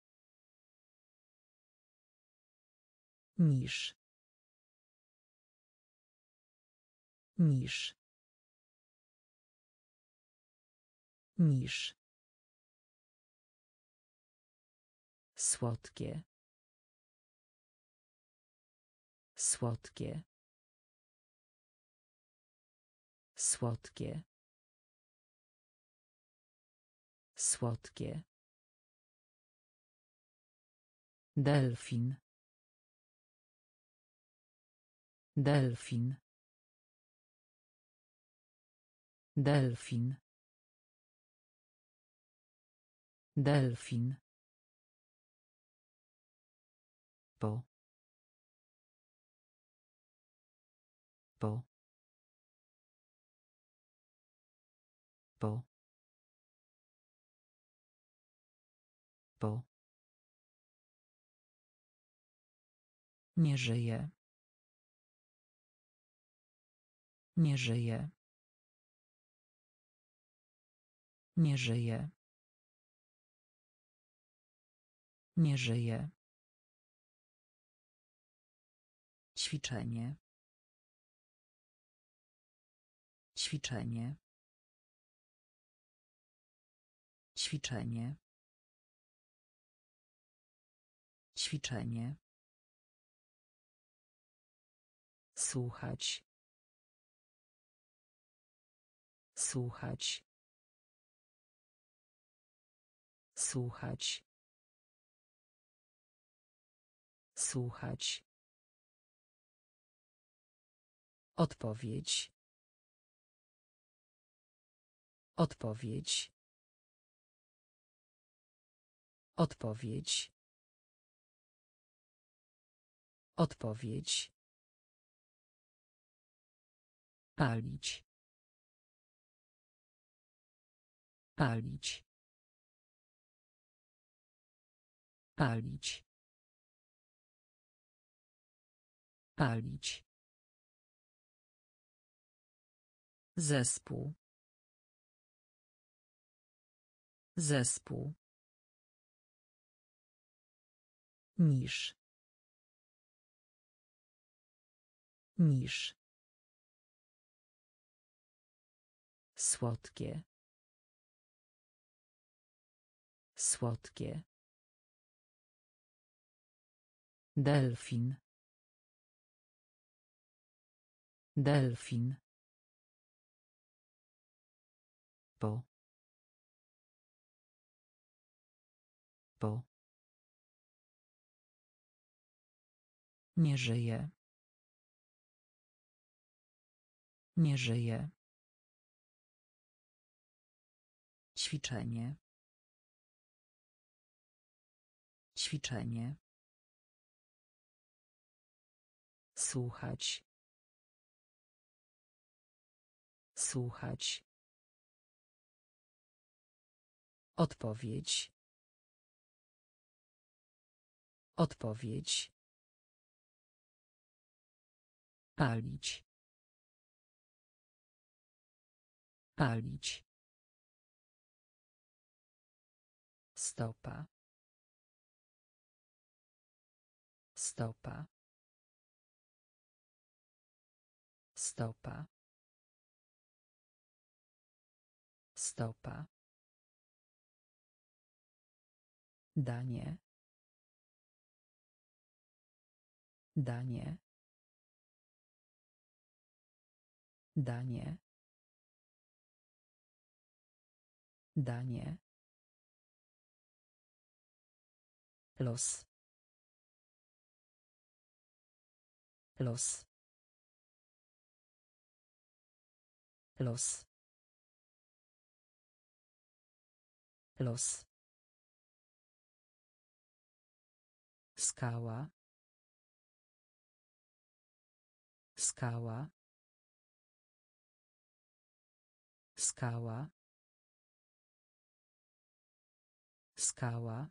Niż. Niż. Niż. Słodkie. Słodkie. Słodkie. Słodkie. Delfin. Delfin. Delfin. Delfin. Po. Po. Po. Po. Nie żyje. Nie żyje. Nie żyje. Nie żyje. Ćwiczenie. Ćwiczenie. Ćwiczenie. Ćwiczenie. Słuchać. Słuchać. Słuchać. Słuchać. Odpowiedź. Odpowiedź. Odpowiedź. Odpowiedź. Palić. Palić. Palić. Palić. Zespół. Zespół. Niż. Niż. Słodkie. Słodkie. Delfin. Delfin. Po. Po. Nie żyje. Nie żyje. Ćwiczenie. Ćwiczenie. Słuchać. Słuchać. Odpowiedź. Odpowiedź. Palić. Palić. Stopa. Stopa. Stopa. Stopa. Danie. Danie. Danie. Danie. Los. Los. Los. Los. Skała. Skała. Skała. Skała.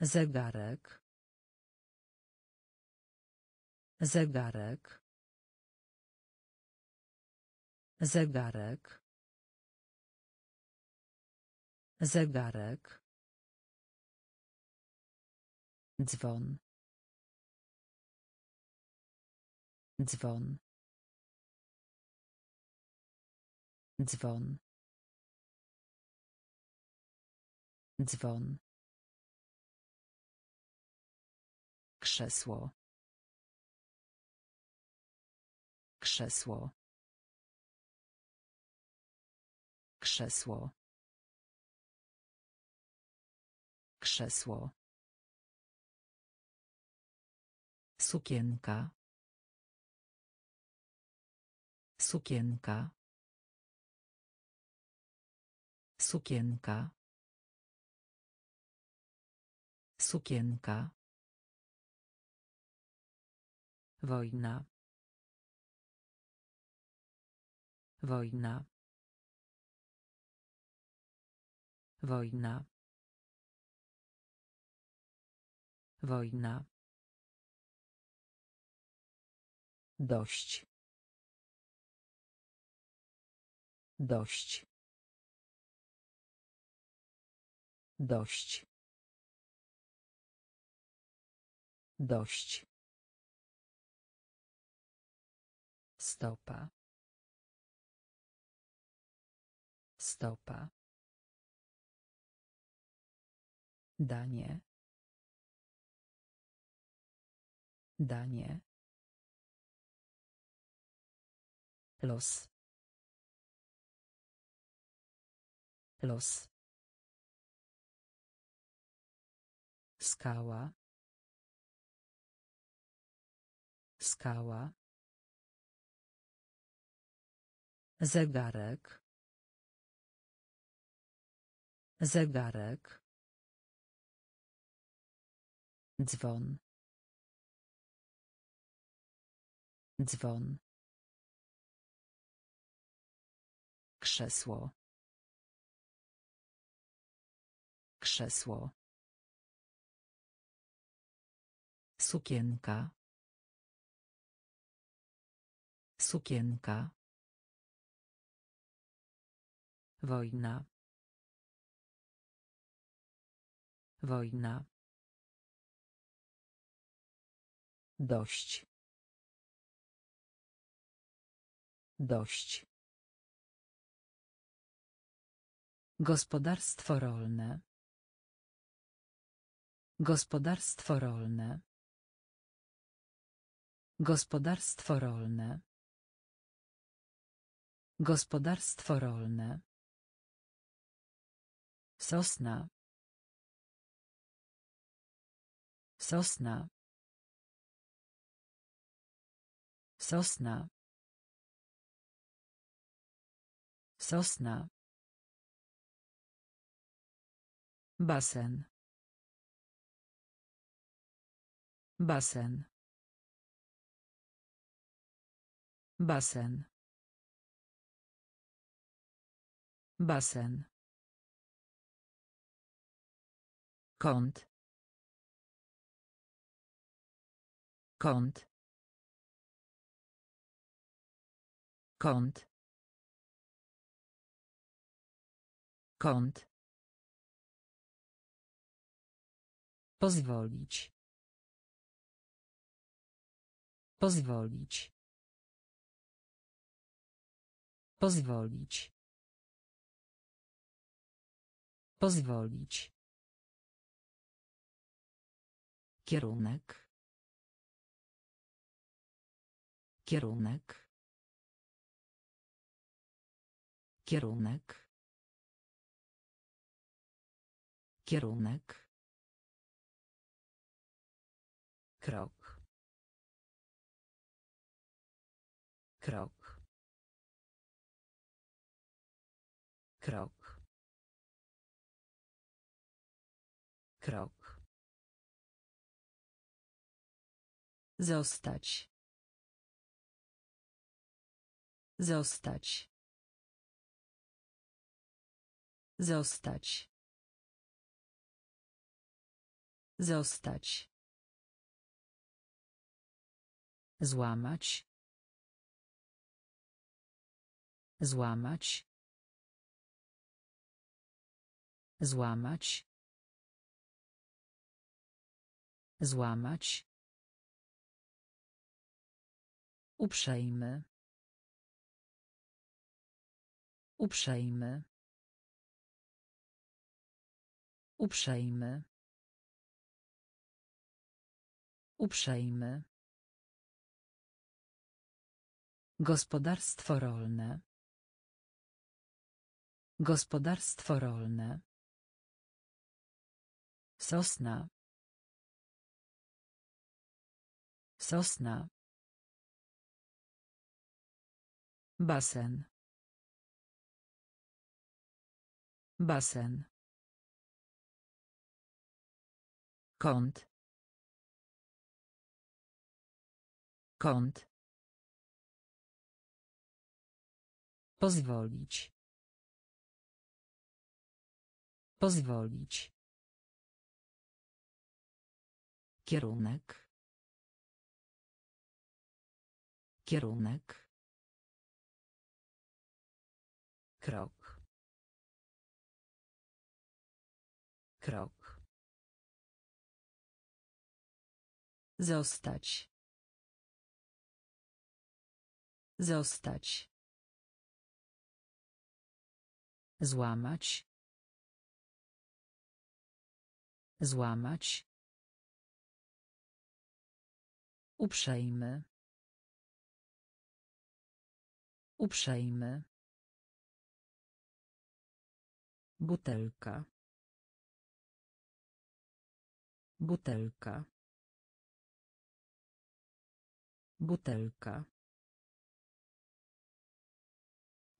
Zegarek. Zegarek. Zegarek. Zegarek. Dzwon. Dzwon. Dzwon. Dzwon. Krzesło. Krzesło. Krzesło. Krzesło. Sukienka. Sukienka. Sukienka. Sukienka. Wojna. Wojna. Wojna. Wojna. Dość. Dość. Dość. Dość. Stopa. Stopa. Danie. Danie. Los. Los. Skała. Skała. Zegarek. Zegarek. Dzwon. Dzwon. Krzesło. Krzesło. Sukienka. Sukienka. Wojna. Wojna. Dość. Dość. Gospodarstwo rolne. Gospodarstwo rolne. Gospodarstwo rolne. Gospodarstwo rolne. Sosna. Sosna. Sosna. Sosna. Basen. Basen. Basen. Basen. Kąt. Kąt. Kąt. Kąt. Pozwolić. Pozwolić. Pozwolić. Pozwolić. Kierunek. Kierunek. Kierunek. Kierunek. Krok. Krok. Krok. Krok. Zostać. Zostać. Zostać. Zostać. Złamać. Złamać. Złamać. Złamać. Uprzejmy. Uprzejmy. Uprzejmy. Uprzejmy. Gospodarstwo rolne. Gospodarstwo rolne. Sosna. Sosna. Basen. Basen. Kąt. Kąt. Pozwolić. Pozwolić. Kierunek. Kierunek. Krok. Krok. Zostać. Zostać. Złamać. Złamać. Uprzejmy. Uprzejmy. Butelka. Butelka. Butelka.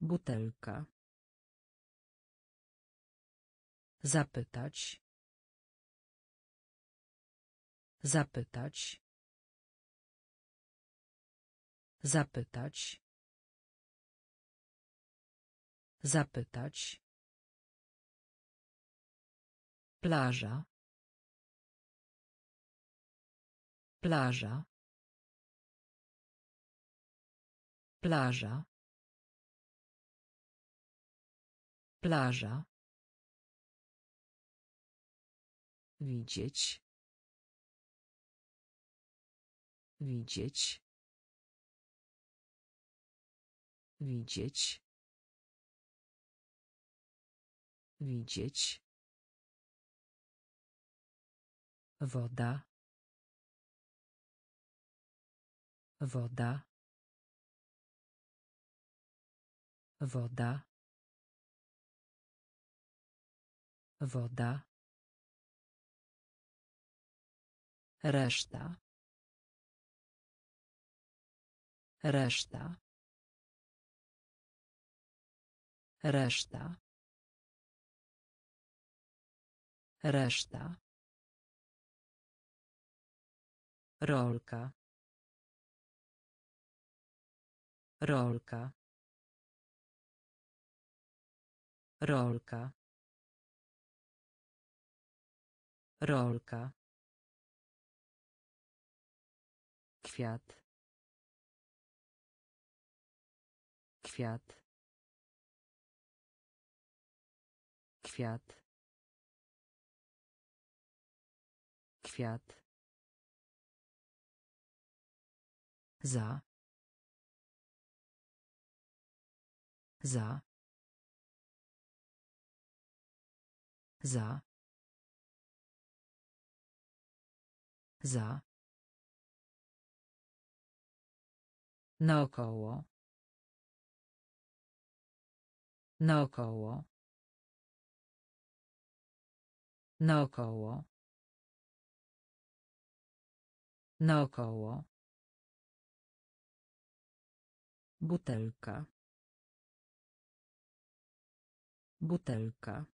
Butelka. Zapytać. Zapytać. Zapytać. Zapytać. Plaża. Plaża. Plaża. Plaża. Widzieć. Widzieć. Widzieć. Widzieć. Woda. Woda. Woda. Woda. Reszta. Reszta. Reszta. Reszta. Rolka. Rolka. Rolka. Rolka. Kwiat. Kwiat. Kwiat. Kwiat. Za. Za. Za. Za. Naokoło. Naokoło. Naokoło. Naokoło. Butelka. Butelka.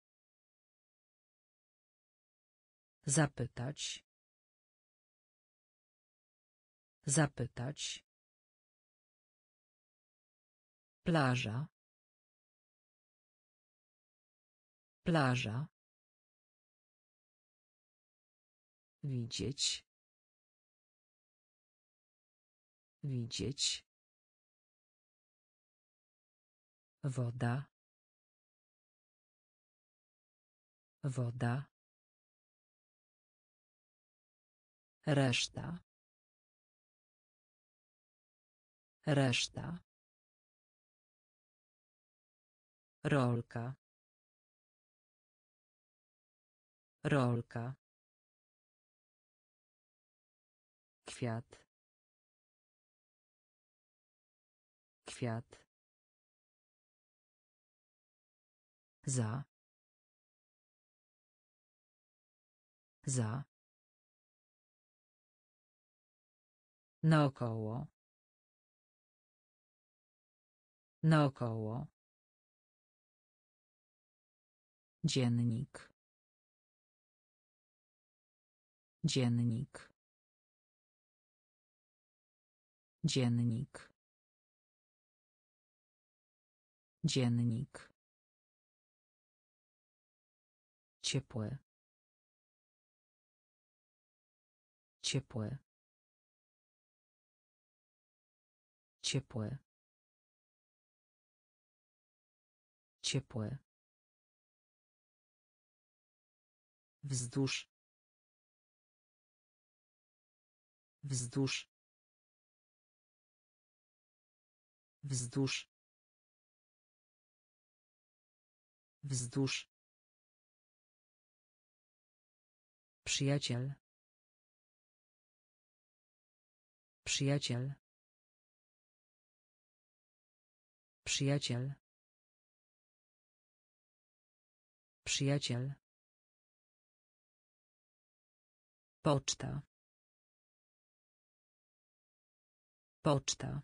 Zapytać. Zapytać. Plaża. Plaża. Widzieć. Widzieć. Woda. Woda. Reszta. Reszta. Rolka. Rolka. Kwiat. Kwiat. Za. Za. Naokoło. Naokoło. Dziennik. Dziennik. Dziennik. Dziennik. Ciepłe. Ciepłe. Ciepłe. Ciepłe. Wzdłuż. Wzdłuż. Wzdłuż. Wzdłuż. Przyjaciel. Przyjaciel. Przyjaciel. Przyjaciel. Poczta. Poczta.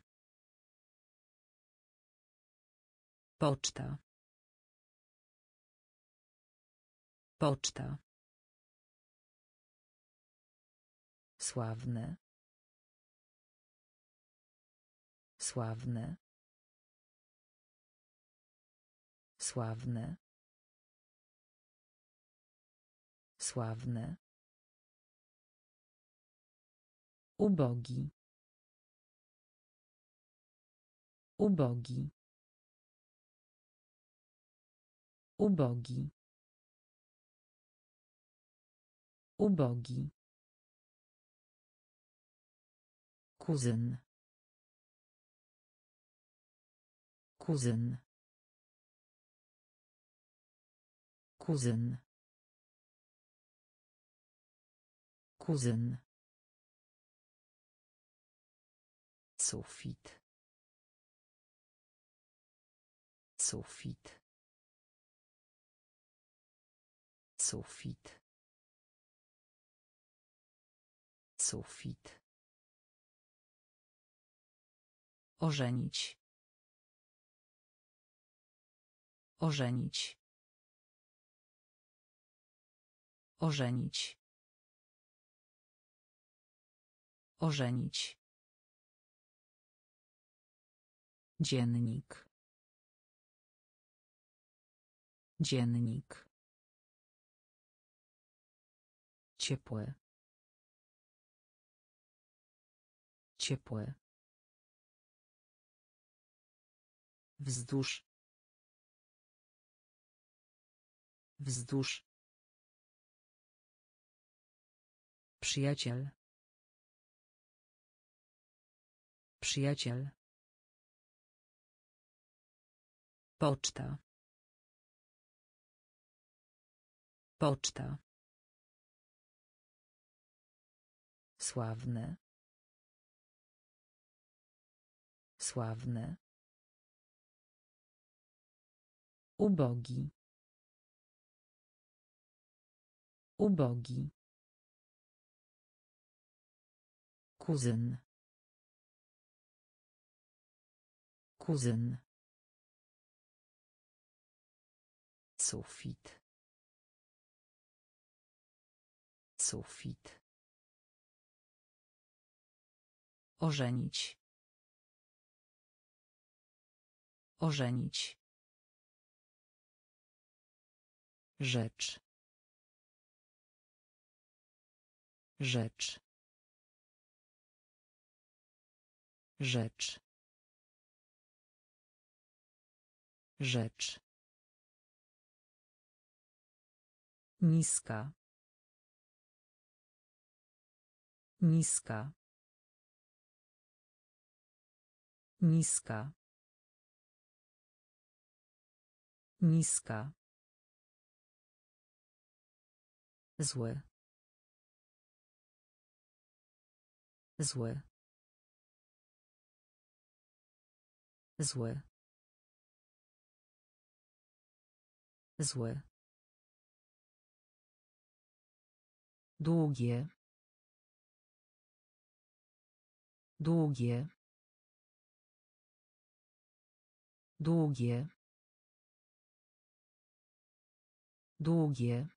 Poczta. Poczta. Sławne. Sławne. Sławne. Sławne. Ubogi. Ubogi. Ubogi. Ubogi. Kuzyn. Kuzyn. Kuzyn. Kuzyn. Sufit. Sufit. Sufit. Sufit. Ożenić. Ożenić. Ożenić. Ożenić. Dziennik. Dziennik. Ciepłe. Ciepłe. Wzdłuż. Wzdłuż. Przyjaciel. Przyjaciel. Poczta. Poczta. Sławne. Sławne. Ubogi. Ubogi. Kuzyn. Kuzyn. Sufit. Sufit. Ożenić. Ożenić. Rzecz. Rzecz. Rzecz. Rzecz. Niska. Niska. Niska. Niska. Zły. Zły. Zły. Zły. Długie. Długie. Długie. Długie.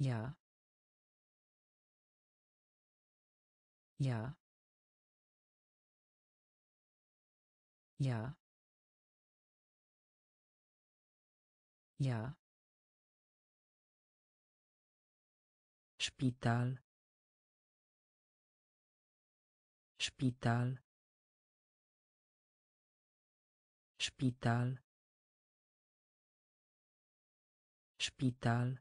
Ja. Ja. Ja. Ja. Szpital. Szpital. Szpital. Szpital.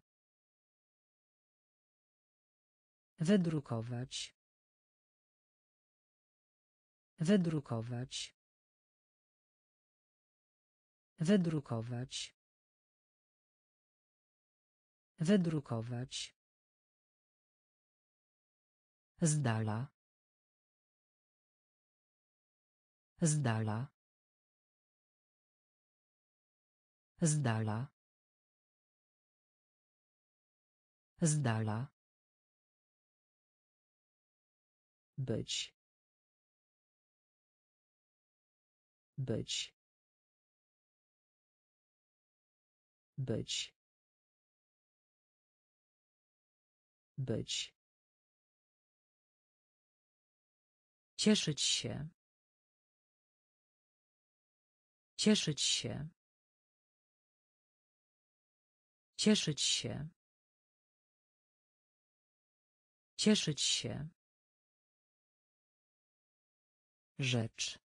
Wydrukować. Wydrukować. Wydrukować. Wydrukować. Z dala. Z dala. Z dala. Z dala. Być. Być. Być. Być. Cieszyć się. Cieszyć się. Cieszyć się. Cieszyć się. Rzecz.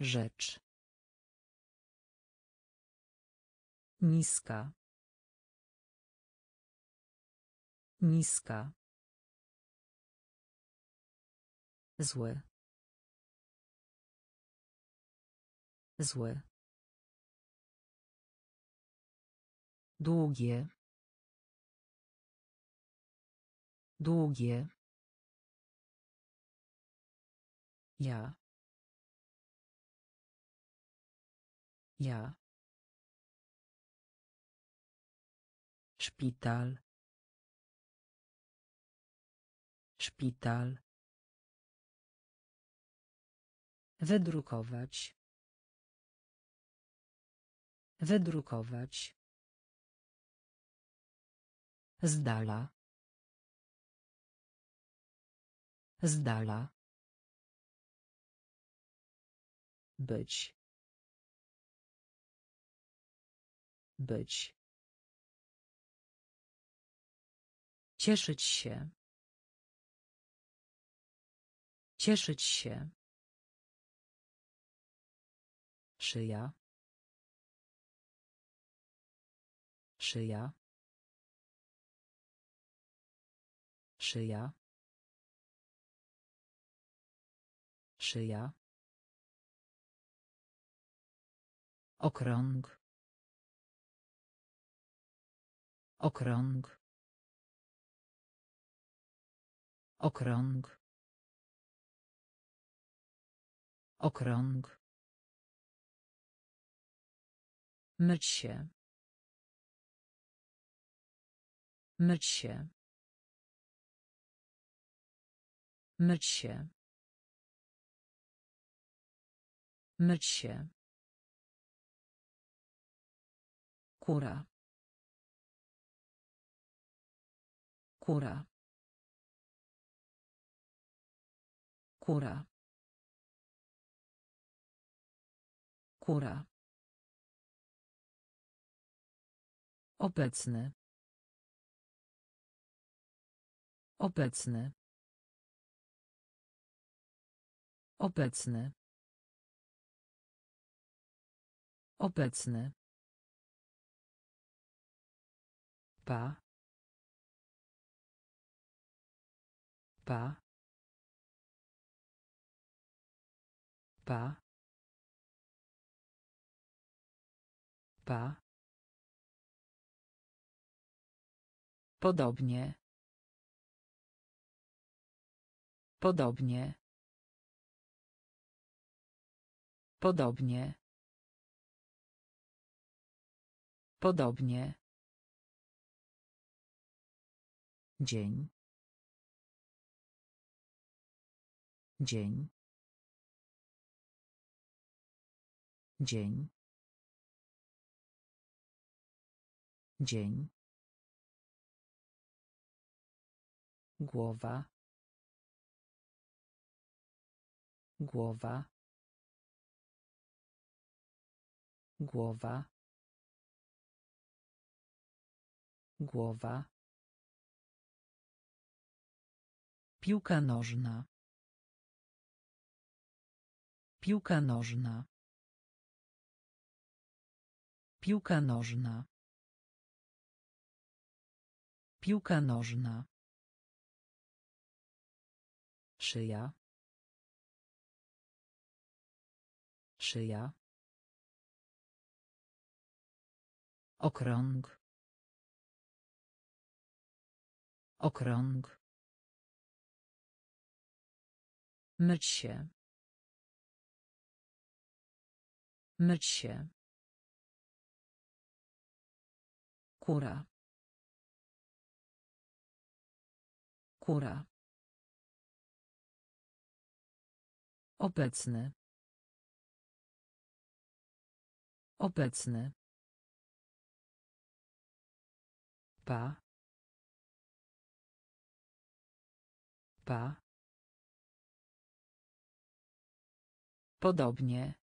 Rzecz. Niska. Niska. Zły. Zły. Długie. Długie. Ja. Ja. Szpital. Szpital. Wydrukować. Wydrukować. Z dala. Z dala. Być. Być. Cieszyć się. Cieszyć się. Szyja. Szyja. Szyja. Szyja. Okrąg. Okrąg. Okrąg. Okrąg. Myć się. Myć się. Myć się. Myć się. Kura. Kura. Kura. Kura. Obecny. Obecny. Obecny. Obecny. Pa. Pa. Pa. Pa. Podobnie. Podobnie. Podobnie. Podobnie. Dzień. Dzień. Dzień. Dzień. Głowa. Głowa. Głowa. Głowa. Piłka nożna. Piłka nożna. Piłka nożna. Piłka nożna. Szyja. Szyja. Okrąg. Okrąg. Myć się. Myć się. Kura. Kura. Obecny. Obecny. Pa. Pa. Podobnie.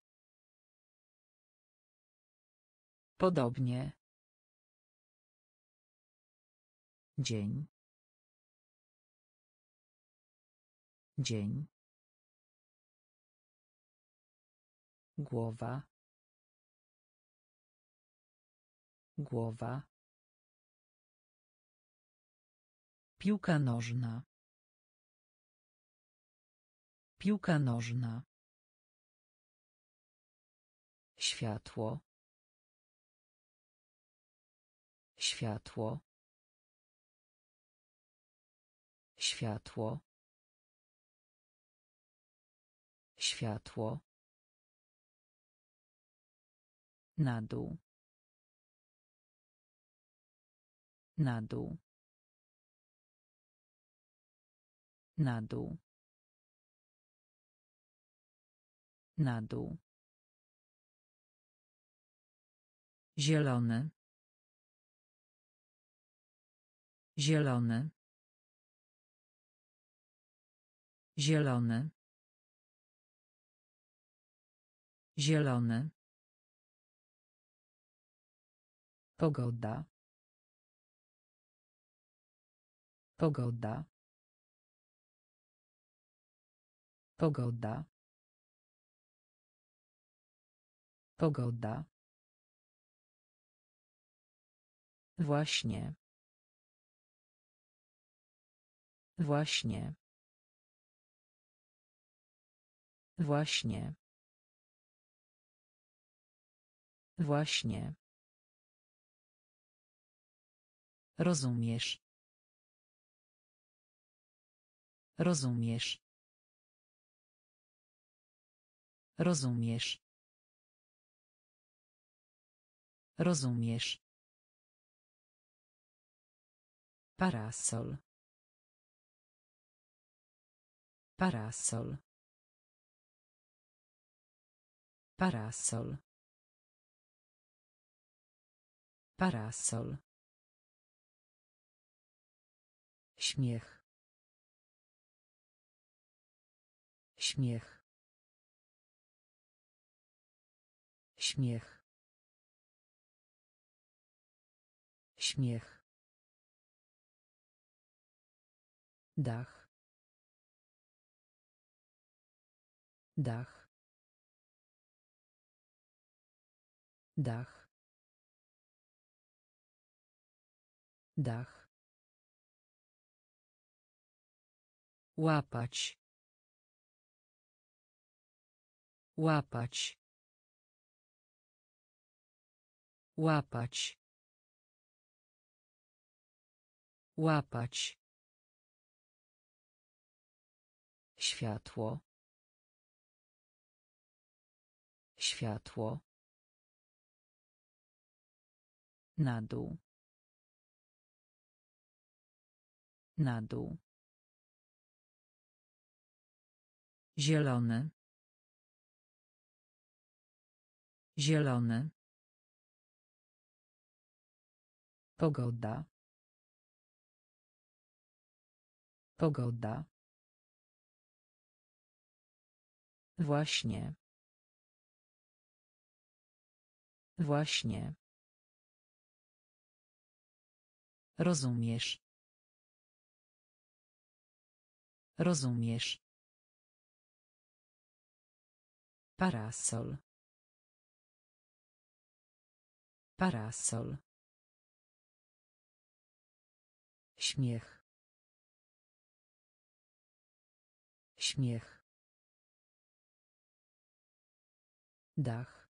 Podobnie. Dzień. Dzień. Głowa. Głowa. Piłka nożna. Piłka nożna. Światło. Światło. Światło. Światło. Na dół. Na dół. Na dół. Na dół. Zielony. Zielony. Zielony. Zielony. Pogoda. Pogoda. Pogoda. Pogoda. Właśnie. Właśnie. Właśnie. Właśnie. Rozumiesz. Rozumiesz. Rozumiesz. Rozumiesz. Parasol. Parasol. Parasol. Parasol. Śmiech. Śmiech. Śmiech. Śmiech. Dach. Dach. Dach. Dach. Łapać. Łapać. Łapać. Łapać. Światło. Światło. Na dół. Na dół. Zielony. Zielony. Pogoda. Pogoda. Właśnie. Właśnie. Rozumiesz. Rozumiesz. Parasol. Parasol. Śmiech. Śmiech. Dach.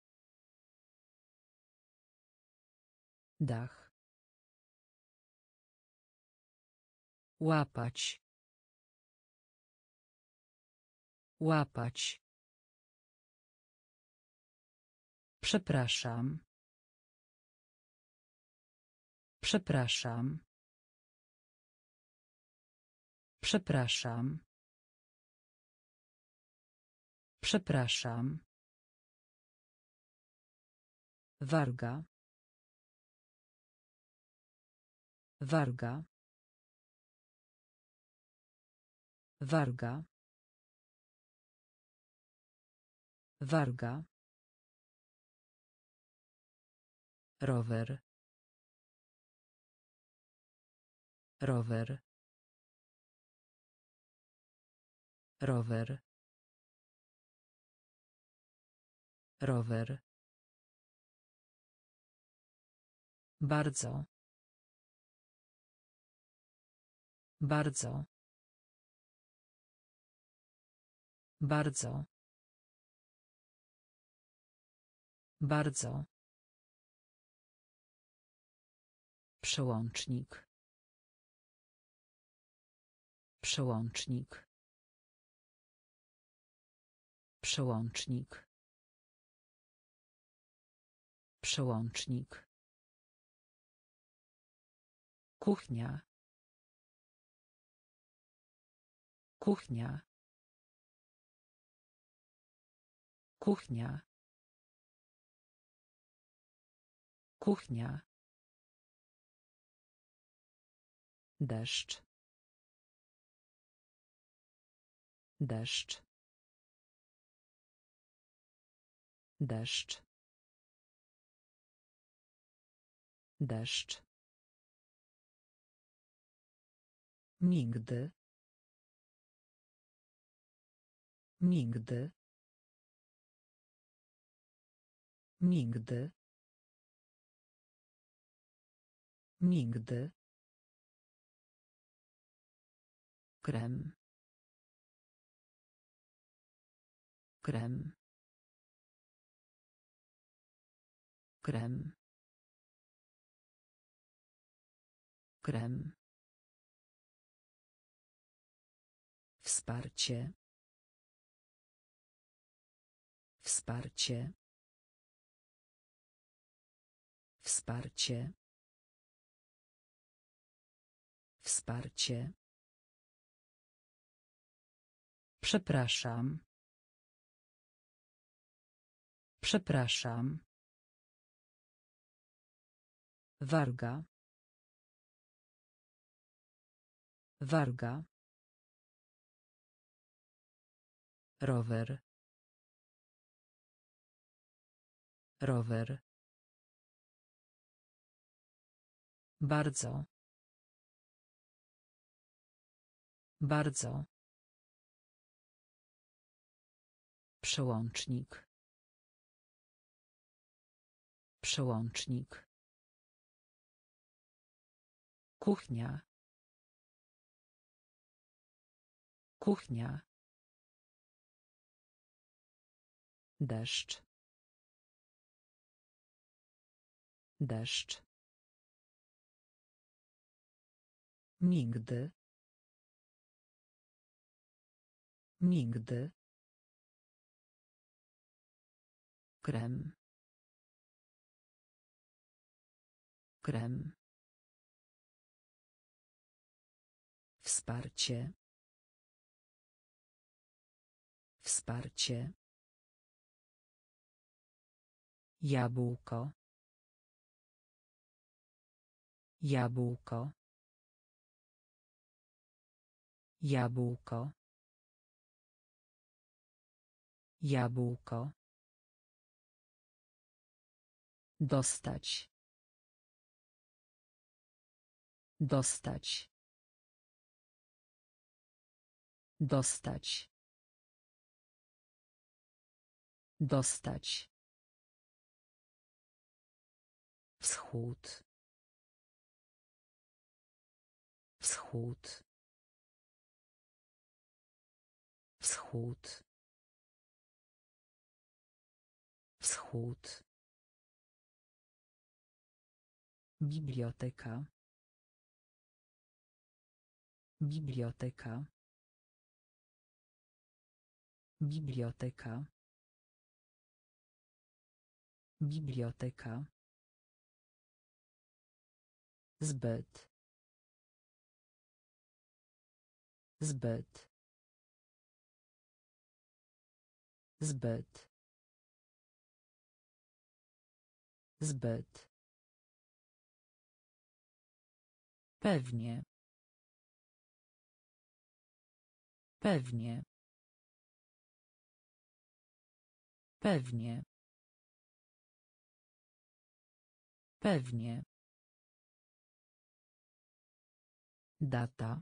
Dach. Łapać. Łapać. Przepraszam. Przepraszam. Przepraszam. Przepraszam. Warga. Warga. Warga. Warga. Rower. Rower. Rower. Rower. Bardzo. Bardzo. Bardzo. Bardzo. Przełącznik. Przełącznik. Przełącznik. Przełącznik. Kuchnia. Kuchnia. Kuchnia. Kuchnia. Deszcz. Deszcz. Deszcz. Deszcz. Nigdy. Nigdy. Nigdy. Nigdy. Krem. Krem. Krem. Krem. Wsparcie. Wsparcie. Wsparcie. Wsparcie. Przepraszam. Przepraszam. Warga. Warga. Rower. Rower. Bardzo. Bardzo. Przełącznik. Przełącznik. Kuchnia. Kuchnia. Deszcz. Deszcz. Nigdy. Nigdy. Krem. Krem. Wsparcie. Wsparcie. Jabłko. Jabłko. Jabłko. Jabłko. Dostać. Dostać. Dostać. Dostać. Wschód. Wschód. Wschód. Wschód. Biblioteka. Biblioteka. Biblioteka. Biblioteka. Zbyt. Zbyt. Zbyt. Zbyt. Pewnie. Pewnie. Pewnie. Pewnie. Data.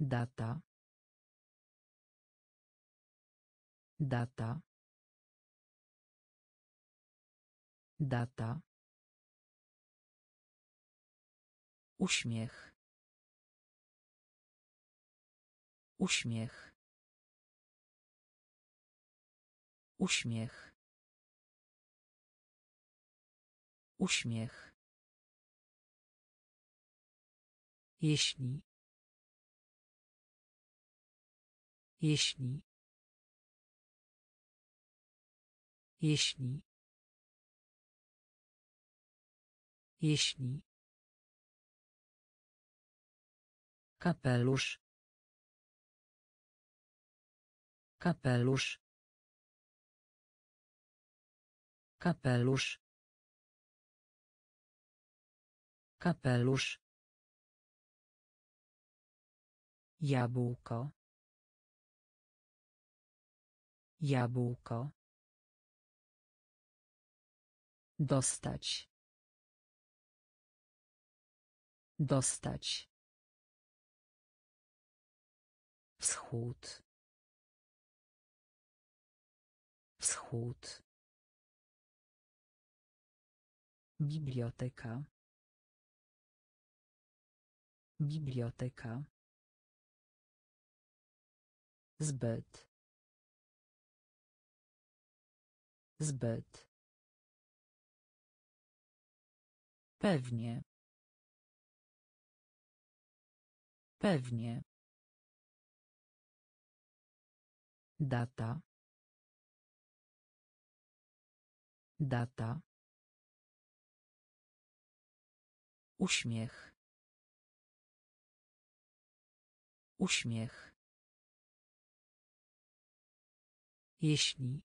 Data. Data. Data. Uśmiech. Uśmiech. Uśmiech. Uśmiech. Jeśli. Jeśli. Jeśli. Jeśli. Kapelusz. Kapelusz. Kapelusz. Kapelusz. Jabłko. Jabłko. Dostać. Dostać. Wschód. Wschód. Biblioteka. Biblioteka. Zbyt. Zbyt. Pewnie. Pewnie. Data. Data. Uśmiech. Uśmiech. Jeśli.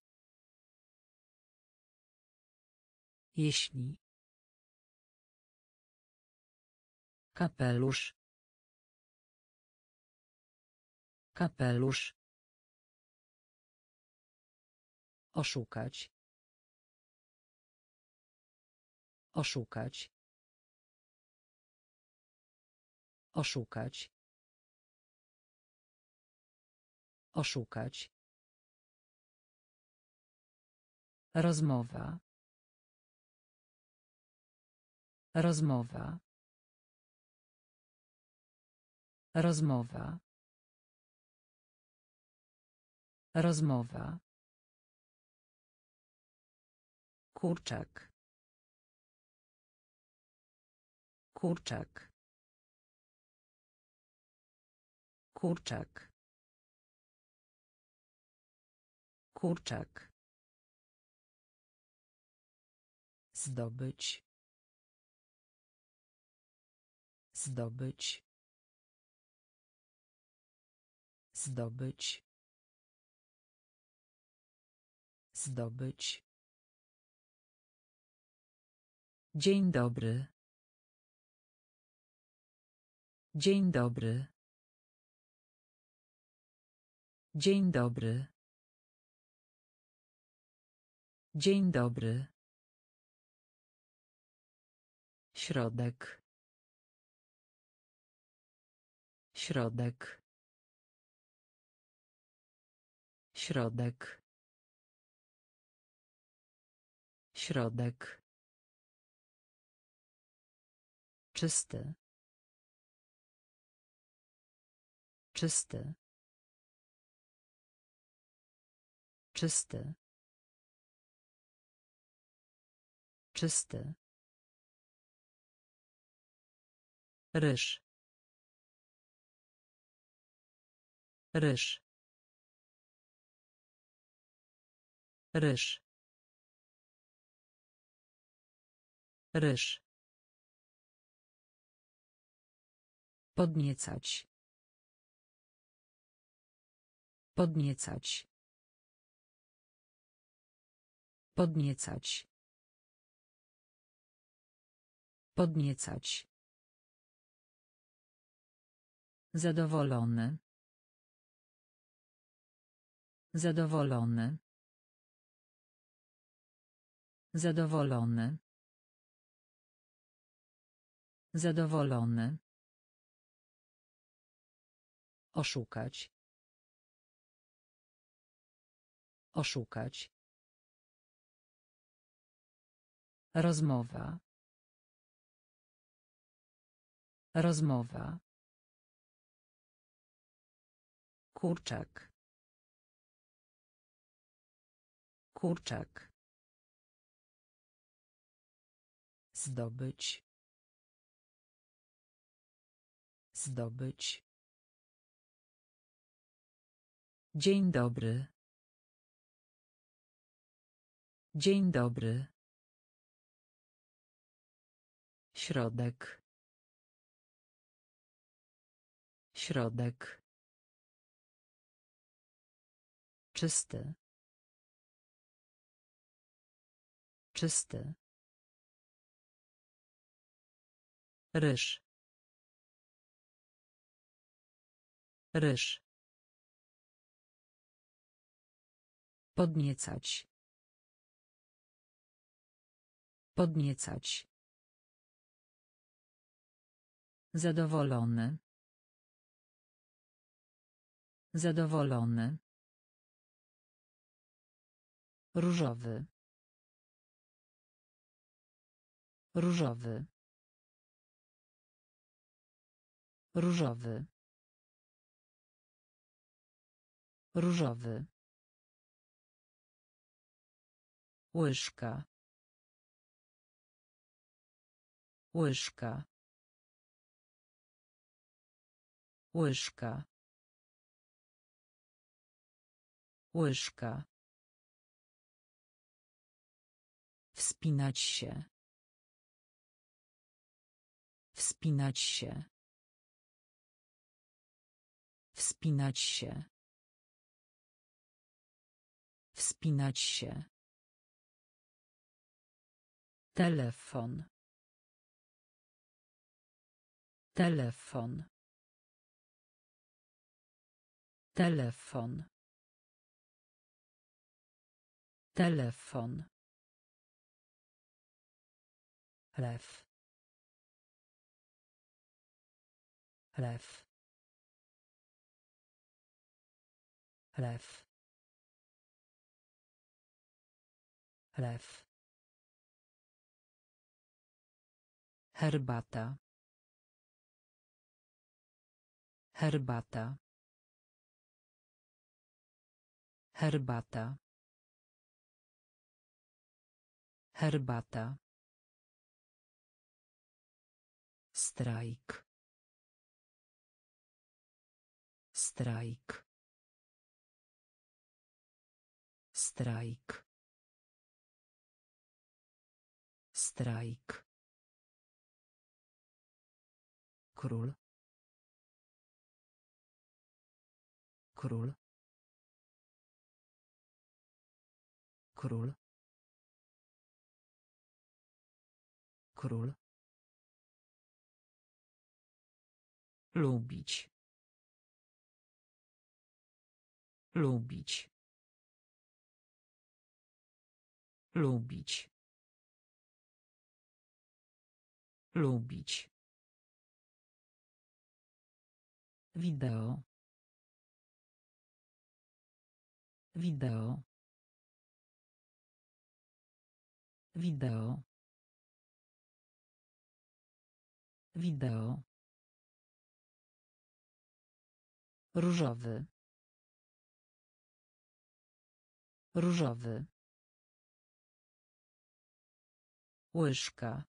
Jeśli. Kapelusz. Kapelusz. Oszukać. Oszukać. Oszukać. Oszukać. Rozmowa. Rozmowa. Rozmowa. Rozmowa. Kurczak. Kurczak. Kurczak. Kurczak. Zdobyć. Zdobyć. Zdobyć. Zdobyć. Dzień dobry. Dzień dobry. Dzień dobry. Dzień dobry. Środek. Środek. Środek. Środek. Czysty. Czysty. Czysty. Czysty. Ryż. Ryż. Ryż. Ryż. Podniecać. Podniecać. Podniecać. Podniecać. Zadowolony. Zadowolony. Zadowolony. Zadowolony. Oszukać. Oszukać. Rozmowa. Rozmowa. Kurczak. Kurczak. Zdobyć. Zdobyć. Dzień dobry. Dzień dobry. Środek. Środek. Czysty. Czysty. Ryż. Ryż. Podniecać. Podniecać. Zadowolony. Zadowolony. Różowy. Różowy. Różowy. Różowy. Łyżka. Łyżka. Łyżka. Łyżka. Wspinać się. Wspinać się. Wspinać się. Wspinać się. Telefon. Telefon. Telefon. Telefon. Lew. Lew. Lew. Lew. Herbata. Herbata. Herbata. Herbata. Strajk. Strajk. Strajk. Strajk. Król. Król. Król. Król. Lubić. Lubić. Lubić. Lubić. Wideo. Wideo. Wideo. Wideo. Różowy. Różowy. Łyżka.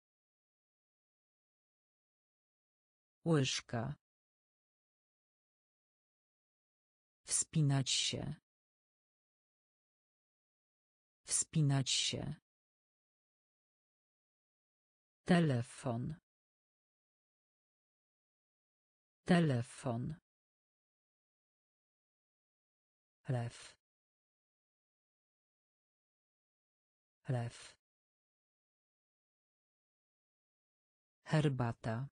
Łyżka. Wspinać się. Wspinać się. Telefon. Telefon. Lew. Lew. Herbata.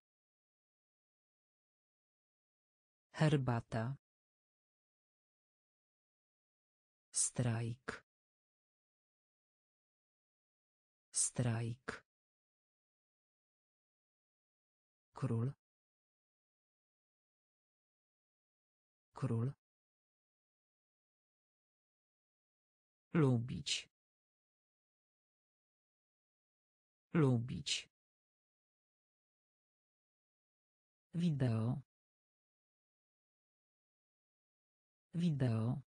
Herbata. Strajk. Strajk. Król. Król. Lubić. Lubić. Wideo. Wideo.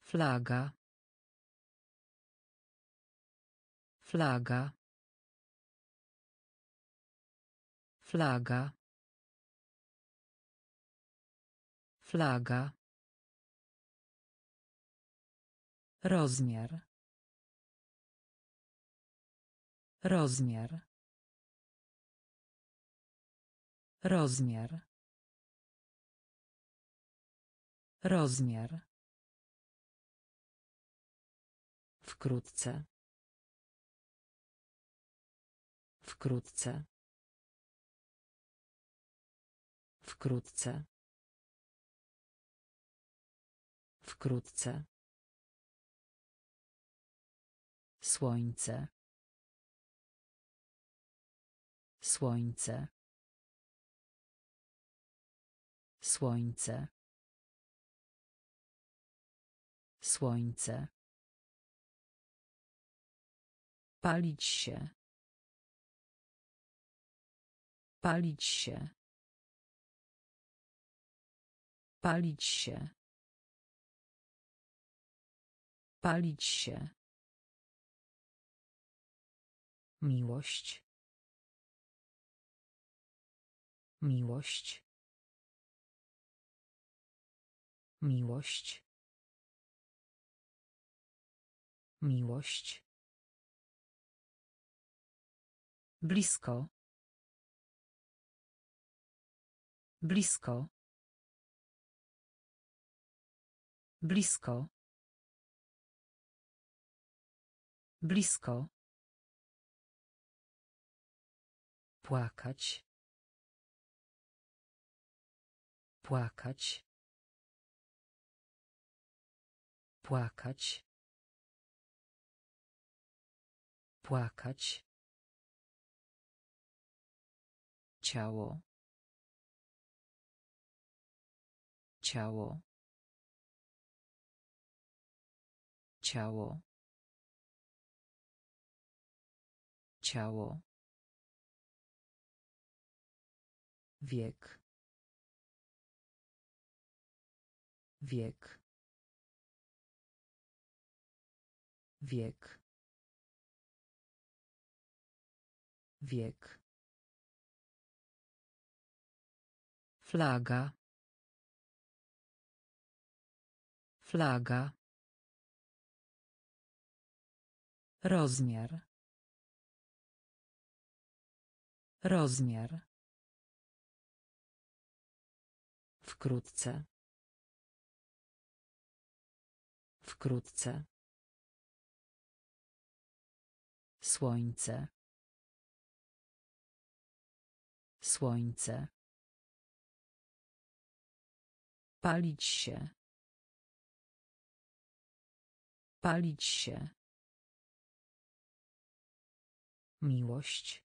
Flaga. Flaga. Flaga. Flaga. Rozmiar. Rozmiar. Rozmiar. Rozmiar. Wkrótce. Wkrótce. Wkrótce. Wkrótce. Słońce. Słońce. Słońce. Słońce. Palić się. Palić się. Palić się. Palić się. Miłość. Miłość. Miłość. Miłość. Blisko. Blisko. Blisko. Blisko. Płakać. Płakać. Płakać. Płakać. Ciało. Ciało. Ciało. Ciało. Wiek. Wiek. Wiek. Wiek. Flaga. Flaga. Rozmiar. Rozmiar. Wkrótce. Wkrótce. Słońce. Słońce. Palić się. Palić się. Miłość.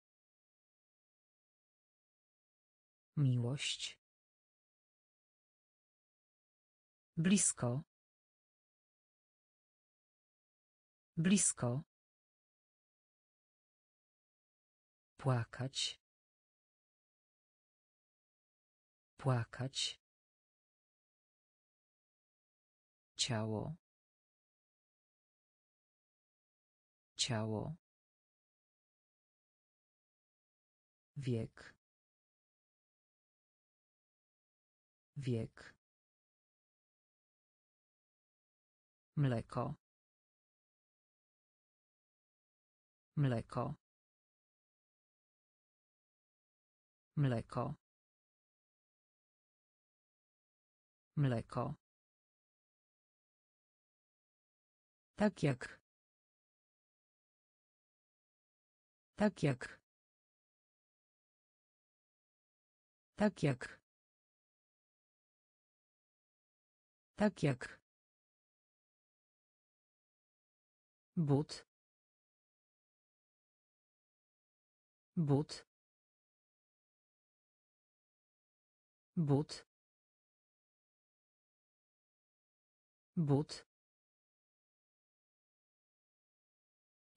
Miłość. Blisko. Blisko. Płakać. Płakać. Ciało. Ciało. Wiek. Wiek. Mleko. Mleko. Mleko. Mleko. Tak jak. Tak jak. Tak jak. Tak jak. but but but but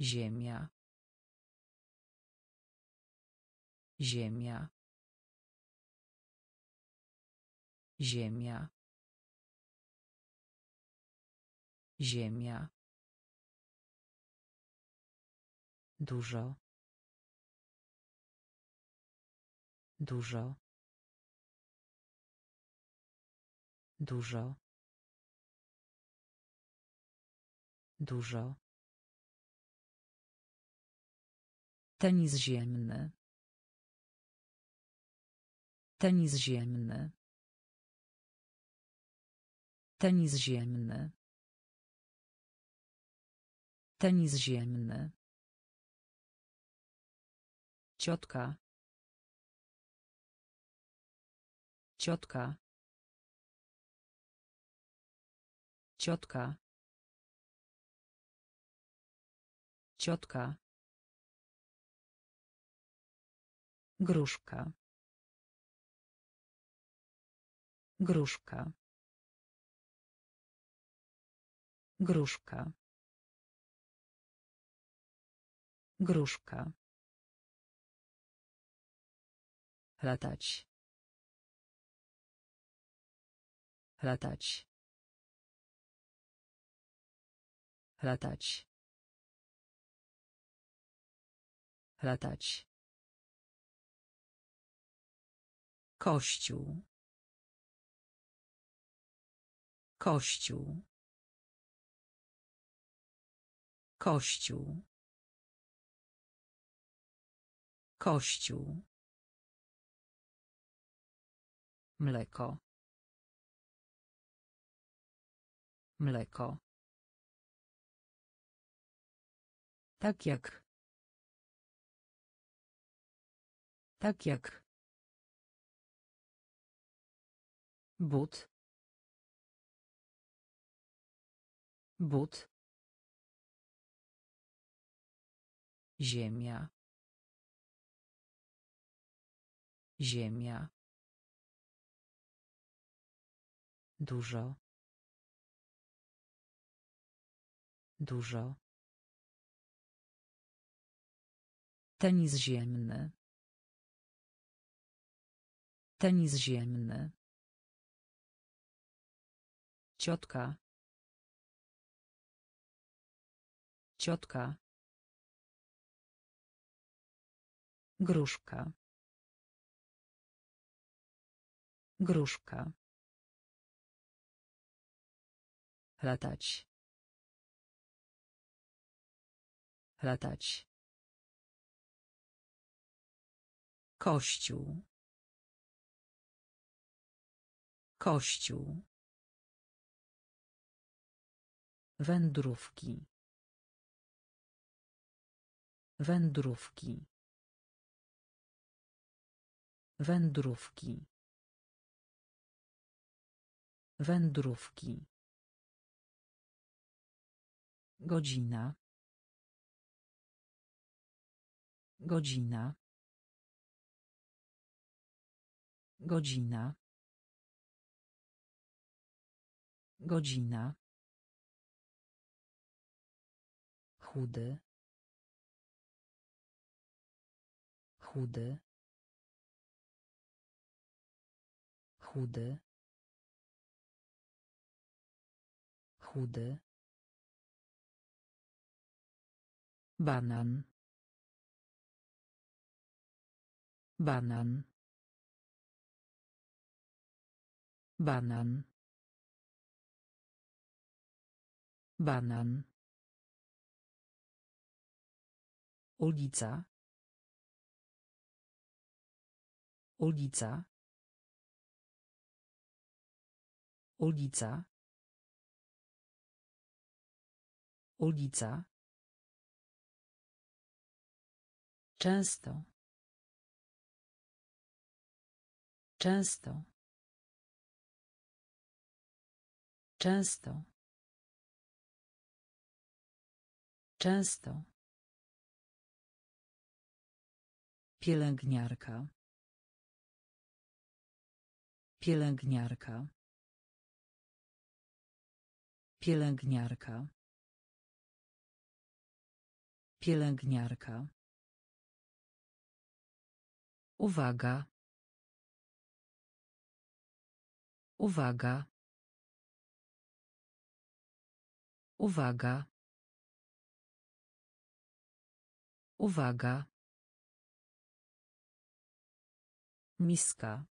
Ziemia. Ziemia. Ziemia. Ziemia. Dużo. Dużo. Dużo. Dużo. Tenis ziemny. Tenis ziemny. Tenis ziemny. Tenis ziemny. Ciotka. Ciotka. Ciotka. Ciotka. Gruszka. Gruszka. Gruszka. Gruszka. Latać. Latać. Latać. Latać. Kościół. Kościół. Kościół. Kościół. Mleko. Mleko. Tak jak. Tak jak. but but Ziemia. Ziemia. Dużo. Dużo. Tenis ziemny. Tenis ziemny. Ciotka. Ciotka. Gruszka. Gruszka. Latać. Latać. Kościół. Kościół. Wędrówki. Wędrówki. Wędrówki. Wędrówki. Godzina. Godzina. Godzina. Godzina. Chudy. Chudy. Chudy. Chudy. Banan. Banan. Banan. Banan. Ulica. Ulica. Ulica. Ulica. Często. Często. Często. Często. Pielęgniarka. Pielęgniarka. Pielęgniarka. Pielęgniarka. Uwaga. Uwaga. Uwaga. Uwaga. Miska.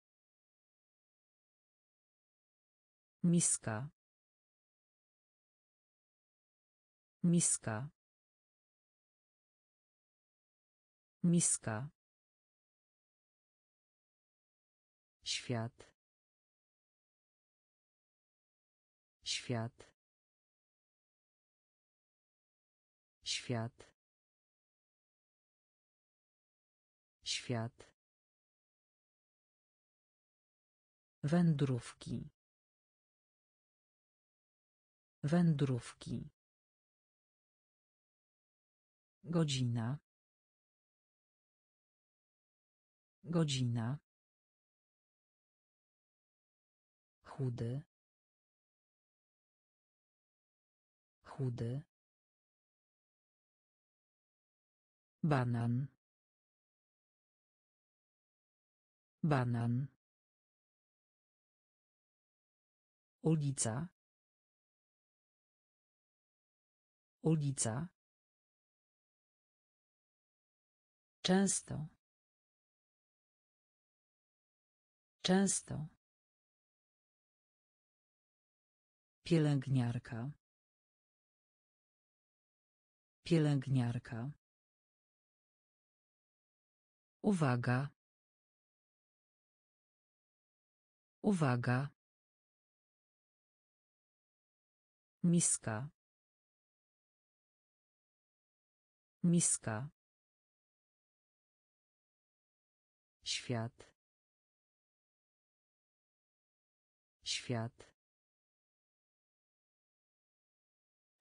Miska. Miska. Miska. Świat. Świat. Świat. Świat. Wędrówki. Wędrówki. Godzina. Godzina. Chudy. Chudy. Banan. Banan. Ulica. Ulica. Często. Często. Pielęgniarka. Pielęgniarka. Uwaga. Uwaga. Miska. Miska. Świat. Świat.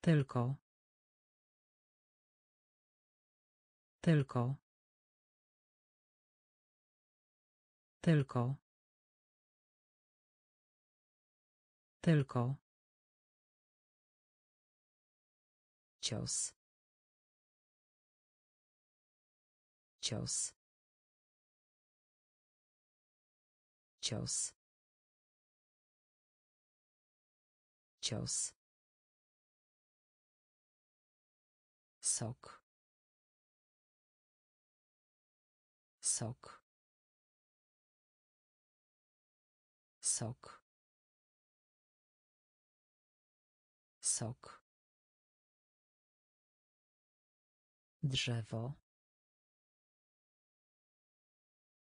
Tylko. Tylko. Tylko. Tylko. Cios. Cios. Cios. Cios. Sok. Sok. Sok. Sok. Drzewo.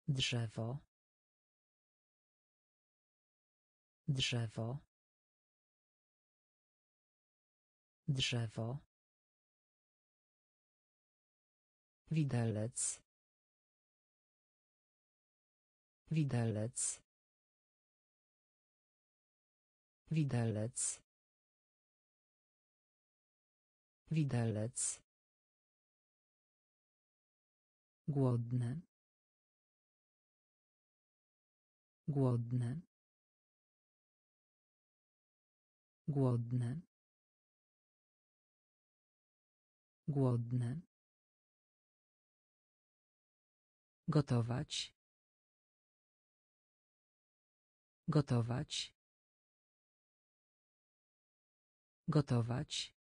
Drzewo. Drzewo. Drzewo. Widelec. Widelec. Widelec. Widelec. Głodny. Głodny. Głodny. Głodny. Gotować. Gotować. Gotować.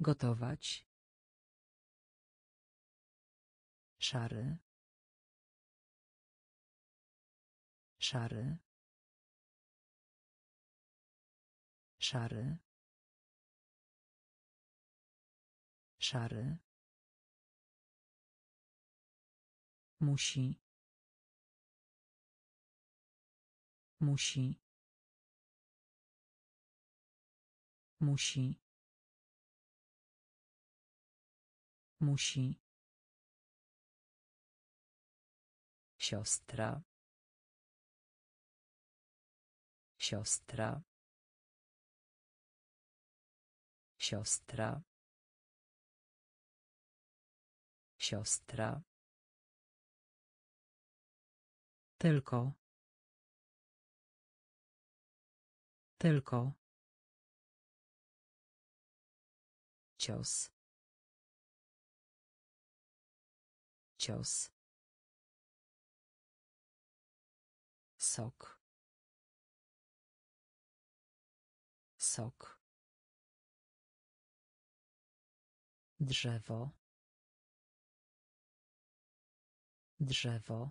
Gotować. Szary. Szary. Szary. Szary. Musi. Musi. Musi. Musi. Siostra. Siostra. Siostra. Siostra. Tylko. Tylko. Cios. Cios. Sok. Sok. Drzewo. Drzewo.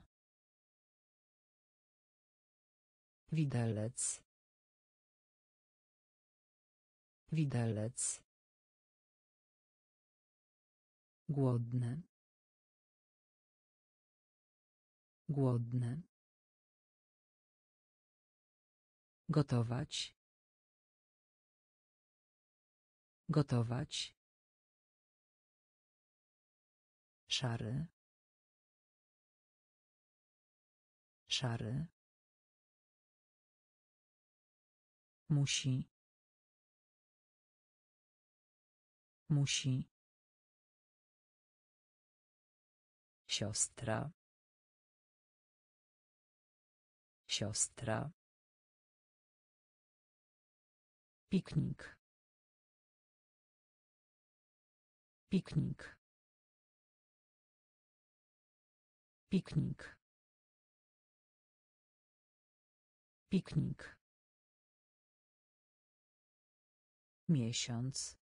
Widelec. Widelec. Głodny. Głodny. Gotować. Gotować. Szary. Szary. Musi. Musi. Siostra. Siostra. Piknik. Piknik. Piknik. Piknik. Miesiąc.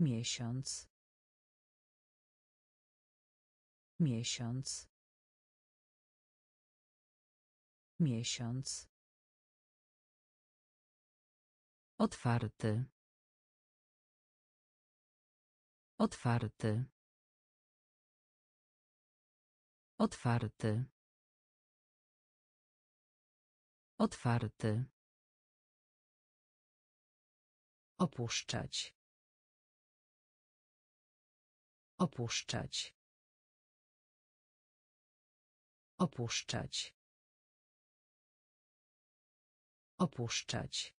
Miesiąc. Miesiąc. Miesiąc. Otwarty. Otwarty. Otwarty. Otwarty. Opuszczać. Opuszczać. Opuszczać. Opuszczać.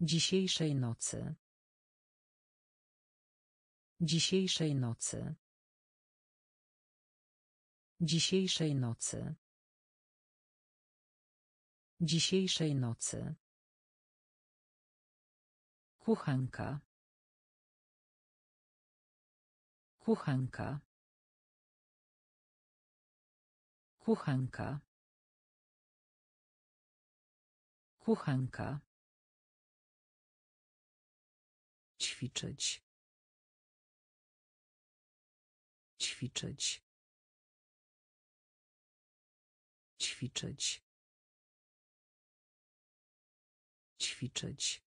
Dzisiejszej nocy. Dzisiejszej nocy. Dzisiejszej nocy. Dzisiejszej nocy. Kuchenka. Kuchenka. Kuchenka. Kuchenka. ćwiczyć. Ćwiczyć. Ćwiczyć. Ćwiczyć.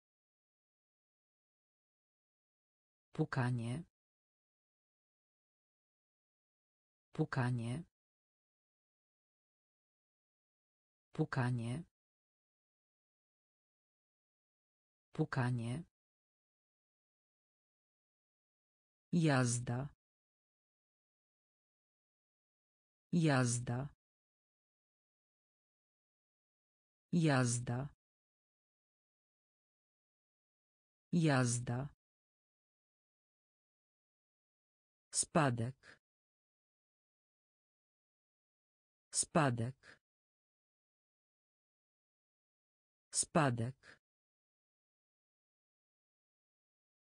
Pukanie. Pukanie Pukanie. Pukanie. Jazda. Jazda. Jazda. Jazda. Spadek. Spadek. Spadek.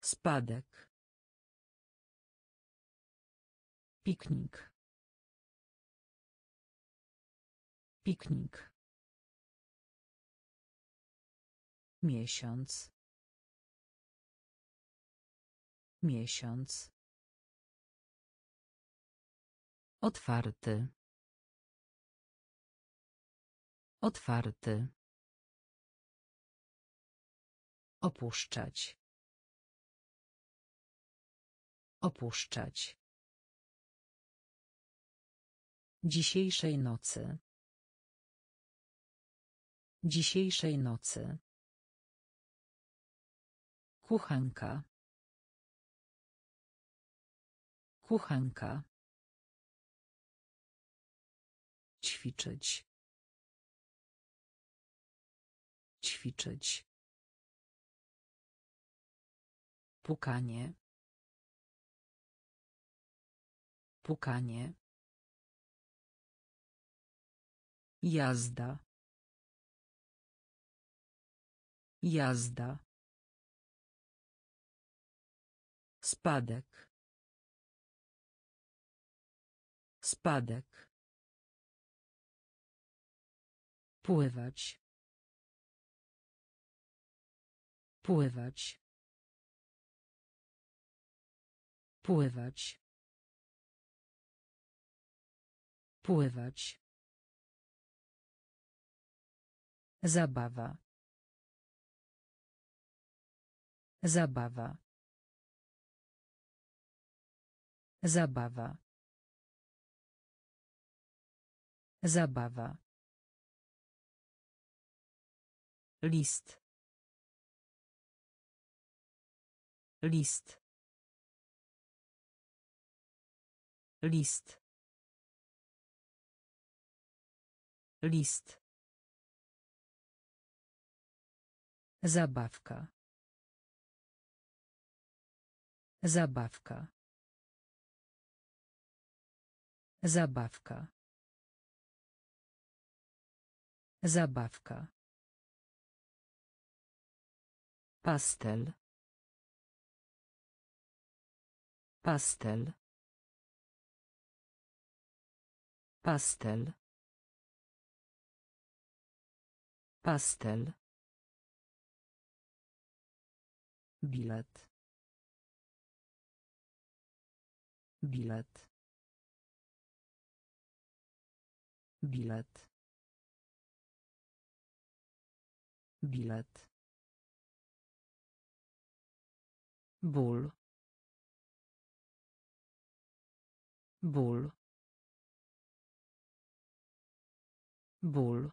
Spadek. Piknik. Piknik. Miesiąc. Miesiąc. Otwarty. Otwarty. Opuszczać. Opuszczać. Dzisiejszej nocy. Dzisiejszej nocy. Kuchenka. Kuchenka. Ćwiczyć. Ćwiczyć. Pukanie. Pukanie. Jazda. Jazda. Spadek. Spadek. Pływać. Pływać. Pływać. Pływać. Zabawa. Zabawa. Zabawa. Zabawa. List. List. List. List. Zabawka. Zabawka. Zabawka. Zabawka. Pastel. Pastel. Pastel. Pastel. Bilet. Bilet. Bilet. Bilet. ból ból ból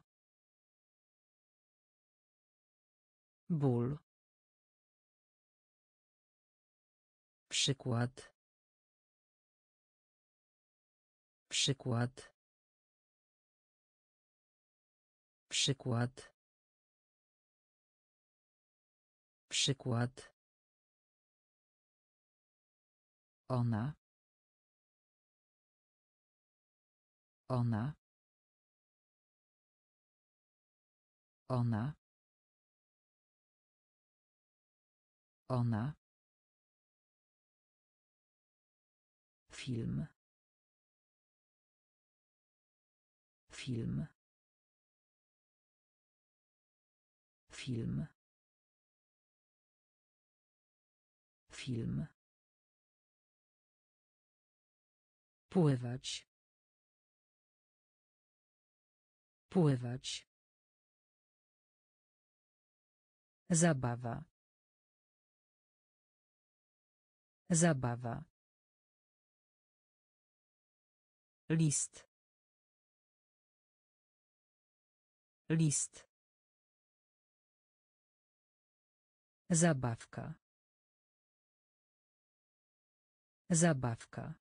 ból Przykład. Przykład. Przykład. Przykład. Ona. Ona. Ona. Ona. Film. Film. Film. Film. Pływać. Pływać. Zabawa. Zabawa. List. List. Zabawka. Zabawka.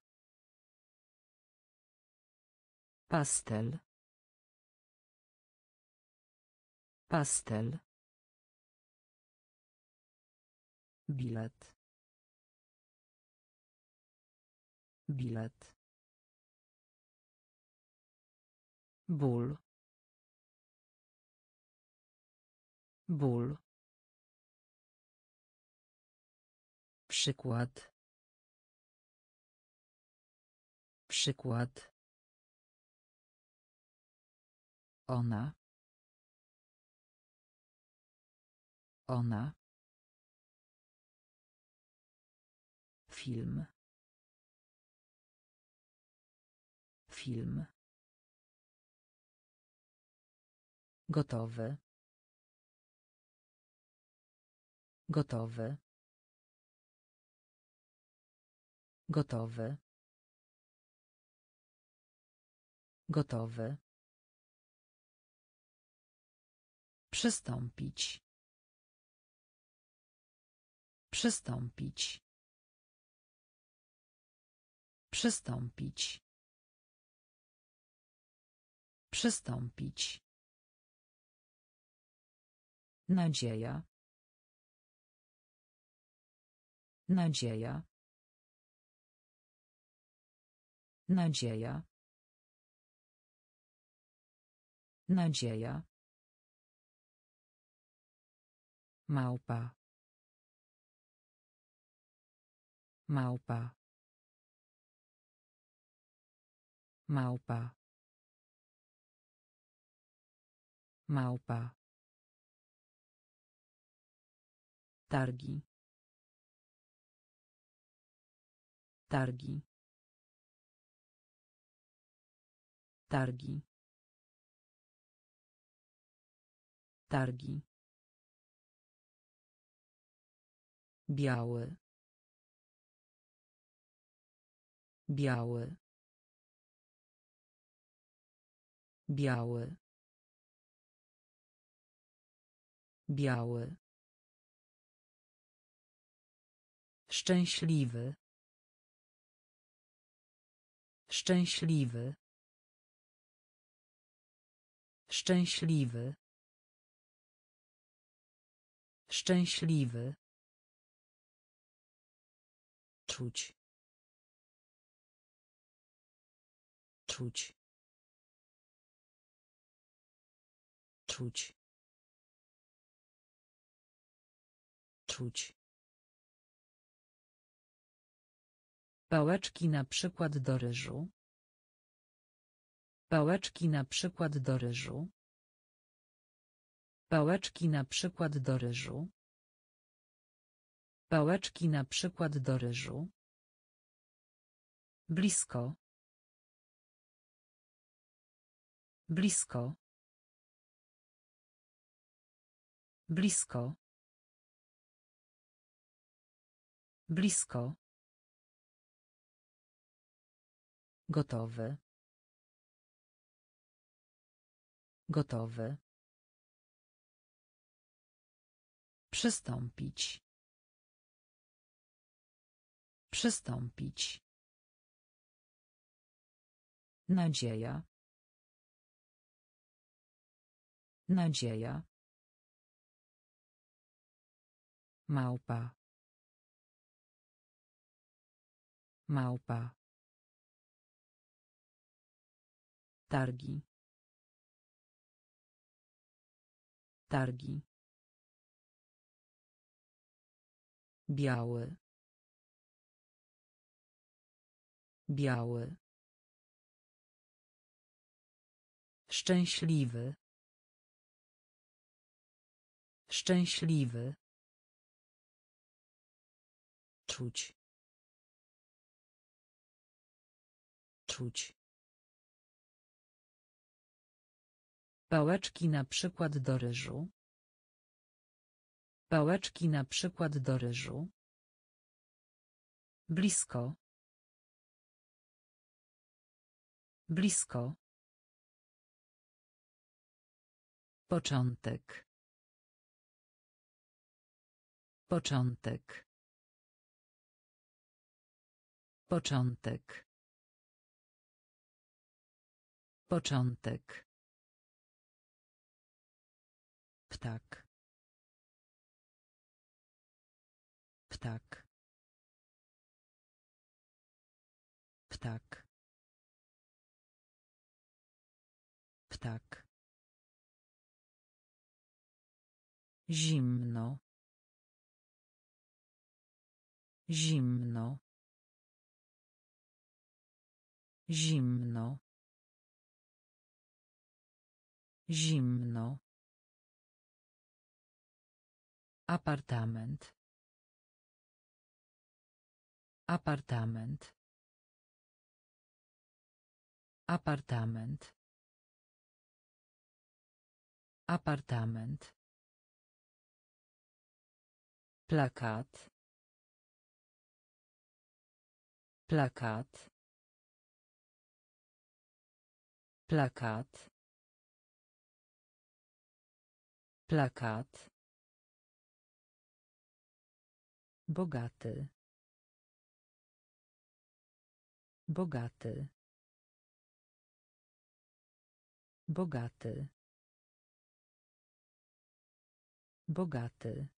Pastel. Pastel. Bilet. Bilet. Ból. Ból. Przykład. Przykład. Ona. Ona. Film. Film. Gotowy. Gotowy. Gotowy. Gotowy. Przystąpić. Przystąpić. Przystąpić. Przystąpić. Nadzieja. Nadzieja. Nadzieja. Nadzieja. Małpa. Małpa. Małpa. Małpa. Targi. Targi. Targi. Targi. Biały. Biały. Biały. Biały. Szczęśliwy. Szczęśliwy. Szczęśliwy. Szczęśliwy. Czuć. Czuć. Czuć. Czuć. Pałeczki na przykład do ryżu. Pałeczki na przykład do ryżu. Pałeczki na przykład do ryżu. Pałeczki na przykład do ryżu. Blisko. Blisko. Blisko. Blisko. Gotowy. Gotowy. Przystąpić. Przystąpić. Nadzieja. Nadzieja. Małpa. Małpa. Targi. Targi. Biały. Biały. Szczęśliwy. Szczęśliwy. Czuć. Czuć. Pałeczki na przykład do ryżu. Pałeczki na przykład do ryżu. Blisko. Blisko. Początek. Początek. Początek. Początek. Ptak. Ptak. Ptak. Ptak. Zimno. Zimno. Zimno. Zimno. Apartament. Apartament. Apartament. Apartament. Plakat. Plakat. Plakat. Plakat. Bogaty. Bogaty. Bogaty. Bogaty.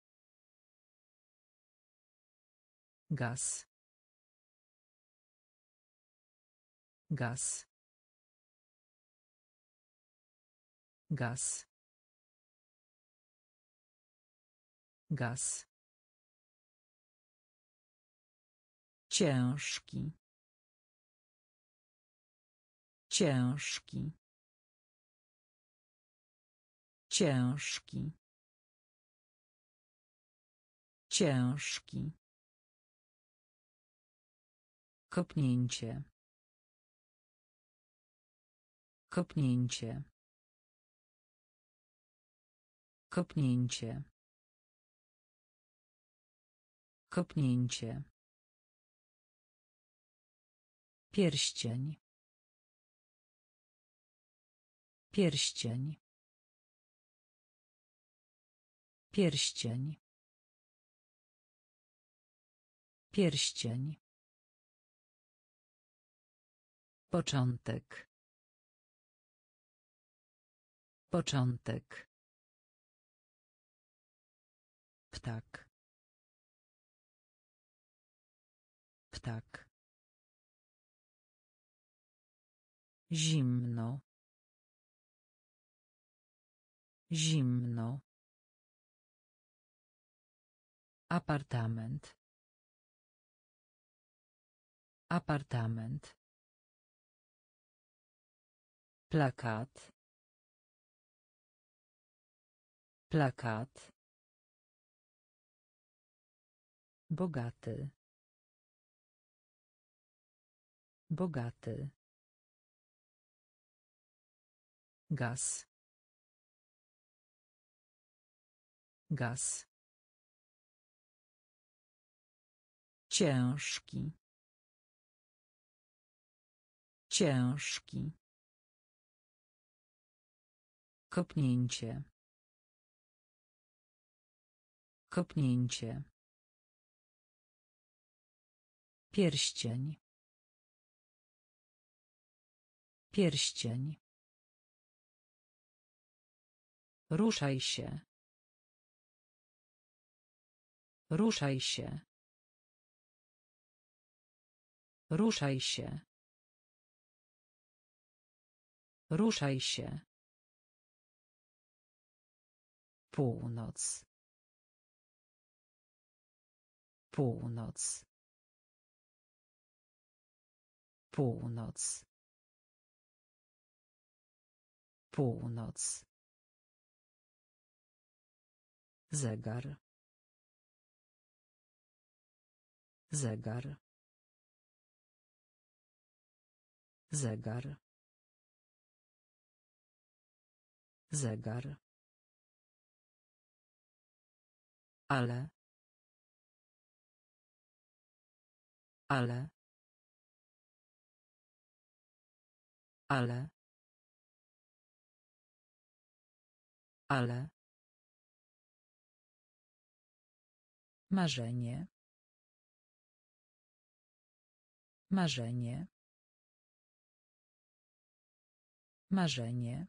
Gaz. Gaz. Gaz. Gaz. Ciężki. Ciężki. Ciężki. Ciężki. Kopnięcie. Kopnięcie. Kopnięcie. Kopnięcie. Pierścień. Pierścień. Pierścień. Pierścień. Początek. Początek. Ptak. Ptak. Zimno. Zimno. Apartament. Apartament. Plakat. Plakat. Bogaty. Bogaty. Gaz. Gaz. Ciężki. Ciężki. Kopnięcie. Kopnięcie. Pierścień. Pierścień. Ruszaj się. Ruszaj się. Ruszaj się. Ruszaj się. Północ. Północ. Północ. Północ. Zegar. Zegar. Zegar. Zegar. Ale. Ale. Ale. Ale. Marzenie. Marzenie. Marzenie.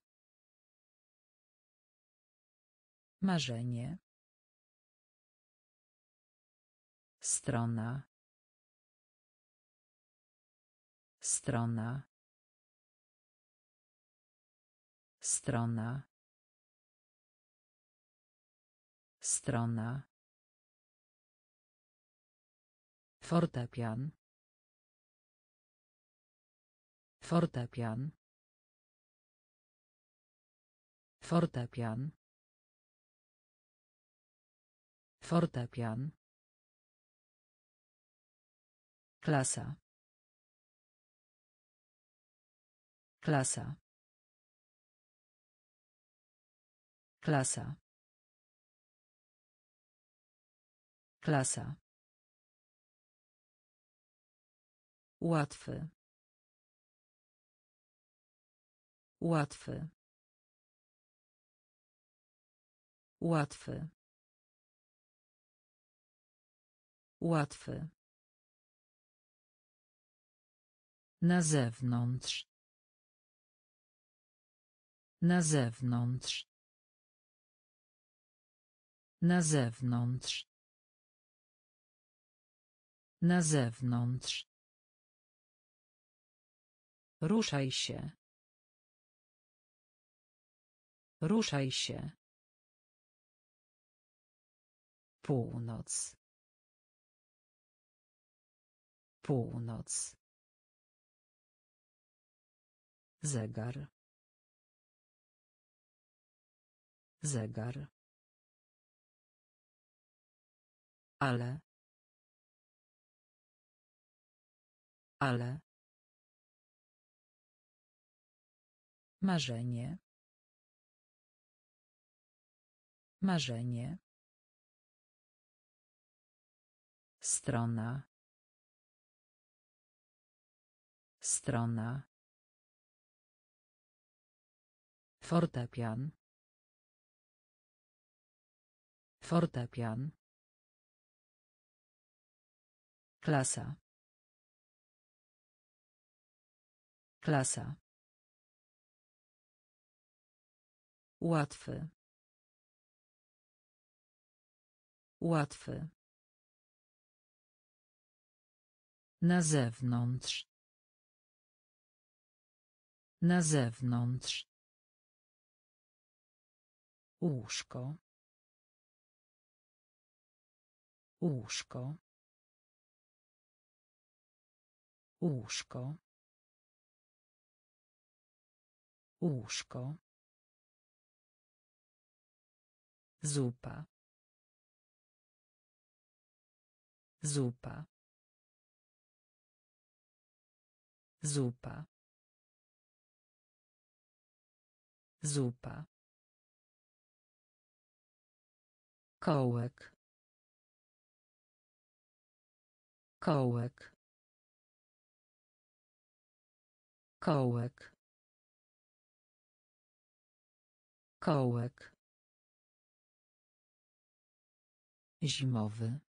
Marzenie. Strona. Strona. Strona. Strona. Fortepian. Fortepian. Fortepian. Fortepian. Klasa. Klasa. Klasa. Klasa. Łatwy. Łatwy. Łatwy. Łatwy. Na zewnątrz. Na zewnątrz. Na zewnątrz. Na zewnątrz. Ruszaj się. Ruszaj się. Północ. Północ. Zegar. Zegar. Ale. Ale. Marzenie. Marzenie. Strona. Strona. Fortepian. Fortepian. Klasa. Klasa. Łatwy. Łatwy. Na zewnątrz. Na zewnątrz. Łóżko. Łóżko. Łóżko. Łóżko. Zupa. Zupa. Zupa. Zupa. Kołek. Kołek. Kołek. Kołek. Zimowy.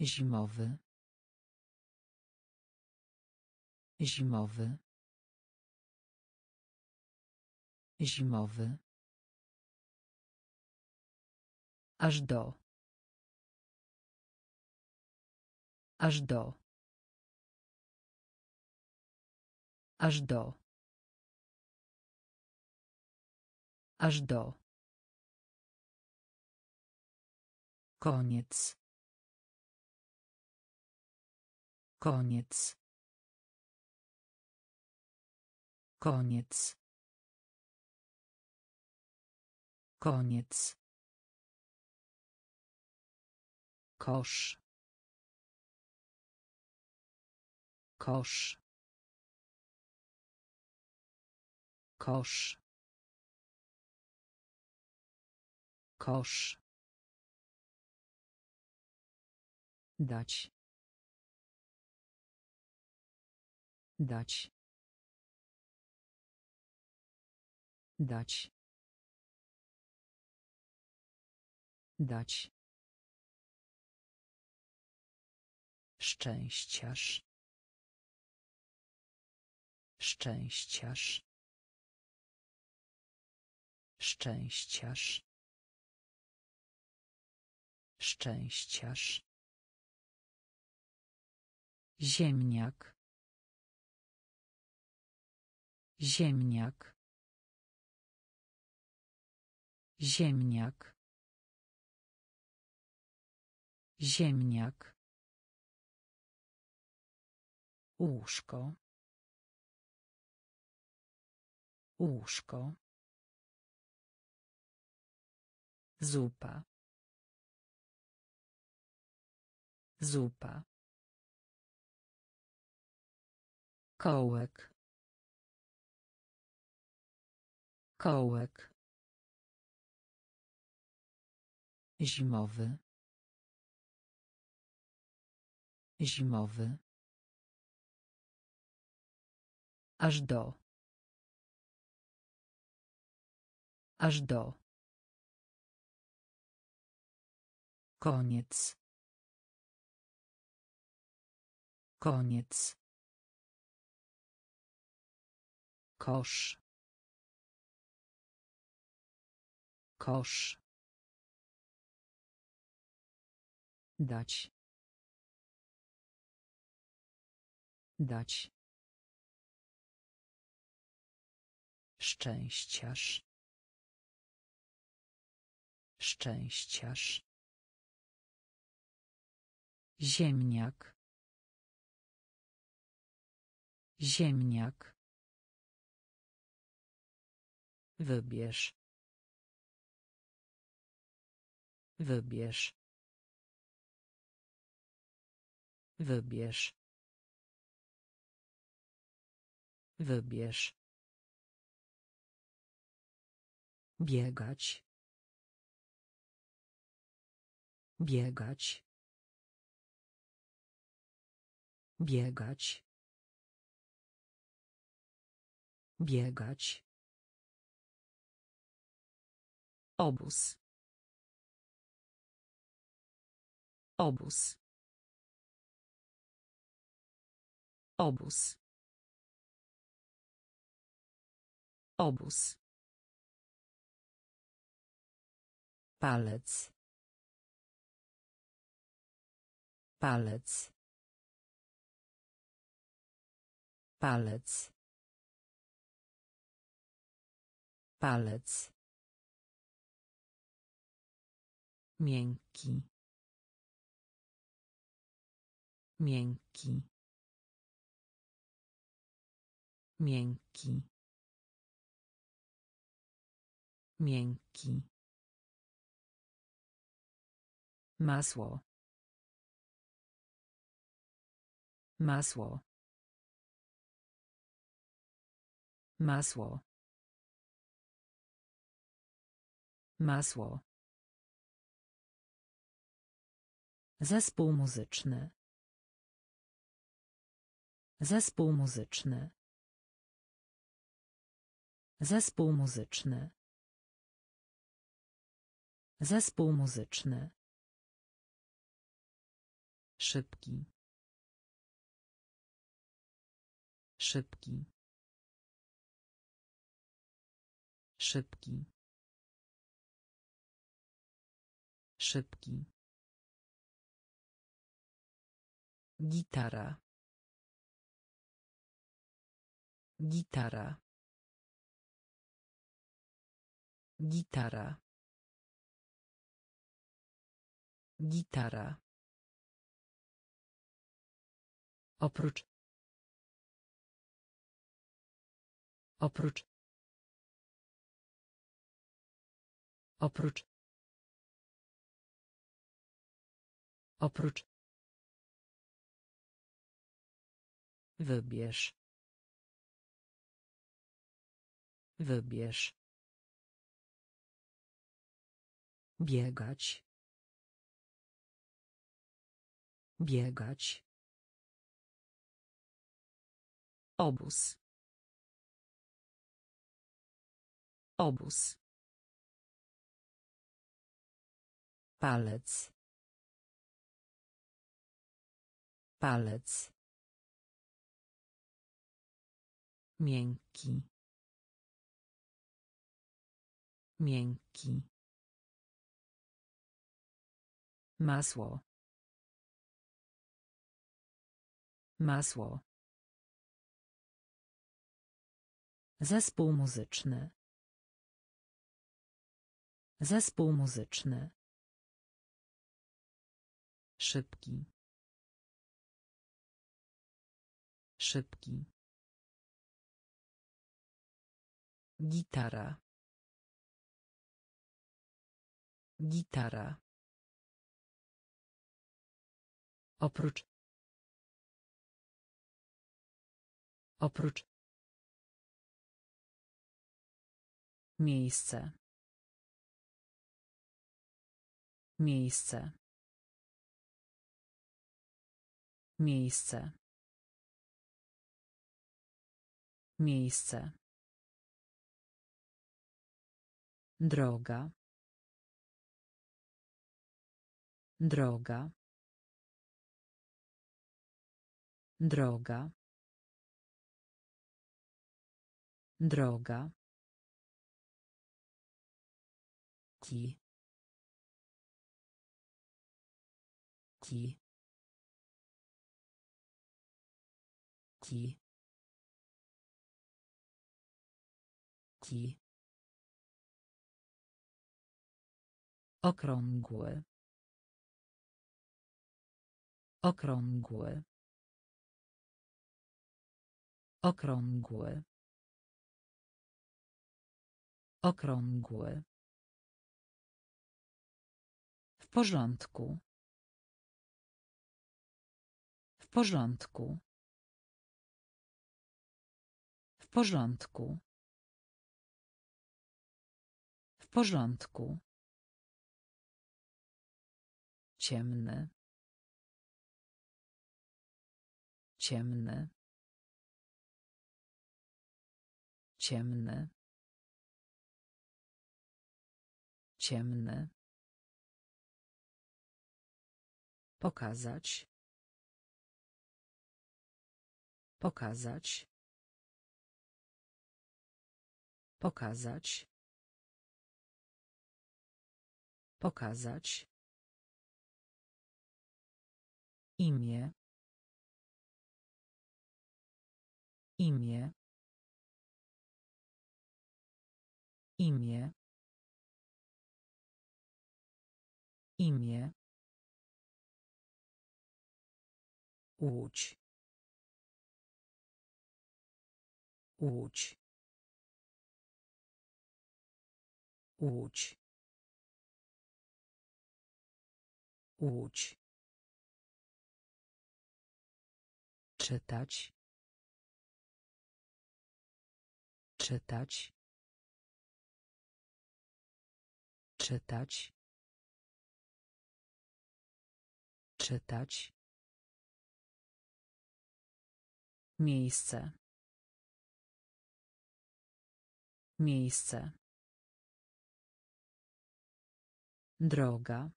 Zimowy. Zimowy. Zimowy. Aż do. Aż do. Aż do. Aż do. Koniec. Koniec. Koniec. Koniec. Kosz. Kosz. Kosz. Kosz. Dać. Dać. Dać. Dać. Szczęściarz. Szczęściarz. Szczęściarz. Szczęściarz. Ziemniak. Ziemniak. Ziemniak. Ziemniak. Łóżko. Łóżko. Zupa. Zupa. Kołek. Kołek. Zimowy. Zimowy. Aż do. Aż do. Koniec. Koniec. Kosz. Kosz. Dać. Dać. Szczęściarz. Szczęściarz. Ziemniak. Ziemniak. Wybierz. Wybierz. Wybierz. Wybierz. Biegać. Biegać. Biegać. Biegać. Obóz. Obóz. Obóz. Obóz. Palec. Palec. Palec. Palec. Miękki. Miękki. Miękki. Miękki. Masło. Masło. Masło. Masło. Zespół muzyczny. Zespół muzyczny. Zespół muzyczny. Zespół muzyczny. Szybki. Szybki. Szybki. Szybki. Gitara. Gitara. Gitara. Gitara. Oprócz. Oprócz. Oprócz. Oprócz. Wybierz. Wybierz. Biegać. Biegać. Obóz. Obóz. Palec. Palec. Miękki. Miękki. Masło. Masło. Zespół muzyczny. Zespół muzyczny. Szybki. Szybki. Gitara. Gitara. Oprócz. Oprócz. Miejsce. Miejsce. Miejsce. Miejsce. Droga. Droga. Droga. Droga. Ki. Ki. Ki. Ki. Okrągły. Okrągły. Okrągły. Okrągły. W porządku. W porządku. Porządku. W porządku. Ciemny. Ciemny. Ciemny. Ciemny. Pokazać. Pokazać. Pokazać. Pokazać. Imię. Imię. Imię. Imię. Łódź. Łódź. Łódź. Łódź. Czytać. Czytać. Czytać. Czytać. Miejsce. Miejsce. Droga.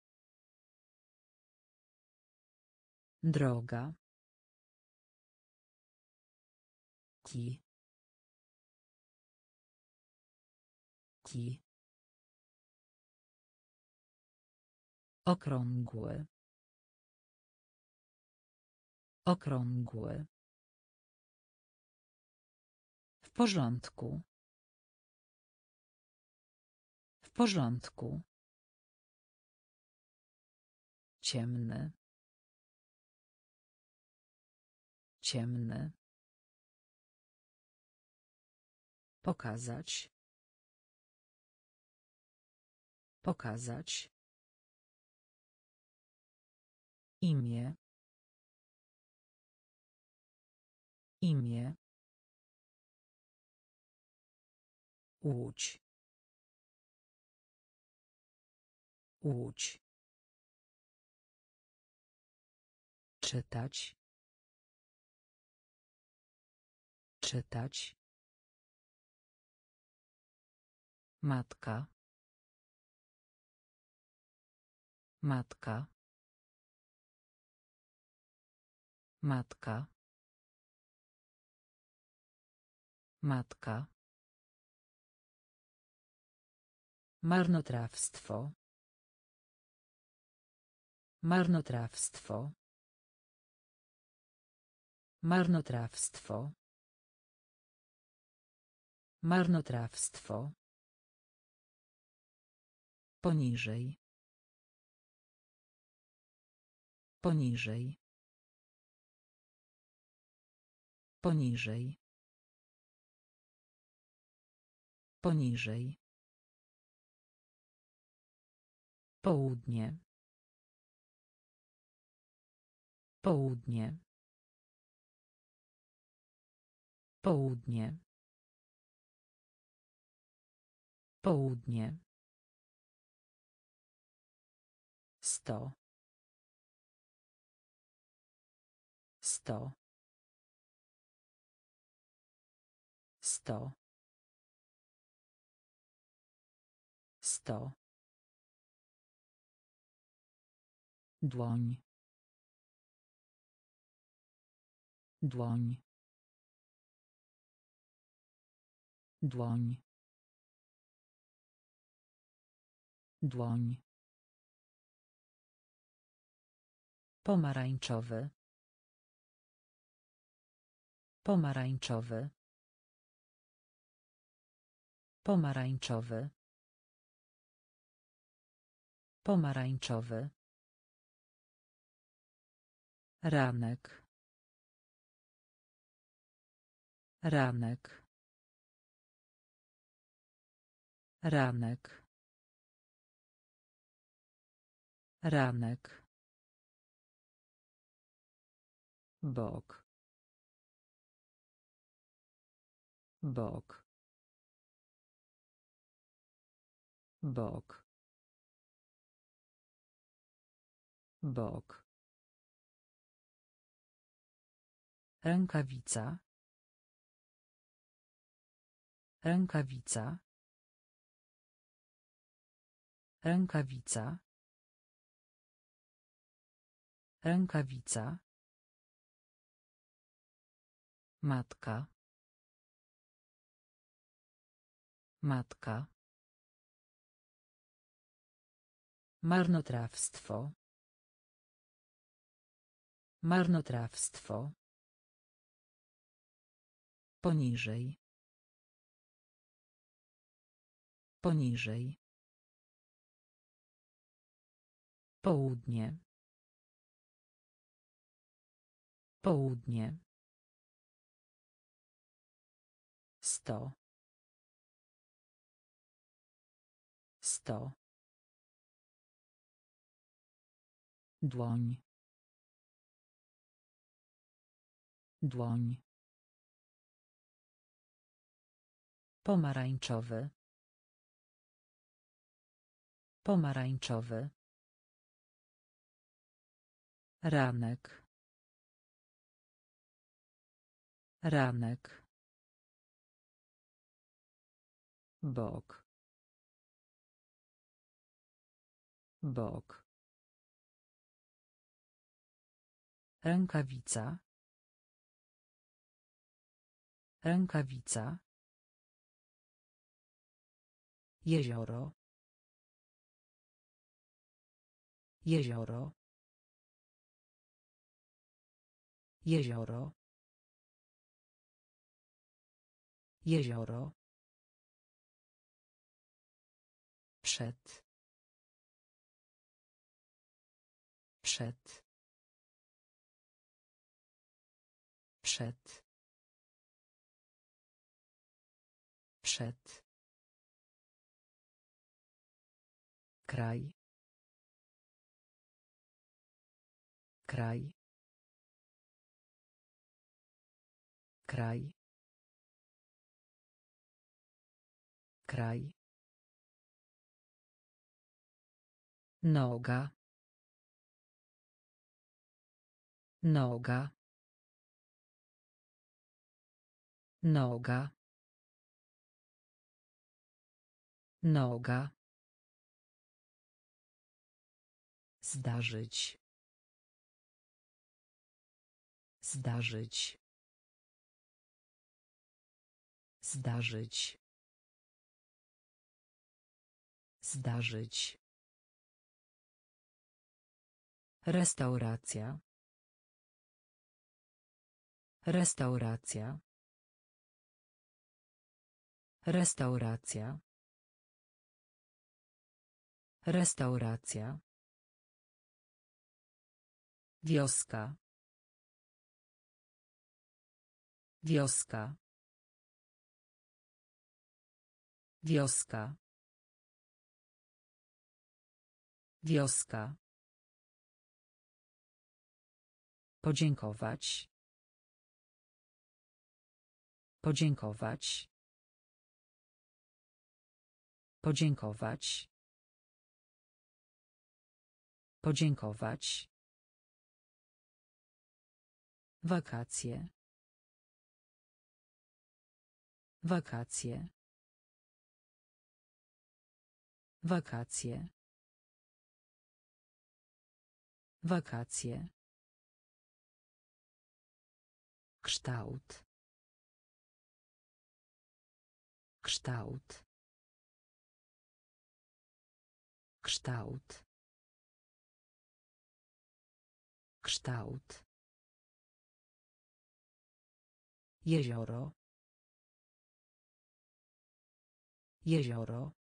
Droga. Ki. Ki. Okrągły. Okrągły. W porządku. W porządku. Ciemny. Ciemny. Pokazać. Pokazać. Imię. Imię. Łódź. Łódź. Czytać. Czytać. Matka. Matka. Matka. Matka. Marnotrawstwo. Marnotrawstwo. Marnotrawstwo. Marnotrawstwo. Poniżej. Poniżej. Poniżej. Poniżej. Południe. Południe. Południe. Południe. Sto. Sto. Sto. Sto. Dłoń. Dłoń. Dłoń. Dłoń. Pomarańczowy. Pomarańczowy. Pomarańczowy. Pomarańczowy. Ranek. Ranek. Ranek. Ranek. Bok. Bok. Bok. Bok. Rękawica. Rękawica. Rękawica. Rękawica. Matka. Matka. Marnotrawstwo. Marnotrawstwo. Poniżej. Poniżej. Południe. Południe. Sto. Sto. Dłoń. Dłoń. Pomarańczowy. Pomarańczowy. Ranek. Ranek. Bok. Bok. Rękawica. Rękawica. Jezioro. Jezioro. Jezioro. Jezioro. Przed. Przed. Przed. Przed. Kraj. Kraj. Kraj. Kraj. Noga. Noga. Noga. Noga. Zdarzyć. Zdarzyć. Zdarzyć. Zdarzyć. Restauracja. Restauracja. Restauracja. Restauracja. Wioska. Wioska. Wioska. Wioska. Podziękować. Podziękować. Podziękować. Podziękować. Wakacje. Wakacje. Wakacje. Wakacje. Kształt. Kształt. Kształt. Kształt. Jezioro. Jezioro.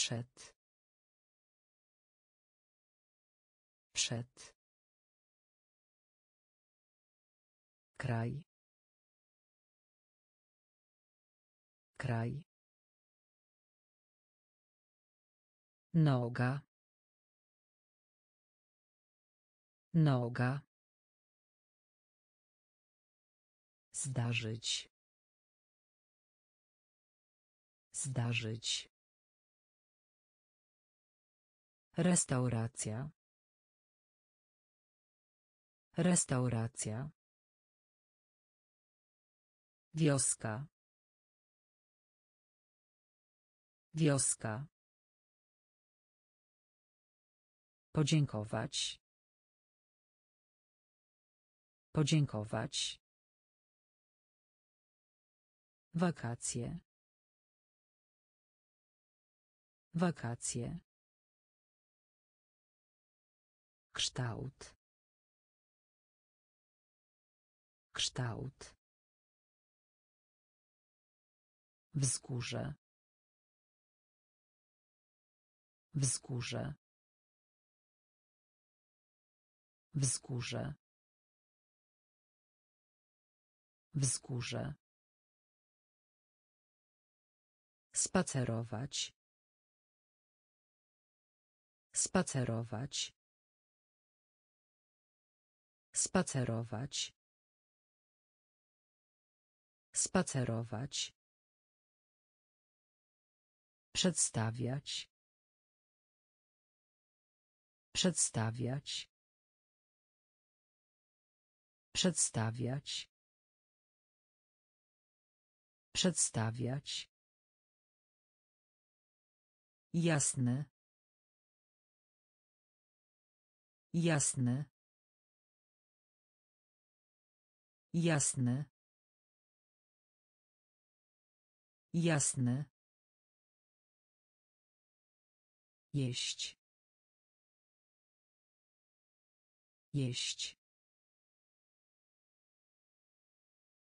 Przed. Przed. Kraj. Kraj. Noga. Noga. Zdarzyć. Zdarzyć. Restauracja. Restauracja. Wioska. Wioska. Podziękować. Podziękować. Wakacje. Wakacje. Kształt. Kształt. Wzgórze. Wzgórze. Wzgórze. Wzgórze. Spacerować. Spacerować. Spacerować. Spacerować. Przedstawiać. Przedstawiać. Przedstawiać. Przedstawiać. Jasne. Jasne. Jasne. Jasne. Jeść. Jeść.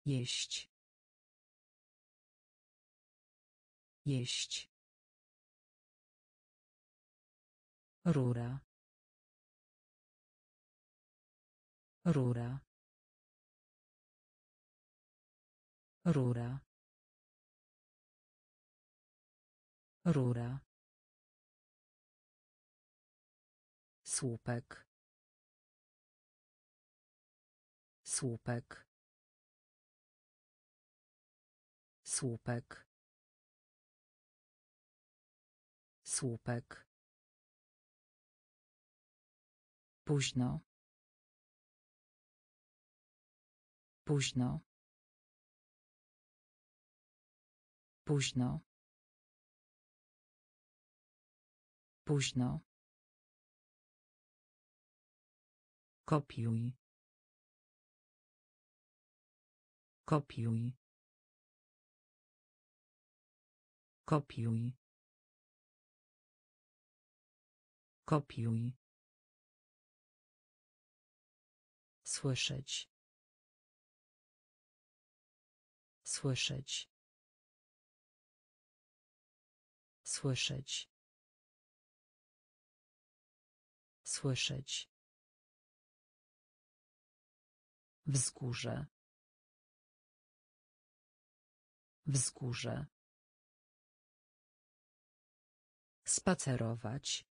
Jeść. Jeść. Rura. Rura. Rura. Rura. Słupek. Słupek. Słupek. Słupek. Późno. Późno. Późno. Późno. Kopiuj. Kopiuj. Kopiuj. Kopiuj. Słyszeć. Słyszeć. Słyszeć. Słyszeć. Wzgórze. Wzgórze. Spacerować.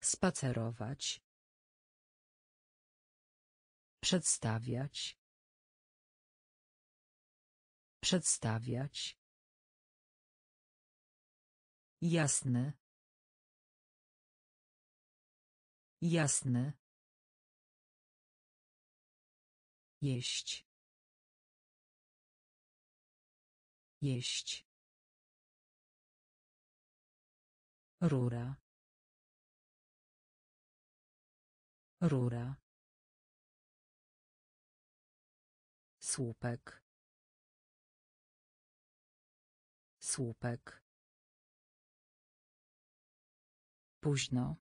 Spacerować. Przedstawiać. Przedstawiać. Jasne. Jasne. Jeść. Jeść. Rura. Rura. Słupek. Słupek. Późno.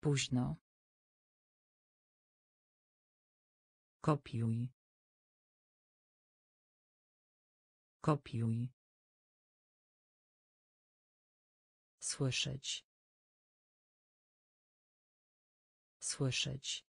Późno. Kopiuj. Kopiuj. Słyszeć. Słyszeć.